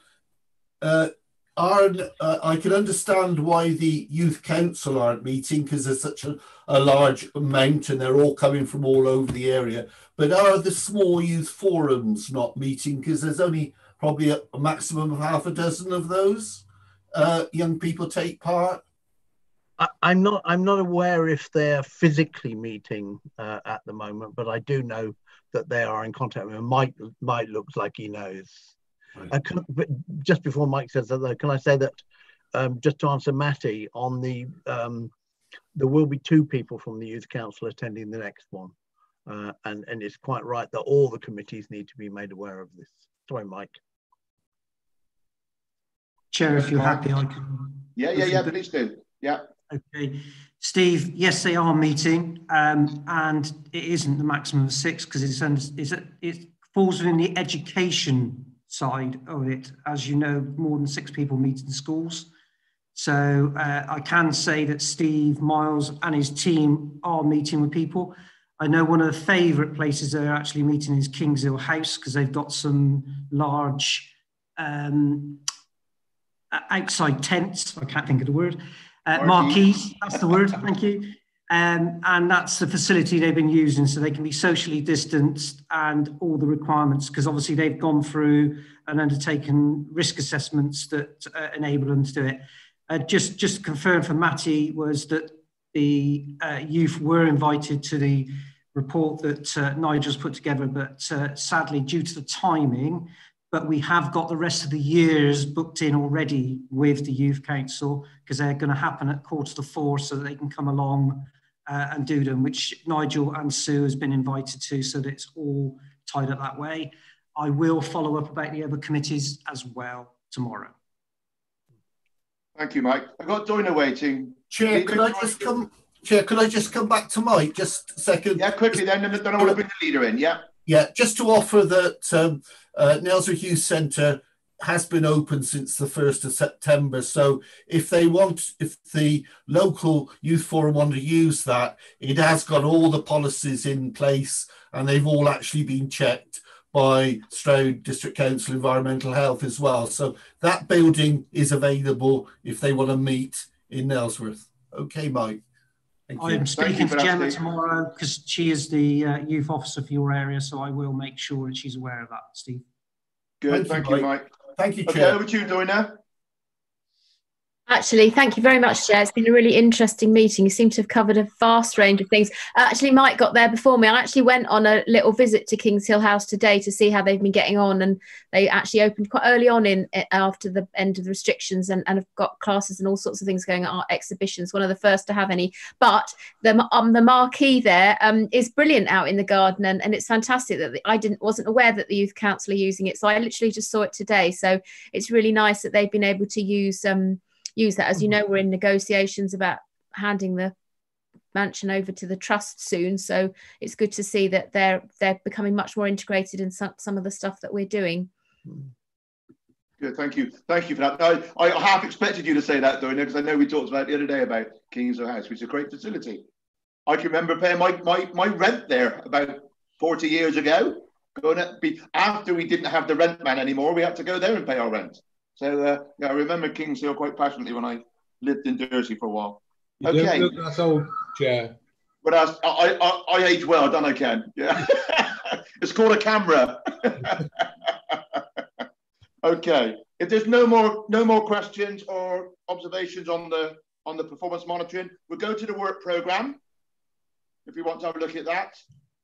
Uh, are, uh, I can understand why the youth council aren't meeting because there's such a, a large amount and they're all coming from all over the area. But are the small youth forums not meeting because there's only probably a, a, maximum of half a dozen of those uh, young people take part? I, am not. I'm not aware if they're physically meeting uh, at the moment, but I do know that they are in contact with. Mike. Mike looks like he knows. Right. Can, but just before Mike says that, though, can I say that um, just to answer Matty on the um, there will be two people from the youth council attending the next one, uh, and and it's quite right that all the committees need to be made aware of this. Sorry, Mike. Chair, if you're happy, I can. Yeah, yeah, yeah. Please do. Yeah. Okay. Steve, yes, they are meeting, um, and it isn't the maximum of six because it's, it's it falls within the education side of it. As you know, more than six people meet in schools. So uh, I can say that Steve Miles and his team are meeting with people. I know one of the favourite places they're actually meeting is Kingshill House because they've got some large um, outside tents. I can't think of the word. Uh, marquees, that's the word. Thank you. Um, and that's the facility they've been using so they can be socially distanced and all the requirements because obviously they've gone through and undertaken risk assessments that uh, enable them to do it. Uh, just just to confirm for Matty was that the uh, youth were invited to the report that uh, Nigel's put together, but uh, sadly due to the timing, but we have got the rest of the years booked in already with the Youth Council because they're going to happen at quarter to four so that they can come along uh, and do them, which Nigel and Sue has been invited to, so that it's all tied up that way. I will follow up about the other committees as well tomorrow. Thank you, Mike. I've got Doina waiting. Chair, could I just come? Chair, could I just come back to Mike just a second? Yeah, quickly then, then I want to bring the leader in. Yeah. Yeah, just to offer that um, uh, Nailsworth Youth Centre has been open since the 1st of September. So if they want, if the local youth forum want to use that, it has got all the policies in place and they've all actually been checked by Stroud District Council Environmental Health as well. So that building is available if they want to meet in Nailsworth. Okay, Mike. I'm speaking to Gemma tomorrow because she is the uh, youth officer for your area, so I will make sure that she's aware of that, Steve. Good, thank, thank you, Mike. Mike. Thank you, Chair. Okay, over to you, Doina. Actually, thank you very much, Chair. It's been a really interesting meeting. You seem to have covered a vast range of things. Actually, Mike got there before me. I actually went on a little visit to Kingshill House today to see how they've been getting on, and they actually opened quite early on in after the end of the restrictions, and, and have got classes and all sorts of things going. On. Art exhibitions, one of the first to have any. But the um, the marquee there um, is brilliant out in the garden, and, and it's fantastic that the, I didn't wasn't aware that the youth council are using it, so I literally just saw it today. So it's really nice that they've been able to use. Um, use that. As you mm-hmm. know, we're in negotiations about handing the mansion over to the trust soon. So it's good to see that they're they're becoming much more integrated in some, some of the stuff that we're doing. Mm-hmm. Good, thank you, thank you for that. I, I half expected you to say that, though, because I know we talked about the other day about Kingshill House, which is a great facility. I can remember paying my, my, my rent there about 40 years ago. Going to be after we didn't have the rent man anymore, we had to go there and pay our rent. So uh, yeah, I remember Kingshill quite passionately when I lived in Dursley for a while. You okay, look that's old, Chair. But I, I, I, I age well, don't I, Ken? Yeah, it's called a camera. okay, if there's no more no more questions or observations on the on the performance monitoring, we'll go to the work program. If you want to have a look at that.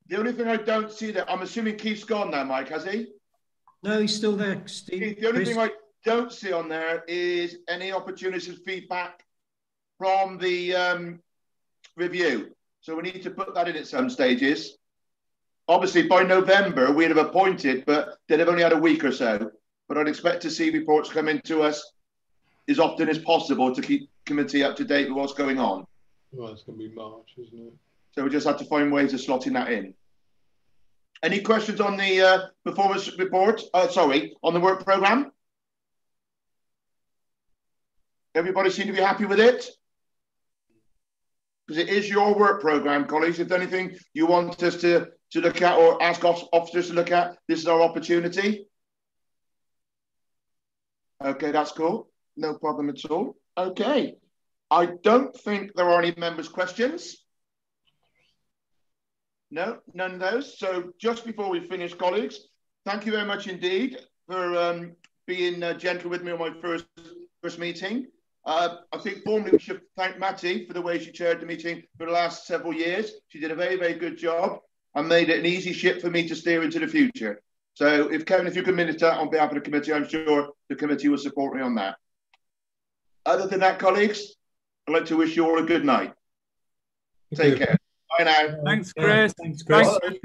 The only thing I don't see there, I'm assuming Keith's gone now, Mike, has he? No, he's still there, Steve. Keith, the only Chris. thing I don't see on there is any opportunities feedback from the um, review. So we need to put that in at some stages. Obviously, by November, we'd have appointed, but they'd have only had a week or so. But I'd expect to see reports come into us as often as possible to keep committee up to date with what's going on. Well, it's going to be March, isn't it? So we just have to find ways of slotting that in. Any questions on the uh, performance report? Uh, sorry, on the work program? Everybody seem to be happy with it? Because it is your work program, colleagues. If anything you want us to, to look at or ask officers to look at, this is our opportunity. Okay, that's cool. No problem at all. Okay. I don't think there are any members' questions. No, none of those. So just before we finish, colleagues, thank you very much indeed for um, being uh, gentle with me on my first first meeting. Uh, I think formally we should thank Matty for the way she chaired the meeting for the last several years. She did a very, very good job and made it an easy ship for me to steer into the future. So if Kevin, if you can minister on behalf of the committee, I'm sure the committee will support me on that. Other than that, colleagues, I'd like to wish you all a good night. Take care. Bye now. Thanks, Chris. Thanks, Chris. Thanks,